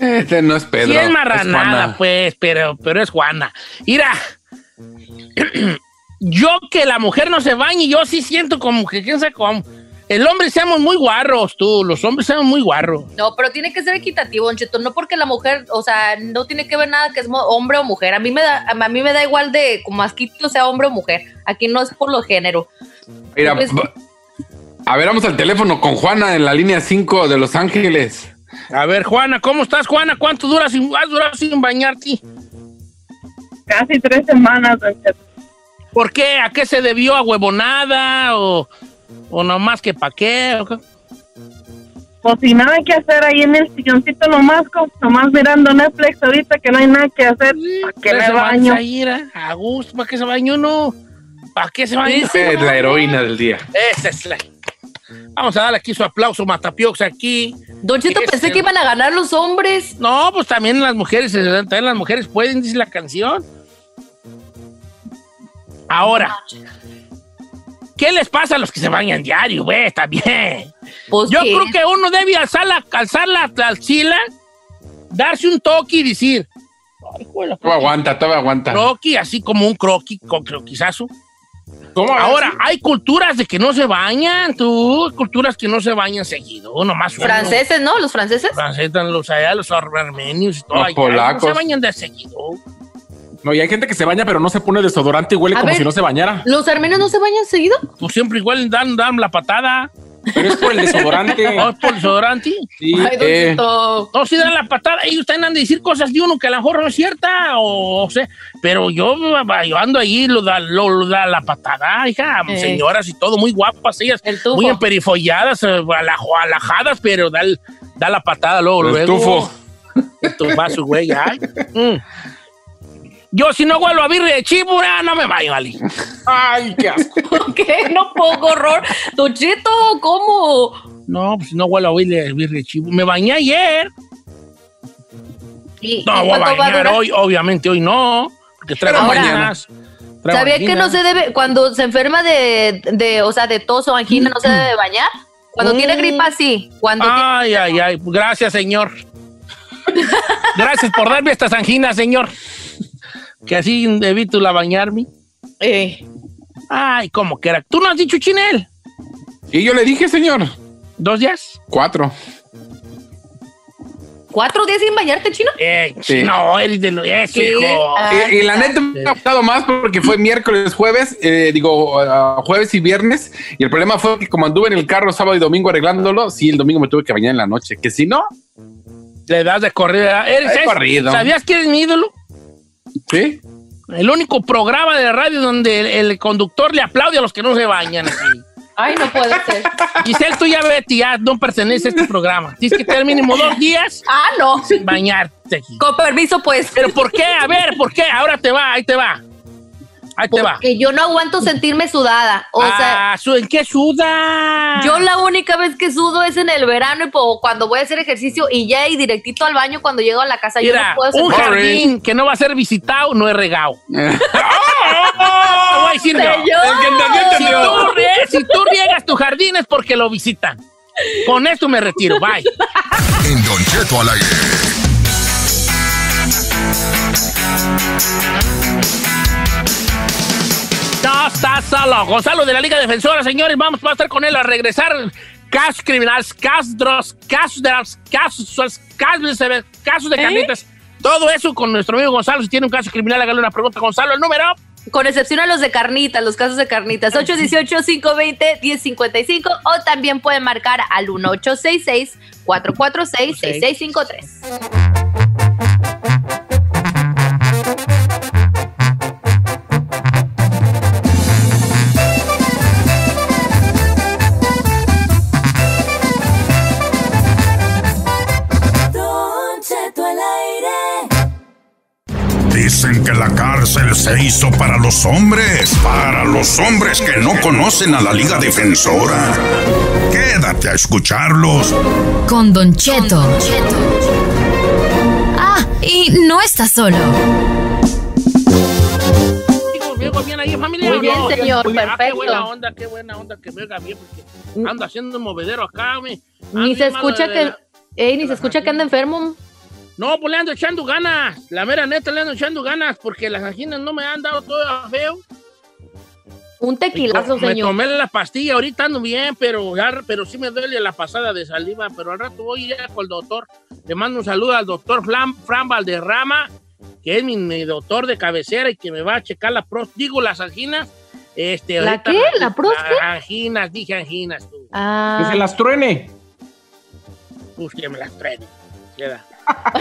Este no es Pedro. sí es marranada, pues, pero, pero es Juana. Mira, yo que la mujer no se bañe, yo sí siento como que, quién sabe cómo. El hombre seamos muy guarros, tú. Los hombres seamos muy guarros. No, pero tiene que ser equitativo, Don Cheto, no porque la mujer, o sea, no tiene que ver nada que es hombre o mujer. A mí me da, a mí me da igual de como asquito sea hombre o mujer. Aquí no es por lo género. Mira, Pues- va- a ver, vamos al teléfono con Juana en la línea 5 de Los Ángeles. A ver, Juana, ¿cómo estás, Juana? ¿Cuánto duras sin, has durado sin bañarte? Casi tres semanas, Don Cheto. ¿Por qué? ¿A qué se debió? ¿A huevonada? ¿O, o nomás que pa' qué? ¿O qué? Pues sin nada que hacer ahí en el silloncito nomás, nomás mirando Netflix ahorita que no hay nada que hacer. ¿Para qué Tres me baño? ahí, era, a gusto, ¿para qué se bañó uno? ¿Para qué se bañó? Es la heroína del día. Esa es la... Vamos a darle aquí su aplauso, Matapiox, aquí. Don Cheto, pensé que iban a ganar los hombres. No, pues también las mujeres, eh, también las mujeres pueden, dice la canción. Ahora, ¿qué les pasa a los que se bañan diario, güey? También. Pues, Yo ¿qué? creo que uno debe alzar la, alzar la, la darse un toque y decir, Todavía aguanta, todavía aguanta. croqui, así como un croqui, con croquizazo. ¿Cómo? Ahora, hay culturas de que no se bañan, tú, culturas que no se bañan seguido, nomás uno. Franceses, ¿no? Los franceses. Franceses, los allá, los armenios y todo Los allá, polacos. No se bañan de seguido. No, y hay gente que se baña, pero no se pone desodorante y huele A como ver. si no se bañara. ¿Los armenios no se bañan seguido? Pues siempre igual dan, dan la patada. Pero es por el desodorante. ¿No es por el desodorante? Sí, Ay, eh. No, si dan la patada. Ellos están han de decir cosas de uno que a lo mejor no es cierta, o, o sea, pero yo, yo ando ahí, lo da, lo, lo da la patada, hija, Eh. señoras y todo, muy guapas ellas, tufo. muy emperifolladas, eh, alajadas, pero da, el- da la patada luego, El luego. tufo. El tufazo, güey, ay. Mm. Yo si no huelo a birria de chibura, no me baño, Ali. Ay, qué asco. ¿Qué? No pongo horror. Don Cheto, ¿cómo? No, pues no huelo a birria de chibura. Me bañé ayer. ¿Y, No, y voy a cuánto va a bañar hoy, obviamente hoy no, porque traigo Ahora- mañanas. Traigo ¿Sabía que no se debe, cuando se enferma de, de, o sea, de tos o angina, no se debe bañar? Cuando tiene Mm. gripa, sí. Cuando tiene- Ay, ay, ay. Gracias, señor. Gracias por darme estas anginas, señor. Que así evito la bañarme. Eh, Ay, ¿cómo que era? ¿Tú no has dicho chinel? Y yo le dije, señor. ¿Dos días? Cuatro. ¿Cuatro días sin bañarte, chino? Eh, Sí. No, eres de lo... Eso, Sí. hijo. Y, y la neta me ha gustado más porque fue miércoles, jueves, eh, digo, jueves y viernes. Y el problema fue que como anduve en el carro sábado y domingo arreglándolo, sí, el domingo me tuve que bañar en la noche. Que si no, Le das de corrida. ¿Eres corrido. ¿Sabías que eres mi ídolo? ¿Sí? El único programa de radio donde el, el conductor le aplaude a los que no se bañan. Así. Ay, no puede ser. Giselle, tú ya vete, ya no perteneces a este programa. Tienes que tener mínimo dos días Ah, no. sin bañarte aquí. Con permiso, pues. ¿Pero por qué? A ver, ¿por qué? Ahora te va, ahí te va. Ahí te va. Porque yo no aguanto sentirme sudada. O sea, Ah, ¿en qué suda? yo la única vez que sudo es en el verano y po- cuando voy a hacer ejercicio y ya y directito al baño cuando llego a la casa. yo no puedo un jardín que no va a ser visitado no es regado. Te voy a Si tú, rie- si tú riegas tu jardín es porque lo visitan. Con esto me retiro. Bye. En Don Cheto al aire. No, está solo. Gonzalo de la Liga Defensora, señores. Vamos, a estar con él a regresar. Casos criminales, casos drogas, casos de casos, casos, casos de ¿Eh? carnitas. Todo eso con nuestro amigo Gonzalo. Si tiene un caso criminal, hágale una pregunta. Gonzalo, el número. Con excepción a los de carnitas, los casos de carnitas. 818-520-1055 o también pueden marcar al 1866 446 6653 Dicen que la cárcel se hizo para los hombres, para los hombres que no conocen a la Liga Defensora. Quédate a escucharlos. Con Don Cheto. Ah, y no estás solo. Chicos, ¿Vengo bien ahí, familia? Muy bien, No, señor. Ah, qué perfecto. buena onda, qué buena onda que venga bien, porque ando haciendo un movedero acá, me. Ni se escucha que, la- ey, ni se escucha que anda enfermo. No, pues le ando echando ganas. La mera neta le ando echando ganas porque las anginas no me han dado todo feo. Un tequilazo, Me señor. tomé la pastilla, ahorita ando bien, pero, ya- pero sí me duele la pasada de saliva. Pero al rato voy ya con el doctor. Le mando un saludo al doctor Fran, Fran Valderrama, que es mi, mi doctor de cabecera y que me va a checar la pros, digo las anginas. Este, ¿La qué? ¿La las Anginas, dije anginas. Tú. Ah. Que se las truene. Pues que me las traen. Queda.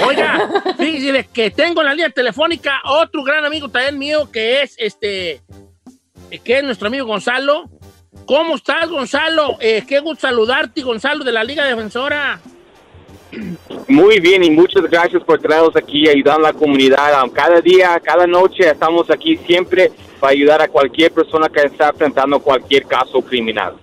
Oiga, fíjese que tengo en la línea telefónica otro gran amigo también mío que es este, que es nuestro amigo Gonzalo. ¿Cómo estás, Gonzalo? Eh, qué gusto saludarte, Gonzalo, de la Liga Defensora. Muy bien y muchas gracias por traernos aquí ayudando a la comunidad. Cada día, cada noche estamos aquí siempre para ayudar a cualquier persona que está enfrentando cualquier caso criminal.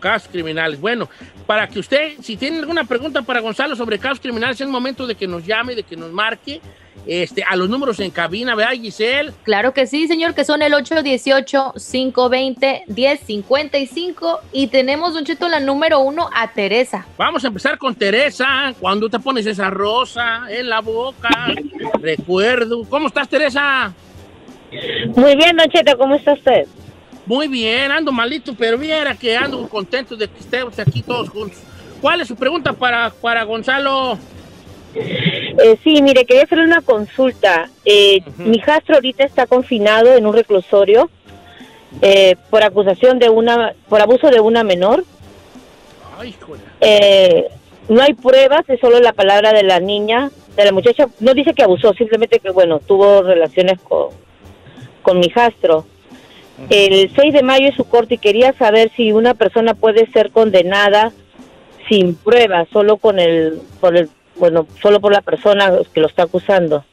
Casos criminales. Bueno, para que usted, si tiene alguna pregunta para Gonzalo sobre casos criminales, es momento de que nos llame, de que nos marque este, a los números en cabina, ¿verdad, Giselle? Claro que sí, señor, que son el 818-520-1055 y tenemos, Don Cheto, la número uno a Teresa. Vamos a empezar con Teresa. Cuando te pones esa rosa en la boca, recuerdo. ¿Cómo estás, Teresa? Muy bien, Don Cheto, ¿cómo está usted? Muy bien, ando malito, pero viera que ando contento de que estemos aquí todos juntos. ¿Cuál es su pregunta para, para Gonzalo? Eh, sí, mire, quería hacerle una consulta. Eh, Mi hijastro ahorita está confinado en un reclusorio eh, por acusación de una, por abuso de una menor. Ay, joder. Eh, no hay pruebas, es solo la palabra de la niña, de la muchacha. No dice que abusó, simplemente que, bueno, tuvo relaciones con, con mi hijastro. El 6 de mayo es su corte y quería saber si una persona puede ser condenada sin pruebas, solo con el, por el, bueno, solo por la persona que lo está acusando.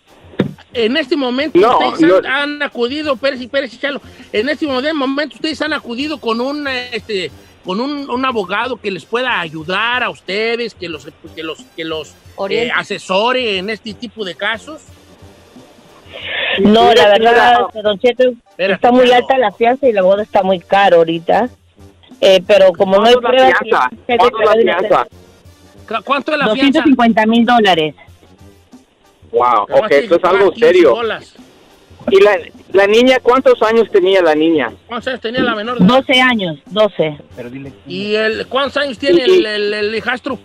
En este momento No, ustedes no. han, han acudido, Pérez y Pérez y Chalo, en este momen- momento ustedes han acudido con un este con un, un abogado que les pueda ayudar a ustedes, que los que los que los eh, asesore en este tipo de casos. No, la verdad, don Cheto, Espera, está muy alta la fianza y la boda está muy caro ahorita. Eh, pero como no hay ¿Cuánto es la pruebas... fianza? ¿Cuánto es la fianza? ¿Cu- ¿Cuánto es la fianza? 250 mil dólares. Wow, ok, esto es algo 15 serio. bolas. ¿Y la, la niña, cuántos años tenía la niña? ¿Cuántos años tenía la menor? de edad? 12 años, 12. ¿Y el, cuántos años tiene Y- el, el, el hijastro?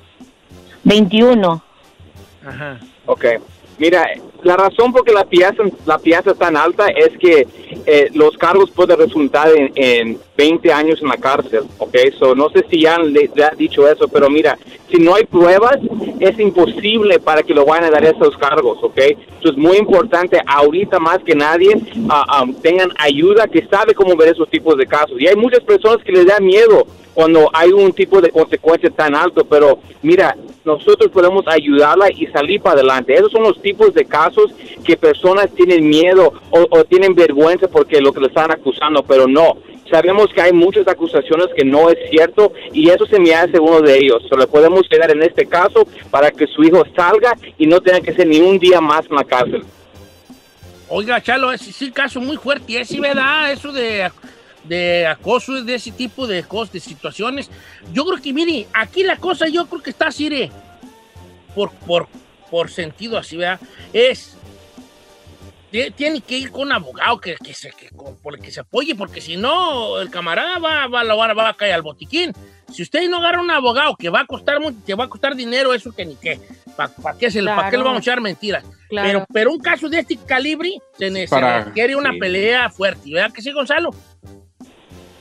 21. Ajá. Ok. Mira, la razón por la fianza, la fianza es tan alta es que eh, los cargos pueden resultar en, en 20 años en la cárcel, ¿ok? So, no sé si ya le, le han dicho eso, pero mira, si no hay pruebas, es imposible para que lo vayan a dar esos cargos, ¿ok? Entonces es muy importante ahorita más que nadie ah, ah, tengan ayuda que sabe cómo ver esos tipos de casos. Y hay muchas personas que les da miedo cuando hay un tipo de consecuencia tan alto, pero mira, nosotros podemos ayudarla y salir para adelante. Esos son los tipos de casos que personas tienen miedo o, tienen vergüenza porque lo que le están acusando, pero no. Sabemos que hay muchas acusaciones que no es cierto y eso se me hace uno de ellos. Se le podemos quedar en este caso para que su hijo salga y no tenga que ser ni un día más en la cárcel. Oiga, Chalo, es sí, caso muy fuerte, y es sí, ¿verdad? Eso de, de acoso, de ese tipo de cosas, de situaciones. Yo creo que, mire, aquí la cosa yo creo que está así, de, por, por, por sentido así, ¿verdad? Es, tie- tiene que ir con un abogado que, que se, que, con- por el que se apoye, porque si no, el camarada va, va, va, va a caer al botiquín. Si usted no agarra un abogado que va a costar que va a costar dinero, eso que ni qué. ¿Para qué, se le- pa' qué le Claro. vamos a echar mentiras? Claro. Pero, pero un caso de este calibre se, ne- se requiere una sí. pelea fuerte. ¿Verdad que sí, Gonzalo?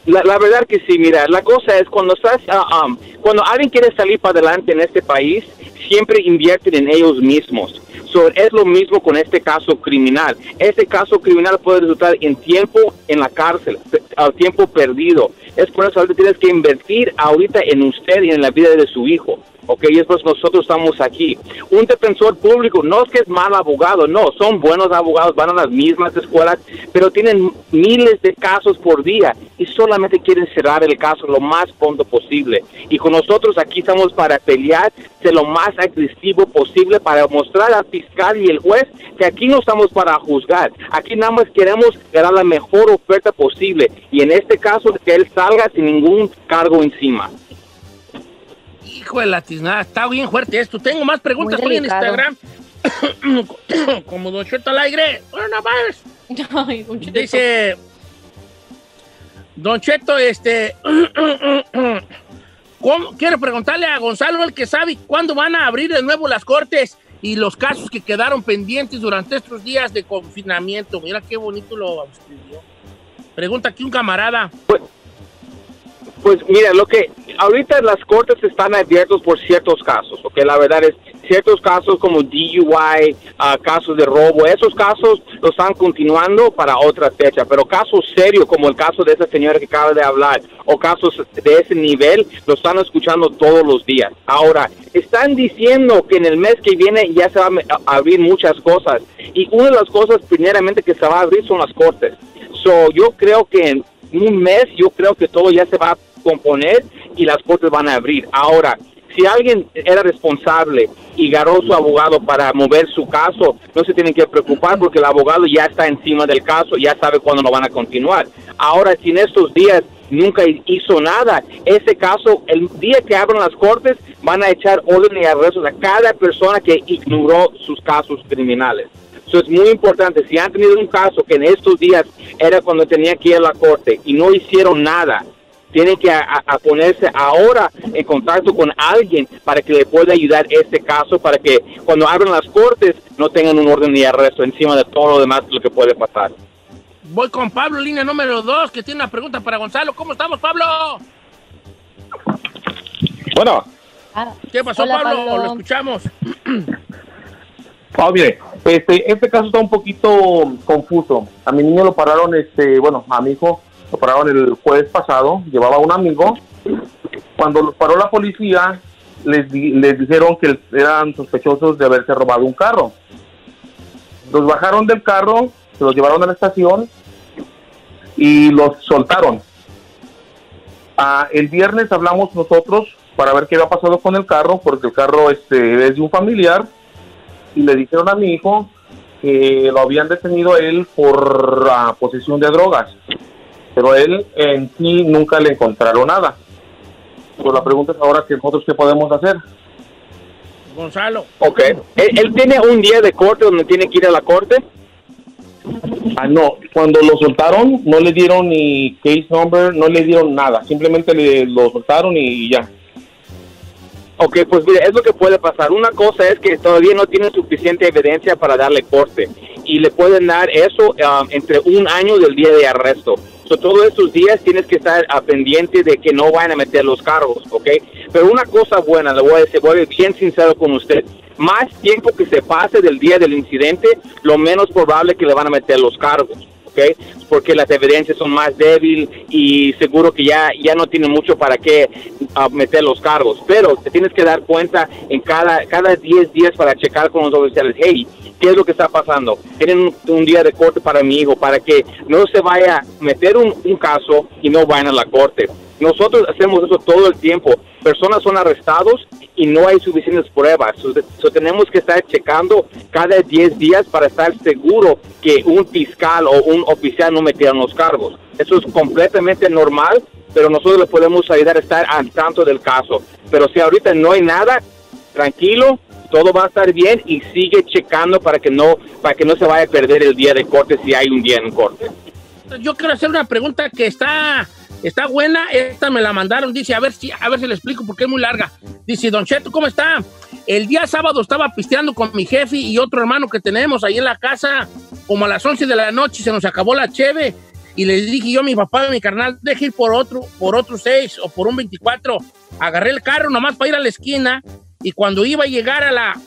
La, la verdad que sí, mira, la cosa es cuando estás, ah, um, cuando alguien quiere salir para adelante en este país, siempre invierten en ellos mismos. So, es lo mismo con este caso criminal. Este caso criminal puede resultar en tiempo en la cárcel, ah, tiempo perdido. Es por eso ahorita tienes que invertir ahorita en usted y en la vida de su hijo. Ok, y es por eso nosotros estamos aquí. Un defensor público no es que es mal abogado, no, son buenos abogados, van a las mismas escuelas, pero tienen miles de casos por día y solamente quieren cerrar el caso lo más pronto posible. Y con nosotros aquí estamos para pelear, ser lo más agresivo posible, para mostrar al fiscal y el juez que aquí no estamos para juzgar, aquí nada más queremos ganar la mejor oferta posible y en este caso que él salga sin ningún cargo encima. Hijo de la tiznada, está bien fuerte esto. Tengo más preguntas Muy hoy en. Instagram. Como Don Cheto al aire. Coronavirus. Ay, Don Cheto. Dice Don Cheto, este. ¿cómo- Quiero preguntarle a Gonzalo, el que sabe cuándo van a abrir de nuevo las cortes y los casos que quedaron pendientes durante estos días de confinamiento. Mira qué bonito lo escribió. Pregunta aquí un camarada. Pues mira, lo que ahorita las cortes están abiertos por ciertos casos, ok, la verdad es ciertos casos como DUI, ah, casos de robo, esos casos los están continuando para otra fecha, pero casos serios como el caso de esa señora que acaba de hablar o casos de ese nivel los están escuchando todos los días. Ahora, están diciendo que en el mes que viene ya se van a abrir muchas cosas y una de las cosas primeramente que se va a abrir son las cortes. So, yo creo que en un mes, yo creo que todo ya se va a componer y las cortes van a abrir. Ahora, si alguien era responsable y agarró su abogado para mover su caso, no se tienen que preocupar porque el abogado ya está encima del caso, ya sabe cuándo lo van a continuar. Ahora, si en estos días nunca hizo nada, ese caso, el día que abran las cortes, van a echar orden y arrestos a cada persona que ignoró sus casos criminales. Eso es muy importante. Si han tenido un caso que en estos días era cuando tenía que ir a la corte y no hicieron nada, tienen que a, ponerse ahora en contacto con alguien para que le pueda ayudar este caso, para que cuando abran las cortes no tengan un orden de arresto encima de todo lo demás lo que puede pasar. Voy con Pablo, línea número 2, que tiene una pregunta para Gonzalo. ¿Cómo estamos, Pablo? Bueno, ¿Qué pasó, Hola, Pablo? Pablo. Lo escuchamos. ah, mire, este, este caso está un poquito confuso. A mi niño lo pararon, este, bueno, a mi hijo lo pararon el jueves pasado, llevaba un amigo. Cuando los paró la policía, les, di- les dijeron que eran sospechosos de haberse robado un carro. Los bajaron del carro, se los llevaron a la estación y los soltaron. Ah, el viernes hablamos nosotros para ver qué había pasado con el carro, porque el carro este, es de un familiar, y le dijeron a mi hijo que lo habían detenido a él por ah, posesión de drogas, pero él en sí nunca le encontraron nada. Pues la pregunta es ahora que nosotros qué podemos hacer. Gonzalo. Ok. ¿Él, él tiene un día de corte donde tiene que ir a la corte? Ah, no, cuando lo soltaron no le dieron ni case number, no le dieron nada, simplemente le, lo soltaron y ya. Ok, pues mire, es lo que puede pasar. Una cosa es que todavía no tienen suficiente evidencia para darle corte y le pueden dar eso um, entre un año del día de arresto. So, todos estos días tienes que estar a pendiente de que no vayan a meter los cargos, ¿ok? Pero una cosa buena, le voy a decir, voy a bien sincero con usted. Más tiempo que se pase del día del incidente, lo menos probable que le van a meter los cargos. ¿ok? Porque las evidencias son más débiles y seguro que ya, ya no tienen mucho para qué ah, meter los cargos. Pero te tienes que dar cuenta en cada, cada 10 días para checar con los oficiales, hey, ¿qué es lo que está pasando? Tienen un, un día de corte para mi hijo, para que no se vaya a meter un, un caso y no vayan a la corte. Nosotros hacemos eso todo el tiempo. Personas son arrestados y no hay suficientes pruebas. So, so tenemos que estar checando cada 10 días para estar seguro que un fiscal o un oficial no metieron los cargos. Eso es completamente normal, pero nosotros le podemos ayudar a estar al tanto del caso. Pero si ahorita no hay nada, tranquilo, todo va a estar bien y sigue checando para que no para que no se vaya a perder el día de corte si hay un día en corte. Yo quiero hacer una pregunta que está Está buena, esta me la mandaron, dice, a ver si, a ver si le explico porque es muy larga. Dice, Don Cheto, ¿cómo está? El día sábado estaba pisteando con mi jefe y otro hermano que tenemos ahí en la casa, como a las 11 de la noche, se nos acabó la cheve. Y le dije yo a mi papá y mi carnal, deje ir por otro, por otro 6 o por un 24. Agarré el carro nomás para ir a la esquina y cuando iba a llegar a la,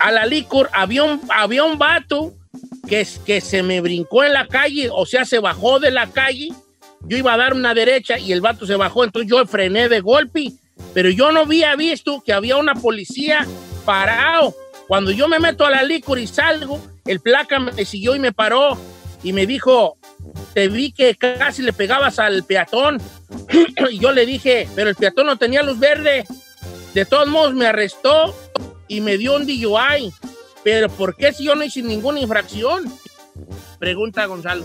a la licor, había un, había un vato que, que se me brincó en la calle, o sea, se bajó de la calle. Yo iba a dar una derecha y el vato se bajó, entonces yo frené de golpe, pero yo no había visto que había una policía parado. Cuando yo me meto a la licor y salgo, el placa me siguió y me paró y me dijo, te vi que casi le pegabas al peatón. y yo le dije, pero el peatón no tenía luz verde. De todos modos me arrestó y me dio un DUI. Pero ¿por qué si yo no hice ninguna infracción? Pregunta Gonzalo.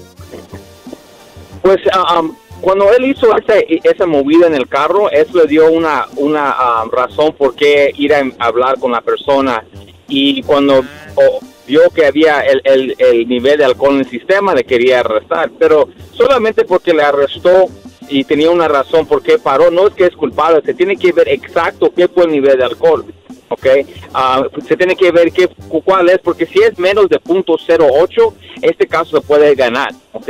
Pues um, cuando él hizo esa, esa movida en el carro, eso le dio una, una ah, razón por qué ir a hablar con la persona. Y cuando vio que había el, el, el nivel de alcohol en el sistema, le quería arrestar. Pero solamente porque le arrestó y tenía una razón por qué paró, no es que es culpable, se tiene que ver exacto qué fue el nivel de alcohol. ¿Ok? Ah, se tiene que ver qué, cuál es, porque si es menos de .08, este caso se puede ganar, ¿ok?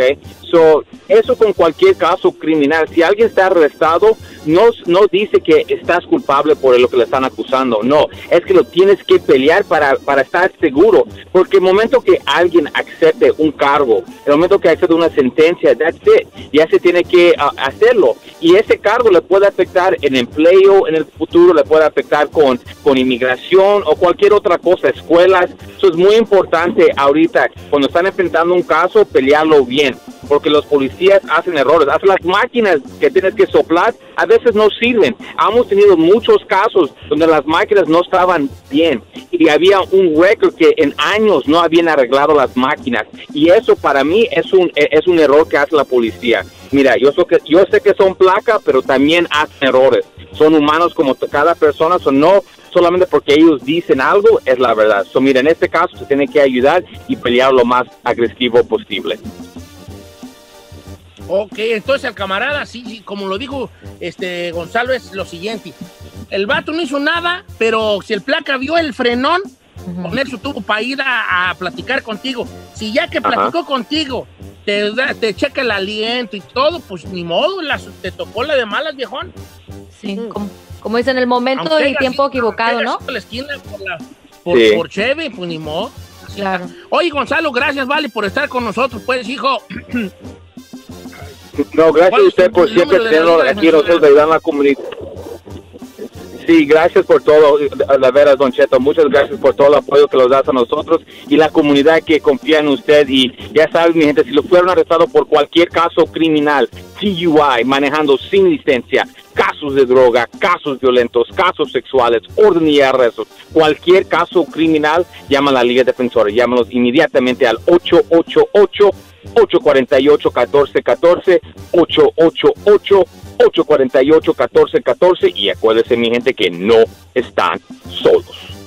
So, eso con cualquier caso criminal, si alguien está arrestado, no, no dice que estás culpable por lo que le están acusando, no, es que lo tienes que pelear para, para estar seguro, porque el momento que alguien acepte un cargo, el momento que acepte una sentencia, that's it, ya se tiene que ah, hacerlo, y ese cargo le puede afectar en empleo, en el futuro le puede afectar con, con inmigración o cualquier otra cosa, escuelas, eso es muy importante ahorita, cuando están enfrentando un caso, pelearlo bien, porque los policías hacen errores, hacen las máquinas que tienes que soplar, a veces no sirven. Hemos tenido muchos casos donde las máquinas no estaban bien y había un récord que en años no habían arreglado las máquinas y eso para mí es un es un error que hace la policía. Mira, yo sé que yo sé que son placas, pero también hacen errores. Son humanos como cada persona, son no solamente porque ellos dicen algo es la verdad. So, mira, en este caso se tiene que ayudar y pelear lo más agresivo posible. Ok, entonces el camarada, sí, sí, como lo dijo este Gonzalo, es lo siguiente. El vato no hizo nada, pero si el placa vio el frenón, poner su tubo para ir a, a platicar contigo. Si ya que Ajá. platicó contigo, te, checa el aliento y todo, pues ni modo, la- te tocó la de malas, viejón. Sí, como, como dicen, el momento Aunque y haya tiempo equivocado, ¿no? sido la esquina por, la, por, Sí. por Cheve, pues ni modo. Claro. Oye, Gonzalo, gracias, vale, por estar con nosotros, pues, hijo. No, gracias ¿Cuál a usted por siempre Liga aquí nosotros ayudando a la comunidad. Sí, gracias por todo, la veras, Don Cheto. Muchas gracias por todo el apoyo que nos das a nosotros y la comunidad que confía en usted. Y ya saben, mi gente, si lo fueron arrestados por cualquier caso criminal, TUI, manejando sin licencia, casos de droga, casos violentos, casos sexuales, orden y arrestos, cualquier caso criminal, llama a la Liga Defensora. Llámanos inmediatamente al 888 848-1414, 888-848-1414 y acuérdense mi gente que no están solos.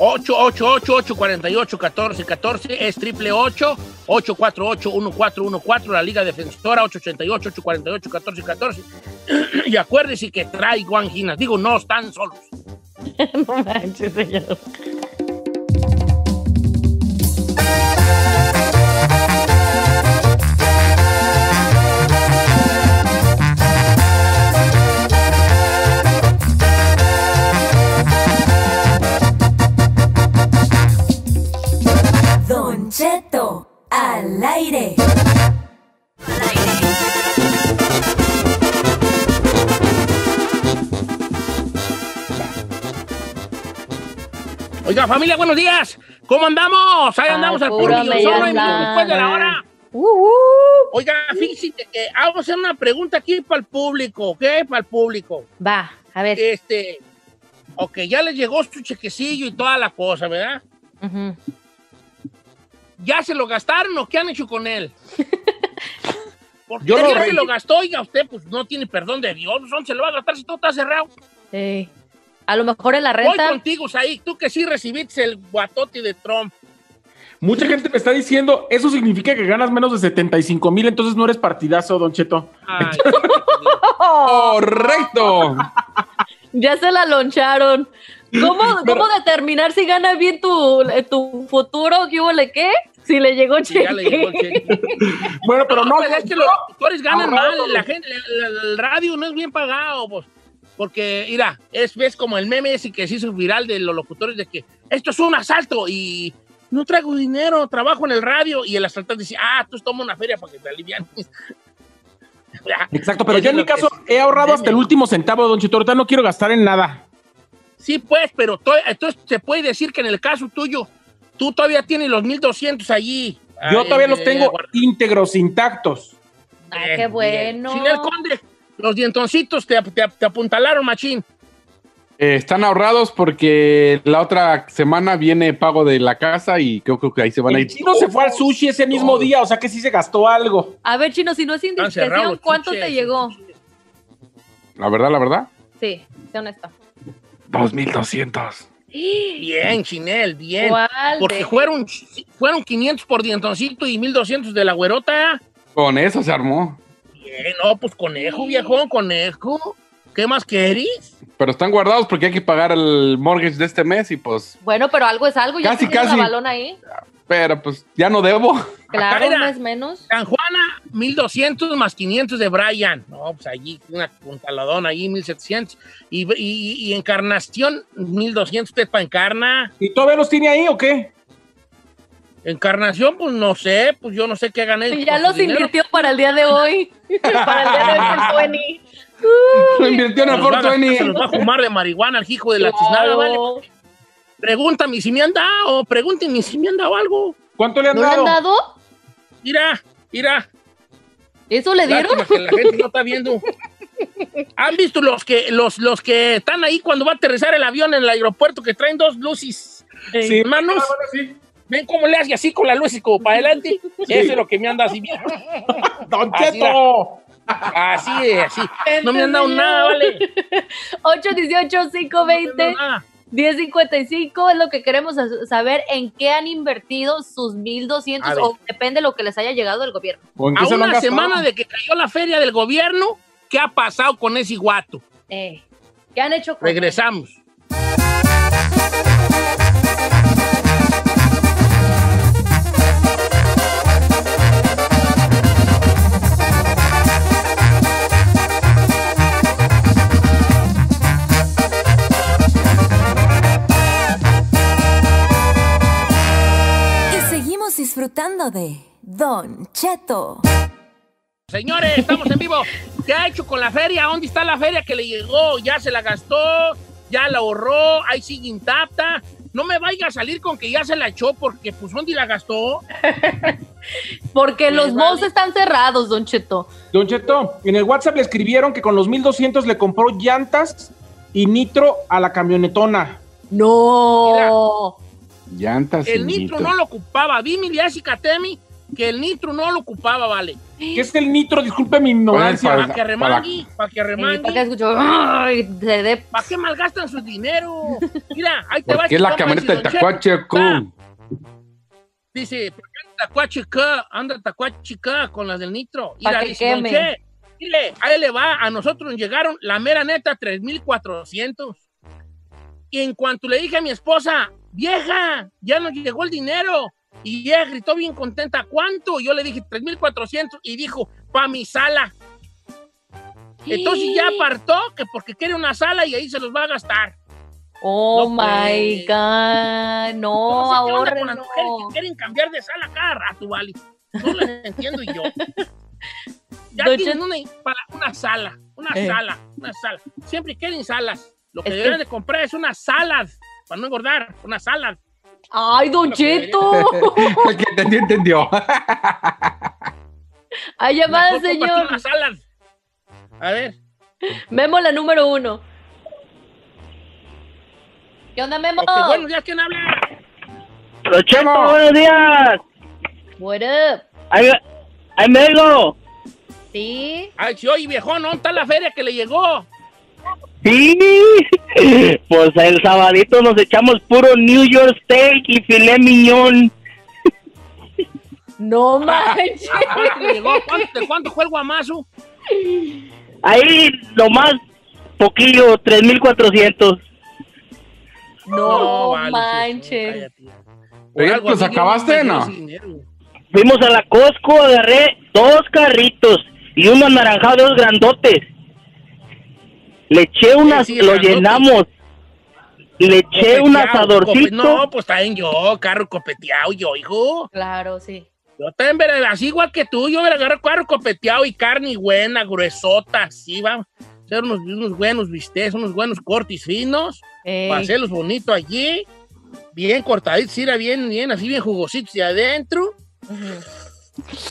888-848-1414 es triple 848-848-1414, la Liga Defensora 888-848-1414. y acuérdese que trae guanginas. Digo, no están solos. no manches, señor. Don Cheto al aire. Oiga, familia, buenos días. ¿Cómo andamos? Ahí andamos al puro después de la hora. Oiga, fíjate que vamos a hacer una pregunta aquí para el público, ¿ok? Para el público. Va, a ver. Este, ok, ya les llegó su chequecillo y toda la cosa, ¿verdad? Ujú. ¿Ya se lo gastaron o qué han hecho con él? Porque Yo lo ya se lo gastó, oiga, usted pues no tiene perdón de Dios. ¿Dónde se lo va a gastar si todo está cerrado? Sí. A lo mejor en la Voy renta. contigo, Saí, tú que sí recibiste el guatote de Trump. Mucha gente me está diciendo, eso significa que ganas menos de 75 mil, entonces no eres partidazo, Don Cheto. Ay, Correcto. Ya se la loncharon. ¿Cómo, ¿cómo determinar si gana bien tu, tu futuro? ¿Qué qué? Si le llegó cheque. ya le llegó el cheque. Bueno, pero no. pues es que los locutores ganan mal. La gente, el, radio no es bien pagado, pues. Porque, mira, es ves como el meme ese que se hizo viral de los locutores de que esto es un asalto y no traigo dinero, trabajo en el radio. Y el asaltante dice, ah, tú toma una feria para que te alivian. Exacto, pero yo en mi caso es he ahorrado hasta el último centavo, Don. Ahorita no quiero gastar en nada. Sí, pues, pero to- entonces se puede decir que en el caso tuyo, tú todavía tienes los 1200 allí. Yo Ay, todavía los eh, tengo íntegros, intactos. Ah, qué bueno. Sin el conde, los dientoncitos te, te- te apuntalaron, machín. Eh, están ahorrados porque la otra semana viene pago de la casa y creo, creo que ahí se van a El ir. chino se fue al sushi ese mismo día, o sea que sí se gastó algo. A ver, Chino, si no es indiscreción, ¿cuánto chuches. te llegó? La verdad, la verdad. Sí, sé honesto. 2200. Bien, Chinel, bien. ¿Cuál Porque de- fueron, fueron 500 por dientoncito y 1200 de la güerota. Con eso se armó. Bien, no, pues conejo, viejón, conejo. ¿Qué más querís? Pero están guardados porque hay que pagar el mortgage de este mes y pues. Bueno, pero algo es algo. Ya casi. la balón ahí. Pero pues ya no debo. Claro, Acá un era. mes menos. San Juana, 1200 más 500 de Brian. No, pues allí, una puntaladona allí, 1700. Y, y, y Encarnación, 1200 usted para Encarna. ¿Y todavía los tiene ahí o qué? Encarnación, pues no sé, pues yo no sé qué gané. Y ya los invirtió para el día de hoy. para el día de hoy por 20. Lo invirtió en el Se los va a gastar, 420. Se los va a fumar de marihuana al hijo de la tiznada, ¿vale? Pregúntame si me han dado, pregúntenme si me han dado algo. ¿Cuánto le han ¿No le dado? han dado? Mira, mira. ¿Eso le dieron? Lástima que la gente no está viendo. ¿Han visto los que, los, los que están ahí cuando va a aterrizar el avión en el aeropuerto que traen dos luces Sí. en manos? Ah, bueno, sí. ¿Ven cómo le hace así con la luz y como para adelante? Eso es lo que me han dado así. mira. ¡Don Así Cheto! Así es, así. No me han dado nada, ¿vale? 818-520. Nada. 1055 es lo que queremos sa- saber en qué han invertido sus 1200 A ver. o depende de lo que les haya llegado del gobierno. ¿O en A se una semana de que cayó la feria del gobierno, ¿qué ha pasado con ese guato? Eh, ¿Qué han hecho con Regresamos. Disfrutando de Don Cheto. Señores, estamos en vivo. ¿Qué ha hecho con la feria? ¿Dónde está la feria que le llegó? ¿Ya se la gastó? ¿Ya la ahorró? ¿Ahí sigue intacta? No me vaya a salir con que ya se la echó porque pues ¿dónde la gastó? Porque los vale. malls están cerrados, Don Cheto. Don Cheto, en el WhatsApp le escribieron que con los 1200 le compró llantas y nitro a la camionetona. No. Llantas y El nitro no lo ocupaba. Dime, Jessica Temi, que el nitro no lo ocupaba, vale. ¿Qué es el nitro? Disculpe mi ignorancia. Para- Para que remangui, para que Eh, ¿Para qué remangui. escucho? Ay, se dé- ¿Para qué malgastan su dinero? Mira, ahí te va. Porque este es la camioneta dice, de "Don Cheto, Tacuache, cu". Dice, ¿por qué Tacuachica? Anda Tacuachica con las del nitro. Mira, que dice, dile, ahí le va. A nosotros nos llegaron, la mera neta, 3,400. Y en cuanto le dije a mi esposa, vieja, ya nos llegó el dinero. Y ella gritó bien contenta, ¿cuánto? Y yo le dije, 3,400. Y dijo, pa' mi sala. Entonces ya apartó que porque quiere una sala y ahí se los va a gastar. Oh No, my pues. God. No, No sé las mujeres que quieren cambiar de sala cada rato, vale. No las entiendo yo. Ya tienen una, para una sala, una Eh. sala, una sala. Siempre quieren salas. Lo que Es que- de comprar es una salad, para no engordar, una salad. Ay, Don Cheto. El que entendió, entendió. Hay llamada, Mejor cómprate señor. Una salad. A ver. Memo, la número uno. ¿Qué onda, Memo? Ok, buenos días, ¿quién habla? Don Cheto, buenos días. What up? Ahí, ahí me digo. ¿Sí? Ay, sí, oye, viejón, ¿dónde está la feria que le llegó? Sí. Pues el sabadito nos echamos puro New York Steak y filet miñón. No manches. ¿Cuánto le llegó? ¿Cuánto, ¿De cuánto fue el guamazo? Ahí nomás poquillo, 3400. No, vale, manches. Oye, algo ¿Los así, acabaste no? no. Fuimos a la Costco, agarré dos carritos y unos anaranjados grandotes. Le eché unas, sí, lo grandotes. llenamos. Le eché un asadorcito. No, pues también yo, carro copeteado, yo, hijo. Claro, sí. Yo también, así igual que tú, yo me agarro carro copeteado y carne buena, gruesota, así, vamos. Hacer unos, unos buenos bistecs, unos buenos cortis finos, Ey. para hacerlos bonitos allí, bien cortaditos, bien, bien, así bien jugositos de adentro.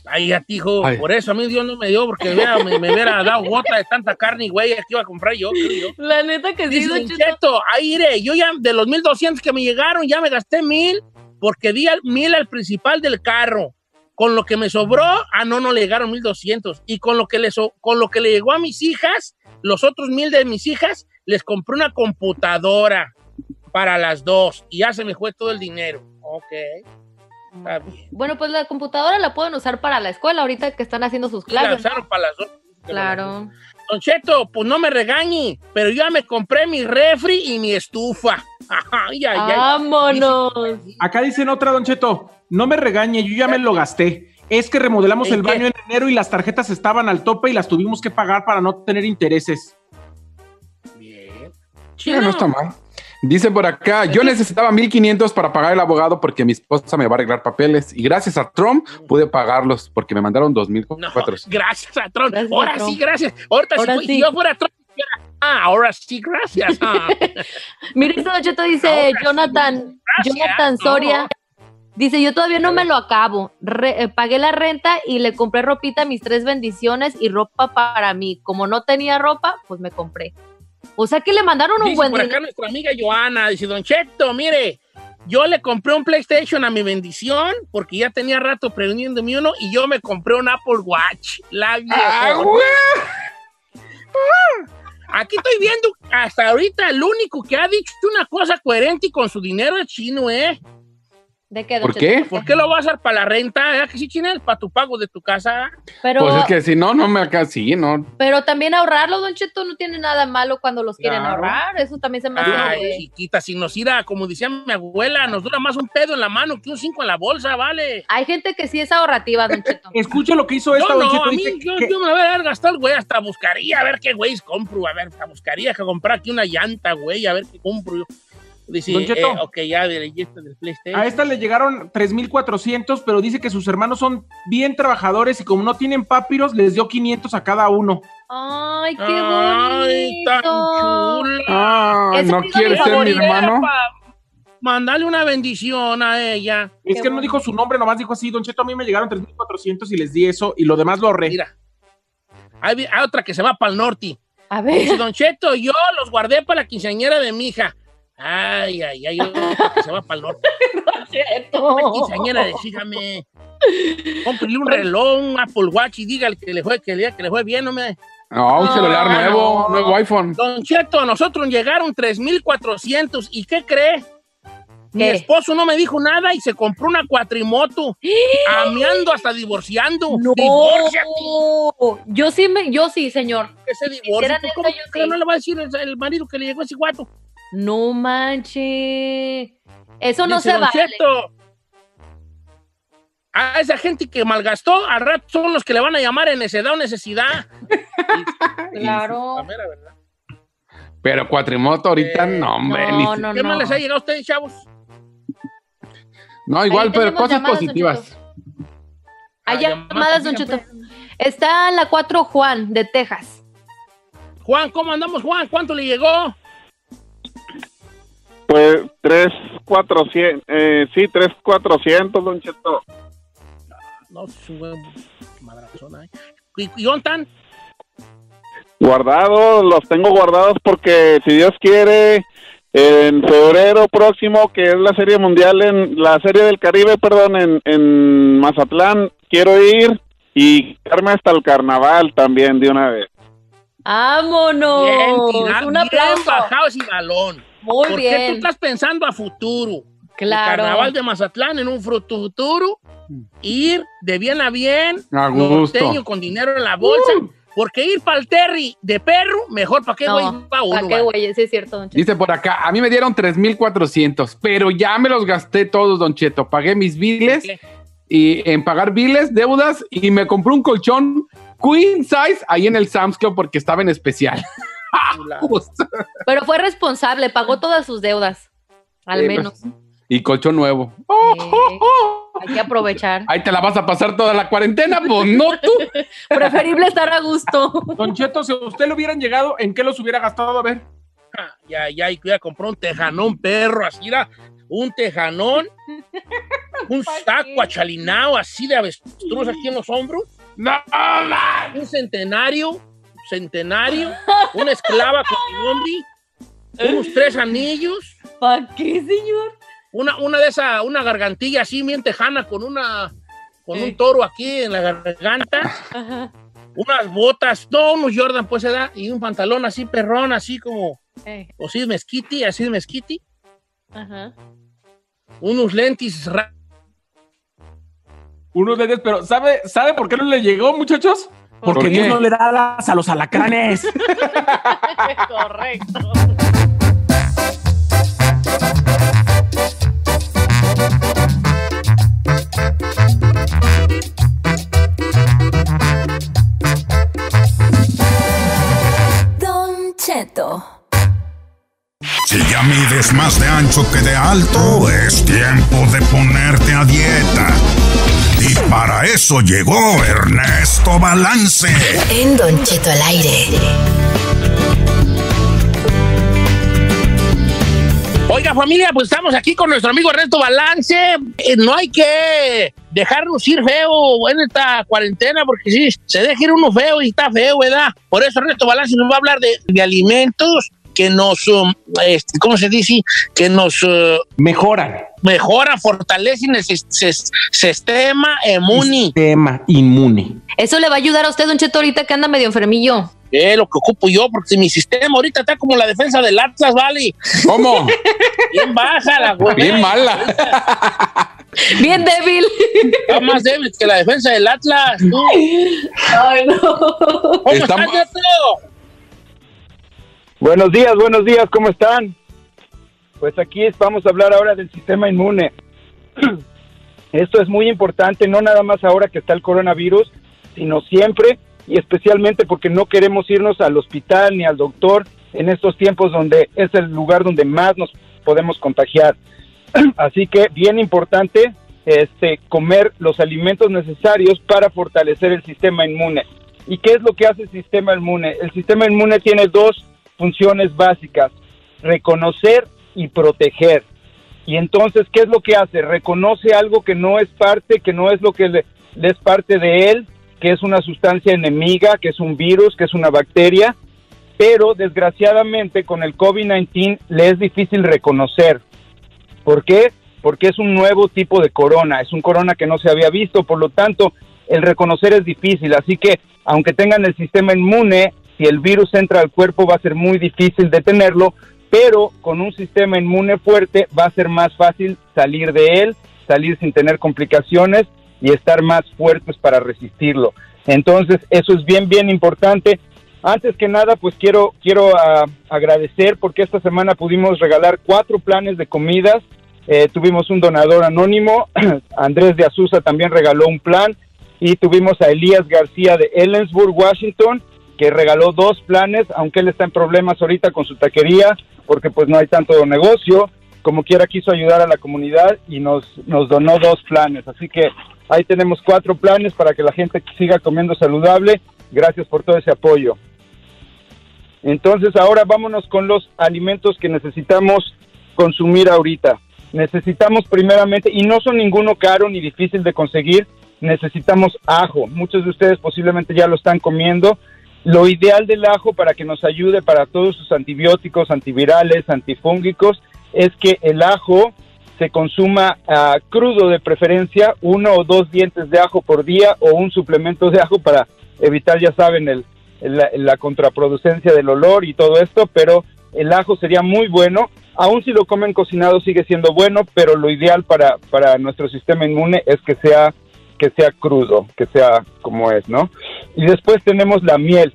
Ay, a ti, hijo, Ay. por eso a mí Dios no me dio, porque vea, me, me hubiera dado gota de tanta carne güey que iba a comprar yo, creo yo. La neta que sí, Dice Don Don Cheto. Cheto, ahí iré, yo ya de los 1200 que me llegaron, ya me gasté mil, porque di al, mil al principal del carro. Con lo que me sobró, ah, no, no le llegaron 1200. Y con lo que le, so- con lo que le llegó a mis hijas, los otros mil de mis hijas, les compré una computadora para las dos. Y ya se me fue todo el dinero. Ok. Está bien. Bueno, pues la computadora la pueden usar para la escuela ahorita que están haciendo sus La clases. usaron para las dos. Claro. Don Cheto, pues no me regañe, pero yo ya me compré mi refri y mi estufa. Ay, ay, ay. Vámonos. Acá dicen otra, Don Cheto. No me regañe, yo ya me lo gasté. Es que remodelamos ¿En el qué? baño en enero y las tarjetas estaban al tope y las tuvimos que pagar para no tener intereses. Sí, no está mal. Dice por acá, yo necesitaba 1500 para pagar el abogado porque mi esposa me va a arreglar papeles y gracias a Trump pude pagarlos porque me mandaron 2400. Gracias a Trump. Gracias a ahora Trump. sí, gracias. Ahorita Ahora si, sí. yo fuera Trump, ah, ahora sí, gracias. Ah. Mire, Don Cheto dice Ahora sí, Jonathan, gracias. Jonathan No. Soria. Dice, yo todavía no me lo acabo. Re- eh, pagué la renta y le compré ropita a mis tres bendiciones y ropa para mí. Como no tenía ropa, pues me compré. O sea que le mandaron un Dice buen por acá nuestra amiga Joana, dice, Don Cheto, mire, yo le compré un PlayStation a mi bendición porque ya tenía rato prendiéndome uno y yo me compré un Apple Watch. La vieja. Aquí estoy viendo hasta ahorita el único que ha dicho una cosa coherente y con su dinero es chino, ¿eh? ¿De qué, ¿Por qué? ¿Por qué lo vas a hacer para la renta? ¿Verdad que sí, chino? Para tu pago de tu casa. Pero, Pues es que si no, no me alcanza. Sí, no. pero también ahorrarlo, Don Cheto, no tiene nada malo cuando los quieren Claro. ahorrar. Eso también se me hace. Ay, de- chiquita, si nos irá, como decía mi abuela, nos dura más un pedo en la mano que un cinco en la bolsa, ¿vale? Hay gente que sí es ahorrativa, Don Cheto. Escucha lo que hizo esta, Yo Don no, Cheto. a mí, yo, que- yo me la voy a dar gastar, güey, hasta buscaría a ver qué güeyes compro, a ver, hasta buscaría que comprar aquí una llanta, güey, a ver qué compro yo. Dice, Don Cheto. eh, ok, ya de y esta del PlayStation. A esta le llegaron 3,400, pero dice que sus hermanos son bien trabajadores y como no tienen papiros, les dio 500 a cada uno. Ay, qué Ay, tan bonito. chula. Ah, no ha sido quiere mi ser mi hermano. Mandale una bendición a ella. Es Qué que no dijo su nombre, nomás dijo así, Don Cheto, a mí me llegaron 3,400 y les di eso y lo demás lo ahorré. Mira, hay, otra que se va para el norte. A Dice, ver. Don Cheto, yo los guardé para la quinceañera de mi hija. Ay, ay, ay, que se va para el norte. Cheto. La quinceañera, dígame. Cómprele un reloj, un Apple Watch y dígale que le fue, que le, que le fue bien, no me... No, un celular nuevo, no. nuevo iPhone. Don Cheto, a nosotros llegaron 3,400. ¿Y qué cree? Mi esposo no me dijo nada y se compró una cuatrimoto. Ameando hasta divorciando. No. Divórciate. Yo sí, me, yo sí, señor. Que se divorcie. Hicieran ¿Cómo yo sí. no le va a decir el, el marido que le llegó ese guato? No manche. Eso no Dice se vale. Cheto, a esa gente que malgastó, al rato son los que le van a llamar en necedad o necesidad. Claro. Mera. Pero cuatrimoto ahorita, Eh, no, hombre. no, no, ¿Qué no. más les ha llegado a ustedes, chavos? No, igual, Ahí pero cosas llamadas, positivas. Hay Ah, llamadas, Don dígame. Cheto. Está en la 4 Juan, de Texas. Juan, ¿cómo andamos, Juan? ¿Cuánto le llegó? Pues tres, cuatrocientos, eh, sí, tres, cuatrocientos, don Cheto. No, es un buen madrazona, ¿eh? ¿Y, y dónde están? Guardados, los tengo guardados porque si Dios quiere, en febrero próximo, que es la serie mundial, en la serie del Caribe, perdón, en, en Mazatlán, quiero ir y quedarme hasta el carnaval también de una vez. ¡Vámonos! Bien, tirar, Un bien aplauso. bajado ese balón. Muy ¿Por qué tú bien. estás pensando a futuro? Claro. El carnaval de Mazatlán en un futuro, ir de bien a bien, A gusto. con dinero en la bolsa, porque ir para el Terry de perro, mejor para qué No, güey uno. ¿Para qué, vale? güey? Sí, es cierto, don Cheto. Dice por acá, a mí me dieron 3,400, pero ya me los gasté todos, Don Cheto. Pagué mis biles y en pagar biles, deudas y me compré un colchón queen size ahí en el Sam's Club porque estaba en especial. Pero fue responsable, pagó todas sus deudas. Al Sí, menos. pues, y colchón nuevo. Hay que aprovechar. Ahí te la vas a pasar toda la cuarentena, pues no tú. Preferible estar a gusto. Don Cheto, si a usted le hubieran llegado, ¿en qué los hubiera gastado? A ver. Ya, ya, y ya compró un tejanón perro, así era, un tejanón, un saco achalinado así de avestruz aquí en los hombros. Un centenario, centenario, una esclava con mi nombre, unos tres anillos. ¿Para qué, señor? Una, una de esas, una gargantilla así bien tejana con una, con un toro aquí en la garganta. Ajá. Unas botas, no, unos Jordan, pues se da, y un pantalón así perrón, así como, Eh, o así de mezquiti, así de mezquiti. Ajá. Unos lentes ra- Unos lentes, pero ¿sabe, ¿sabe por qué no le llegó, muchachos? Porque ¿Por Dios no le da alas a los alacranes. Correcto. Don Cheto. Si ya mides más de ancho que de alto, es tiempo de ponerte a dieta. Y para eso llegó Ernesto Balance. En Don Cheto al aire. Oiga, familia, pues estamos aquí con nuestro amigo Ernesto Balance. Eh, no hay que dejarnos ir feo en esta cuarentena, porque sí, se deja ir uno feo y está feo, ¿verdad? Por eso Ernesto Balance nos va a hablar de, de alimentos que nos, um, este, ¿cómo se dice? Que nos uh, Mejoran. Mejoran, fortalecen el sis- sis- sistema inmune. Sistema inmune. Eso le va a ayudar a usted, Don Cheto, ahorita que anda medio enfermillo. Es lo que ocupo yo, porque mi sistema ahorita está como la defensa del Atlas, ¿vale? ¿Cómo? Bien baja la güey. Bien mala. Bien débil. Está más débil que la defensa del Atlas. tú. Ay, no. ¿Cómo Estamos- estás? Buenos días, buenos días, ¿cómo están? Pues aquí vamos a hablar ahora del sistema inmune. Esto es muy importante, no nada más ahora que está el coronavirus, sino siempre y especialmente porque no queremos irnos al hospital ni al doctor en estos tiempos donde es el lugar donde más nos podemos contagiar. Así que bien importante este comer los alimentos necesarios para fortalecer el sistema inmune. ¿Y qué es lo que hace el sistema inmune? El sistema inmune tiene dos funciones básicas, reconocer y proteger. Y entonces, ¿qué es lo que hace? Reconoce algo que no es parte, que no es lo que le, es parte de él, que es una sustancia enemiga, que es un virus, que es una bacteria, pero desgraciadamente con el COVID-19 le es difícil reconocer. ¿Por qué? Porque es un nuevo tipo de corona, es un corona que no se había visto, por lo tanto, el reconocer es difícil, así que aunque tengan el sistema inmune, si el virus entra al cuerpo va a ser muy difícil detenerlo, pero con un sistema inmune fuerte va a ser más fácil salir de él, salir sin tener complicaciones y estar más fuertes para resistirlo. Entonces, eso es bien, bien importante. Antes que nada, pues quiero, quiero ah, agradecer porque esta semana pudimos regalar cuatro planes de comidas. Eh, tuvimos un donador anónimo, Andrés de Azusa también regaló un plan y tuvimos a Elías García de Ellensburg, Washington, que regaló dos planes, aunque él está en problemas ahorita con su taquería, porque pues no hay tanto negocio, como quiera quiso ayudar a la comunidad y nos, nos donó dos planes. Así que ahí tenemos cuatro planes para que la gente siga comiendo saludable. Gracias por todo ese apoyo. Entonces ahora vámonos con los alimentos que necesitamos consumir ahorita. Necesitamos primeramente, y no son ninguno caro ni difícil de conseguir, necesitamos ajo. Muchos de ustedes posiblemente ya lo están comiendo. Lo ideal del ajo para que nos ayude para todos sus antibióticos, antivirales, antifúngicos, es que el ajo se consuma ah, crudo de preferencia, uno o dos dientes de ajo por día o un suplemento de ajo para evitar, ya saben, el- la, la contraproducencia del olor y todo esto, pero el ajo sería muy bueno. Aún si lo comen cocinado sigue siendo bueno, pero lo ideal para, para nuestro sistema inmune es que sea, que sea crudo, que sea como es, ¿no? Y después tenemos la miel.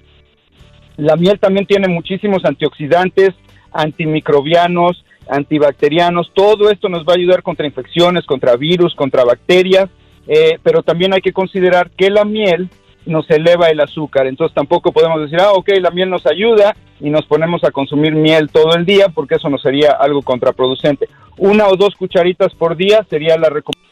La miel también tiene muchísimos antioxidantes, antimicrobianos, antibacterianos. Todo esto nos va a ayudar contra infecciones, contra virus, contra bacterias. eh, pero también hay que considerar que la miel nos eleva el azúcar. Entonces tampoco podemos decir, ah, ok, la miel nos ayuda y nos ponemos a consumir miel todo el día porque eso nos sería algo contraproducente. Una o dos cucharitas por día sería la recomendación.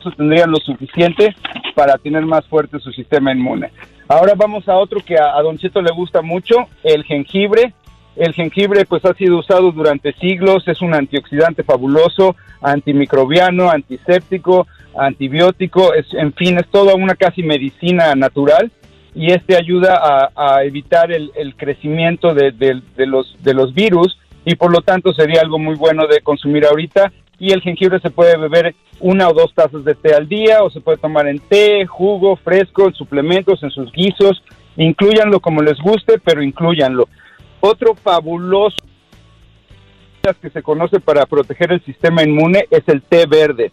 Eso tendría lo suficiente para tener más fuerte su sistema inmune. Ahora vamos a otro que a, a Don Cheto le gusta mucho, el jengibre. El jengibre pues ha sido usado durante siglos, es un antioxidante fabuloso, antimicrobiano, antiséptico, antibiótico, es, en fin, es toda una casi medicina natural y este ayuda a, evitar el, crecimiento de los, de los virus y por lo tanto sería algo muy bueno de consumir ahorita y el jengibre se puede beber una o dos tazas de té al día o se puede tomar en té, jugo, fresco, en suplementos, en sus guisos, incluyanlo como les guste, pero incluyanlo. Otro fabuloso que se conoce para proteger el sistema inmune es el té verde.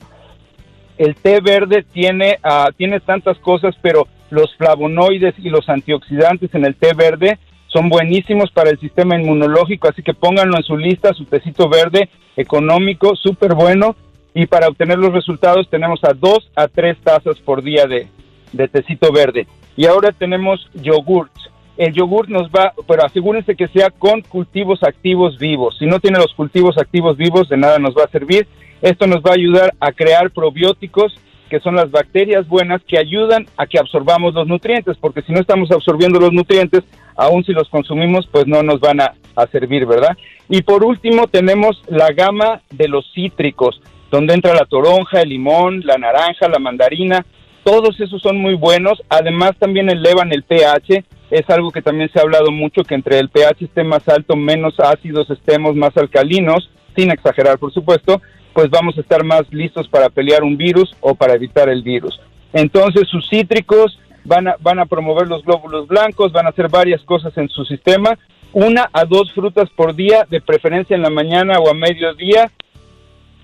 El té verde tiene, ah, tiene tantas cosas, pero los flavonoides y los antioxidantes en el té verde son buenísimos para el sistema inmunológico, así que pónganlo en su lista, su tecito verde económico, súper bueno. Y para obtener los resultados tenemos a dos a tres tazas por día de, de tecito verde. Y ahora tenemos yogurt. El yogurt nos va, pero asegúrense que sea con cultivos activos vivos. Si no tiene los cultivos activos vivos, de nada nos va a servir. Esto nos va a ayudar a crear probióticos, que son las bacterias buenas que ayudan a que absorbamos los nutrientes, porque si no estamos absorbiendo los nutrientes, aun si los consumimos, pues no nos van a, a servir, ¿verdad? Y por último tenemos la gama de los cítricos, donde entra la toronja, el limón, la naranja, la mandarina, todos esos son muy buenos, además también elevan el pH, es algo que también se ha hablado mucho, que entre el pH esté más alto, menos ácidos estemos, más alcalinos, sin exagerar por supuesto, pues vamos a estar más listos para pelear un virus o para evitar el virus. Entonces sus cítricos van a, van a promover los glóbulos blancos, van a hacer varias cosas en su sistema, una a dos frutas por día, de preferencia en la mañana o a mediodía,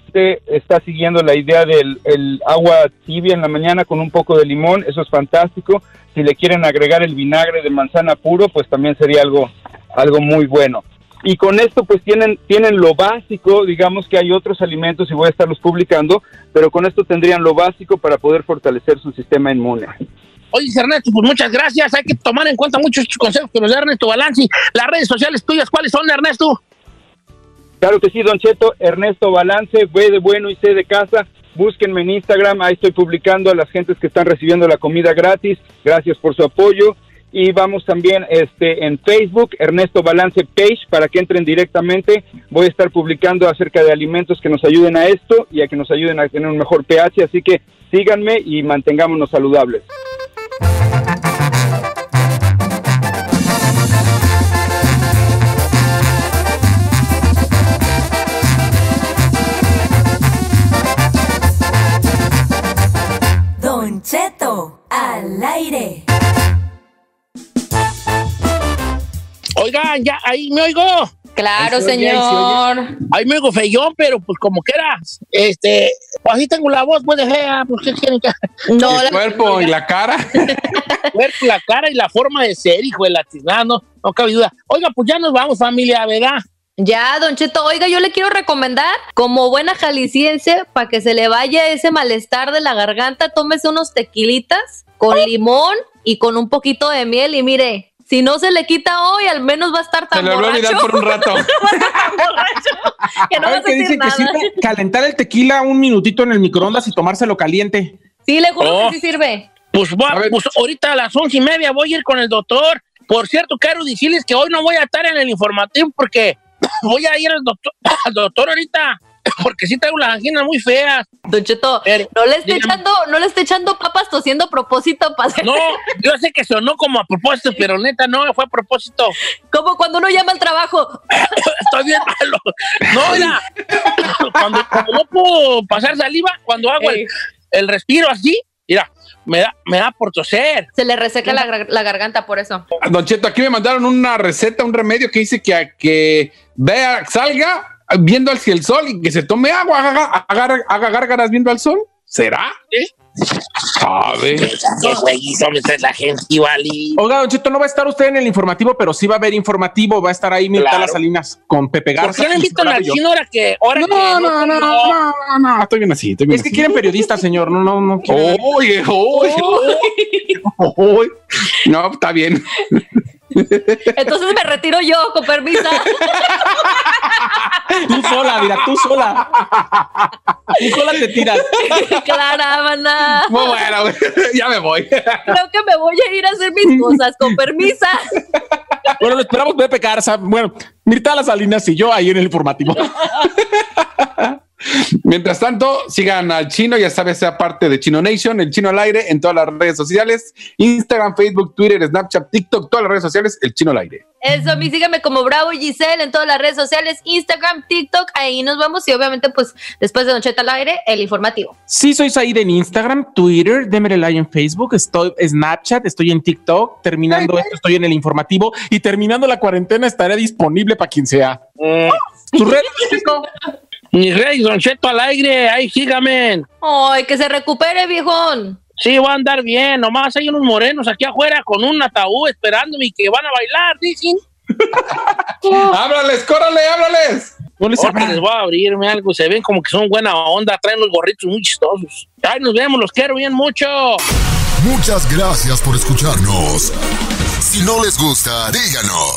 usted está siguiendo la idea del el agua tibia en la mañana con un poco de limón, eso es fantástico. Si le quieren agregar el vinagre de manzana puro, pues también sería algo, algo muy bueno. Y con esto pues tienen, tienen lo básico, digamos que hay otros alimentos y voy a estarlos publicando, pero con esto tendrían lo básico para poder fortalecer su sistema inmune. Oye, Ernesto, pues muchas gracias. Hay que tomar en cuenta muchos consejos que nos da Ernesto Balanci. Las redes sociales tuyas, ¿cuáles son, Ernesto? Claro que sí, Don Cheto, Ernesto Balance, ve de bueno y sé de casa. Búsquenme en Instagram, ahí estoy publicando a las gentes que están recibiendo la comida gratis. Gracias por su apoyo. Y vamos también este, en Facebook, Ernesto Balance Page, para que entren directamente. Voy a estar publicando acerca de alimentos que nos ayuden a esto y a que nos ayuden a tener un mejor pH. Así que síganme y mantengámonos saludables. Oigan, ya, ahí me oigo. Claro, Ahí se oye, ahí se señor. oye. Ahí me oigo feyón, pero pues como quieras. Este, pues así tengo la voz, pues de fea, pues qué quieren que. No, el cuerpo y la cara. cuerpo, la cara y la forma de ser, hijo de la tiznada, no, no cabe duda. Oiga, pues ya nos vamos, familia, ¿verdad? Ya, Don Cheto, oiga, yo le quiero recomendar, como buena jalisciense, para que se le vaya ese malestar de la garganta, tómese unos tequilitas con limón y con un poquito de miel y mire, si no se le quita hoy, al menos va a estar tan Se le va a por un rato. Va a estar tan borracho que no va a ¿Saben que sentir dicen que nada. sirve calentar el tequila un minutito en el microondas y tomárselo caliente? Sí, le juro Oh. que sí sirve. Pues, va- pues ahorita a las once y media voy a ir con el doctor. Por cierto, quiero decirles que hoy no voy a estar en el informativo porque voy a ir al doctor, al doctor ahorita porque sí traigo las anginas muy feas. Don Cheto, no le esté echando, no le esté echando papas tosiendo a propósito para No, yo sé que sonó como a propósito, pero neta no fue a propósito. Como cuando uno llama al trabajo. Estoy bien malo. No, mira, cuando, cuando no puedo pasar saliva, cuando hago el, el respiro así, mira, me da, me da por toser. Se le reseca la, la garganta por eso. Don Cheto, aquí me mandaron una receta, un remedio que dice que a que vea, salga viendo hacia el sol y que se tome agua, haga, haga, haga gárgaras viendo al sol. ¿Será? ¿Sabe? ¿Qué güey hizo mientras la gente iba ali? Oiga, Don Cheto, no va a estar usted en el informativo, pero sí va a haber informativo. Va a estar ahí Mirta Claro. Las Salinas con Pepe ¿Por Garza. qué no invitan al chino ahora que... Ahora No, que no, no, no, no, no, estoy bien así, estoy bien Es que quieren periodistas, señor. No, no, no. Oye, oye, oye. No, está bien. Entonces me retiro yo, con permiso. Tú sola, mira, tú sola. Tú sola te tiras. Clara, mana. Muy bueno, ya me voy. Creo que me voy a ir a hacer mis cosas, con permiso. Bueno, lo esperamos Pepe Garza. Bueno, Mirta Las Salinas y yo ahí en el informativo. Mientras tanto, sigan al chino, ya sabes, sea parte de Chino Nation, el chino al aire en todas las redes sociales: Instagram, Facebook, Twitter, Snapchat, TikTok, todas las redes sociales, el chino al aire. Eso, a mí síganme como Bravo Giselle en todas las redes sociales, Instagram, TikTok, ahí nos vamos y obviamente pues después de Don Cheto al aire, el informativo. Sí, soy Said en Instagram, Twitter, démele like en Facebook, estoy Snapchat, estoy en TikTok. Terminando esto, estoy en el informativo y terminando la cuarentena estaré disponible para quien sea. ¿Tus redes, Chico? Mi rey, Don Cheto al aire, ahí sígame. Ay, que se recupere, viejón. Sí, va a andar bien. Nomás hay unos morenos aquí afuera con un ataúd esperándome y que van a bailar, dicen. ¡Háblales, córrale, háblales! Ahorita les voy a abrirme algo. Se ven como que son buena onda. Traen los gorritos muy chistosos. Ay, nos vemos. Los quiero bien mucho. Muchas gracias por escucharnos. Si no les gusta, díganos.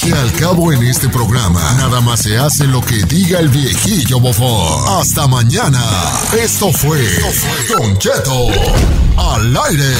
Que al cabo en este programa, nada más se hace lo que diga el viejillo bofón. Hasta mañana. Esto fue Don Cheto al aire.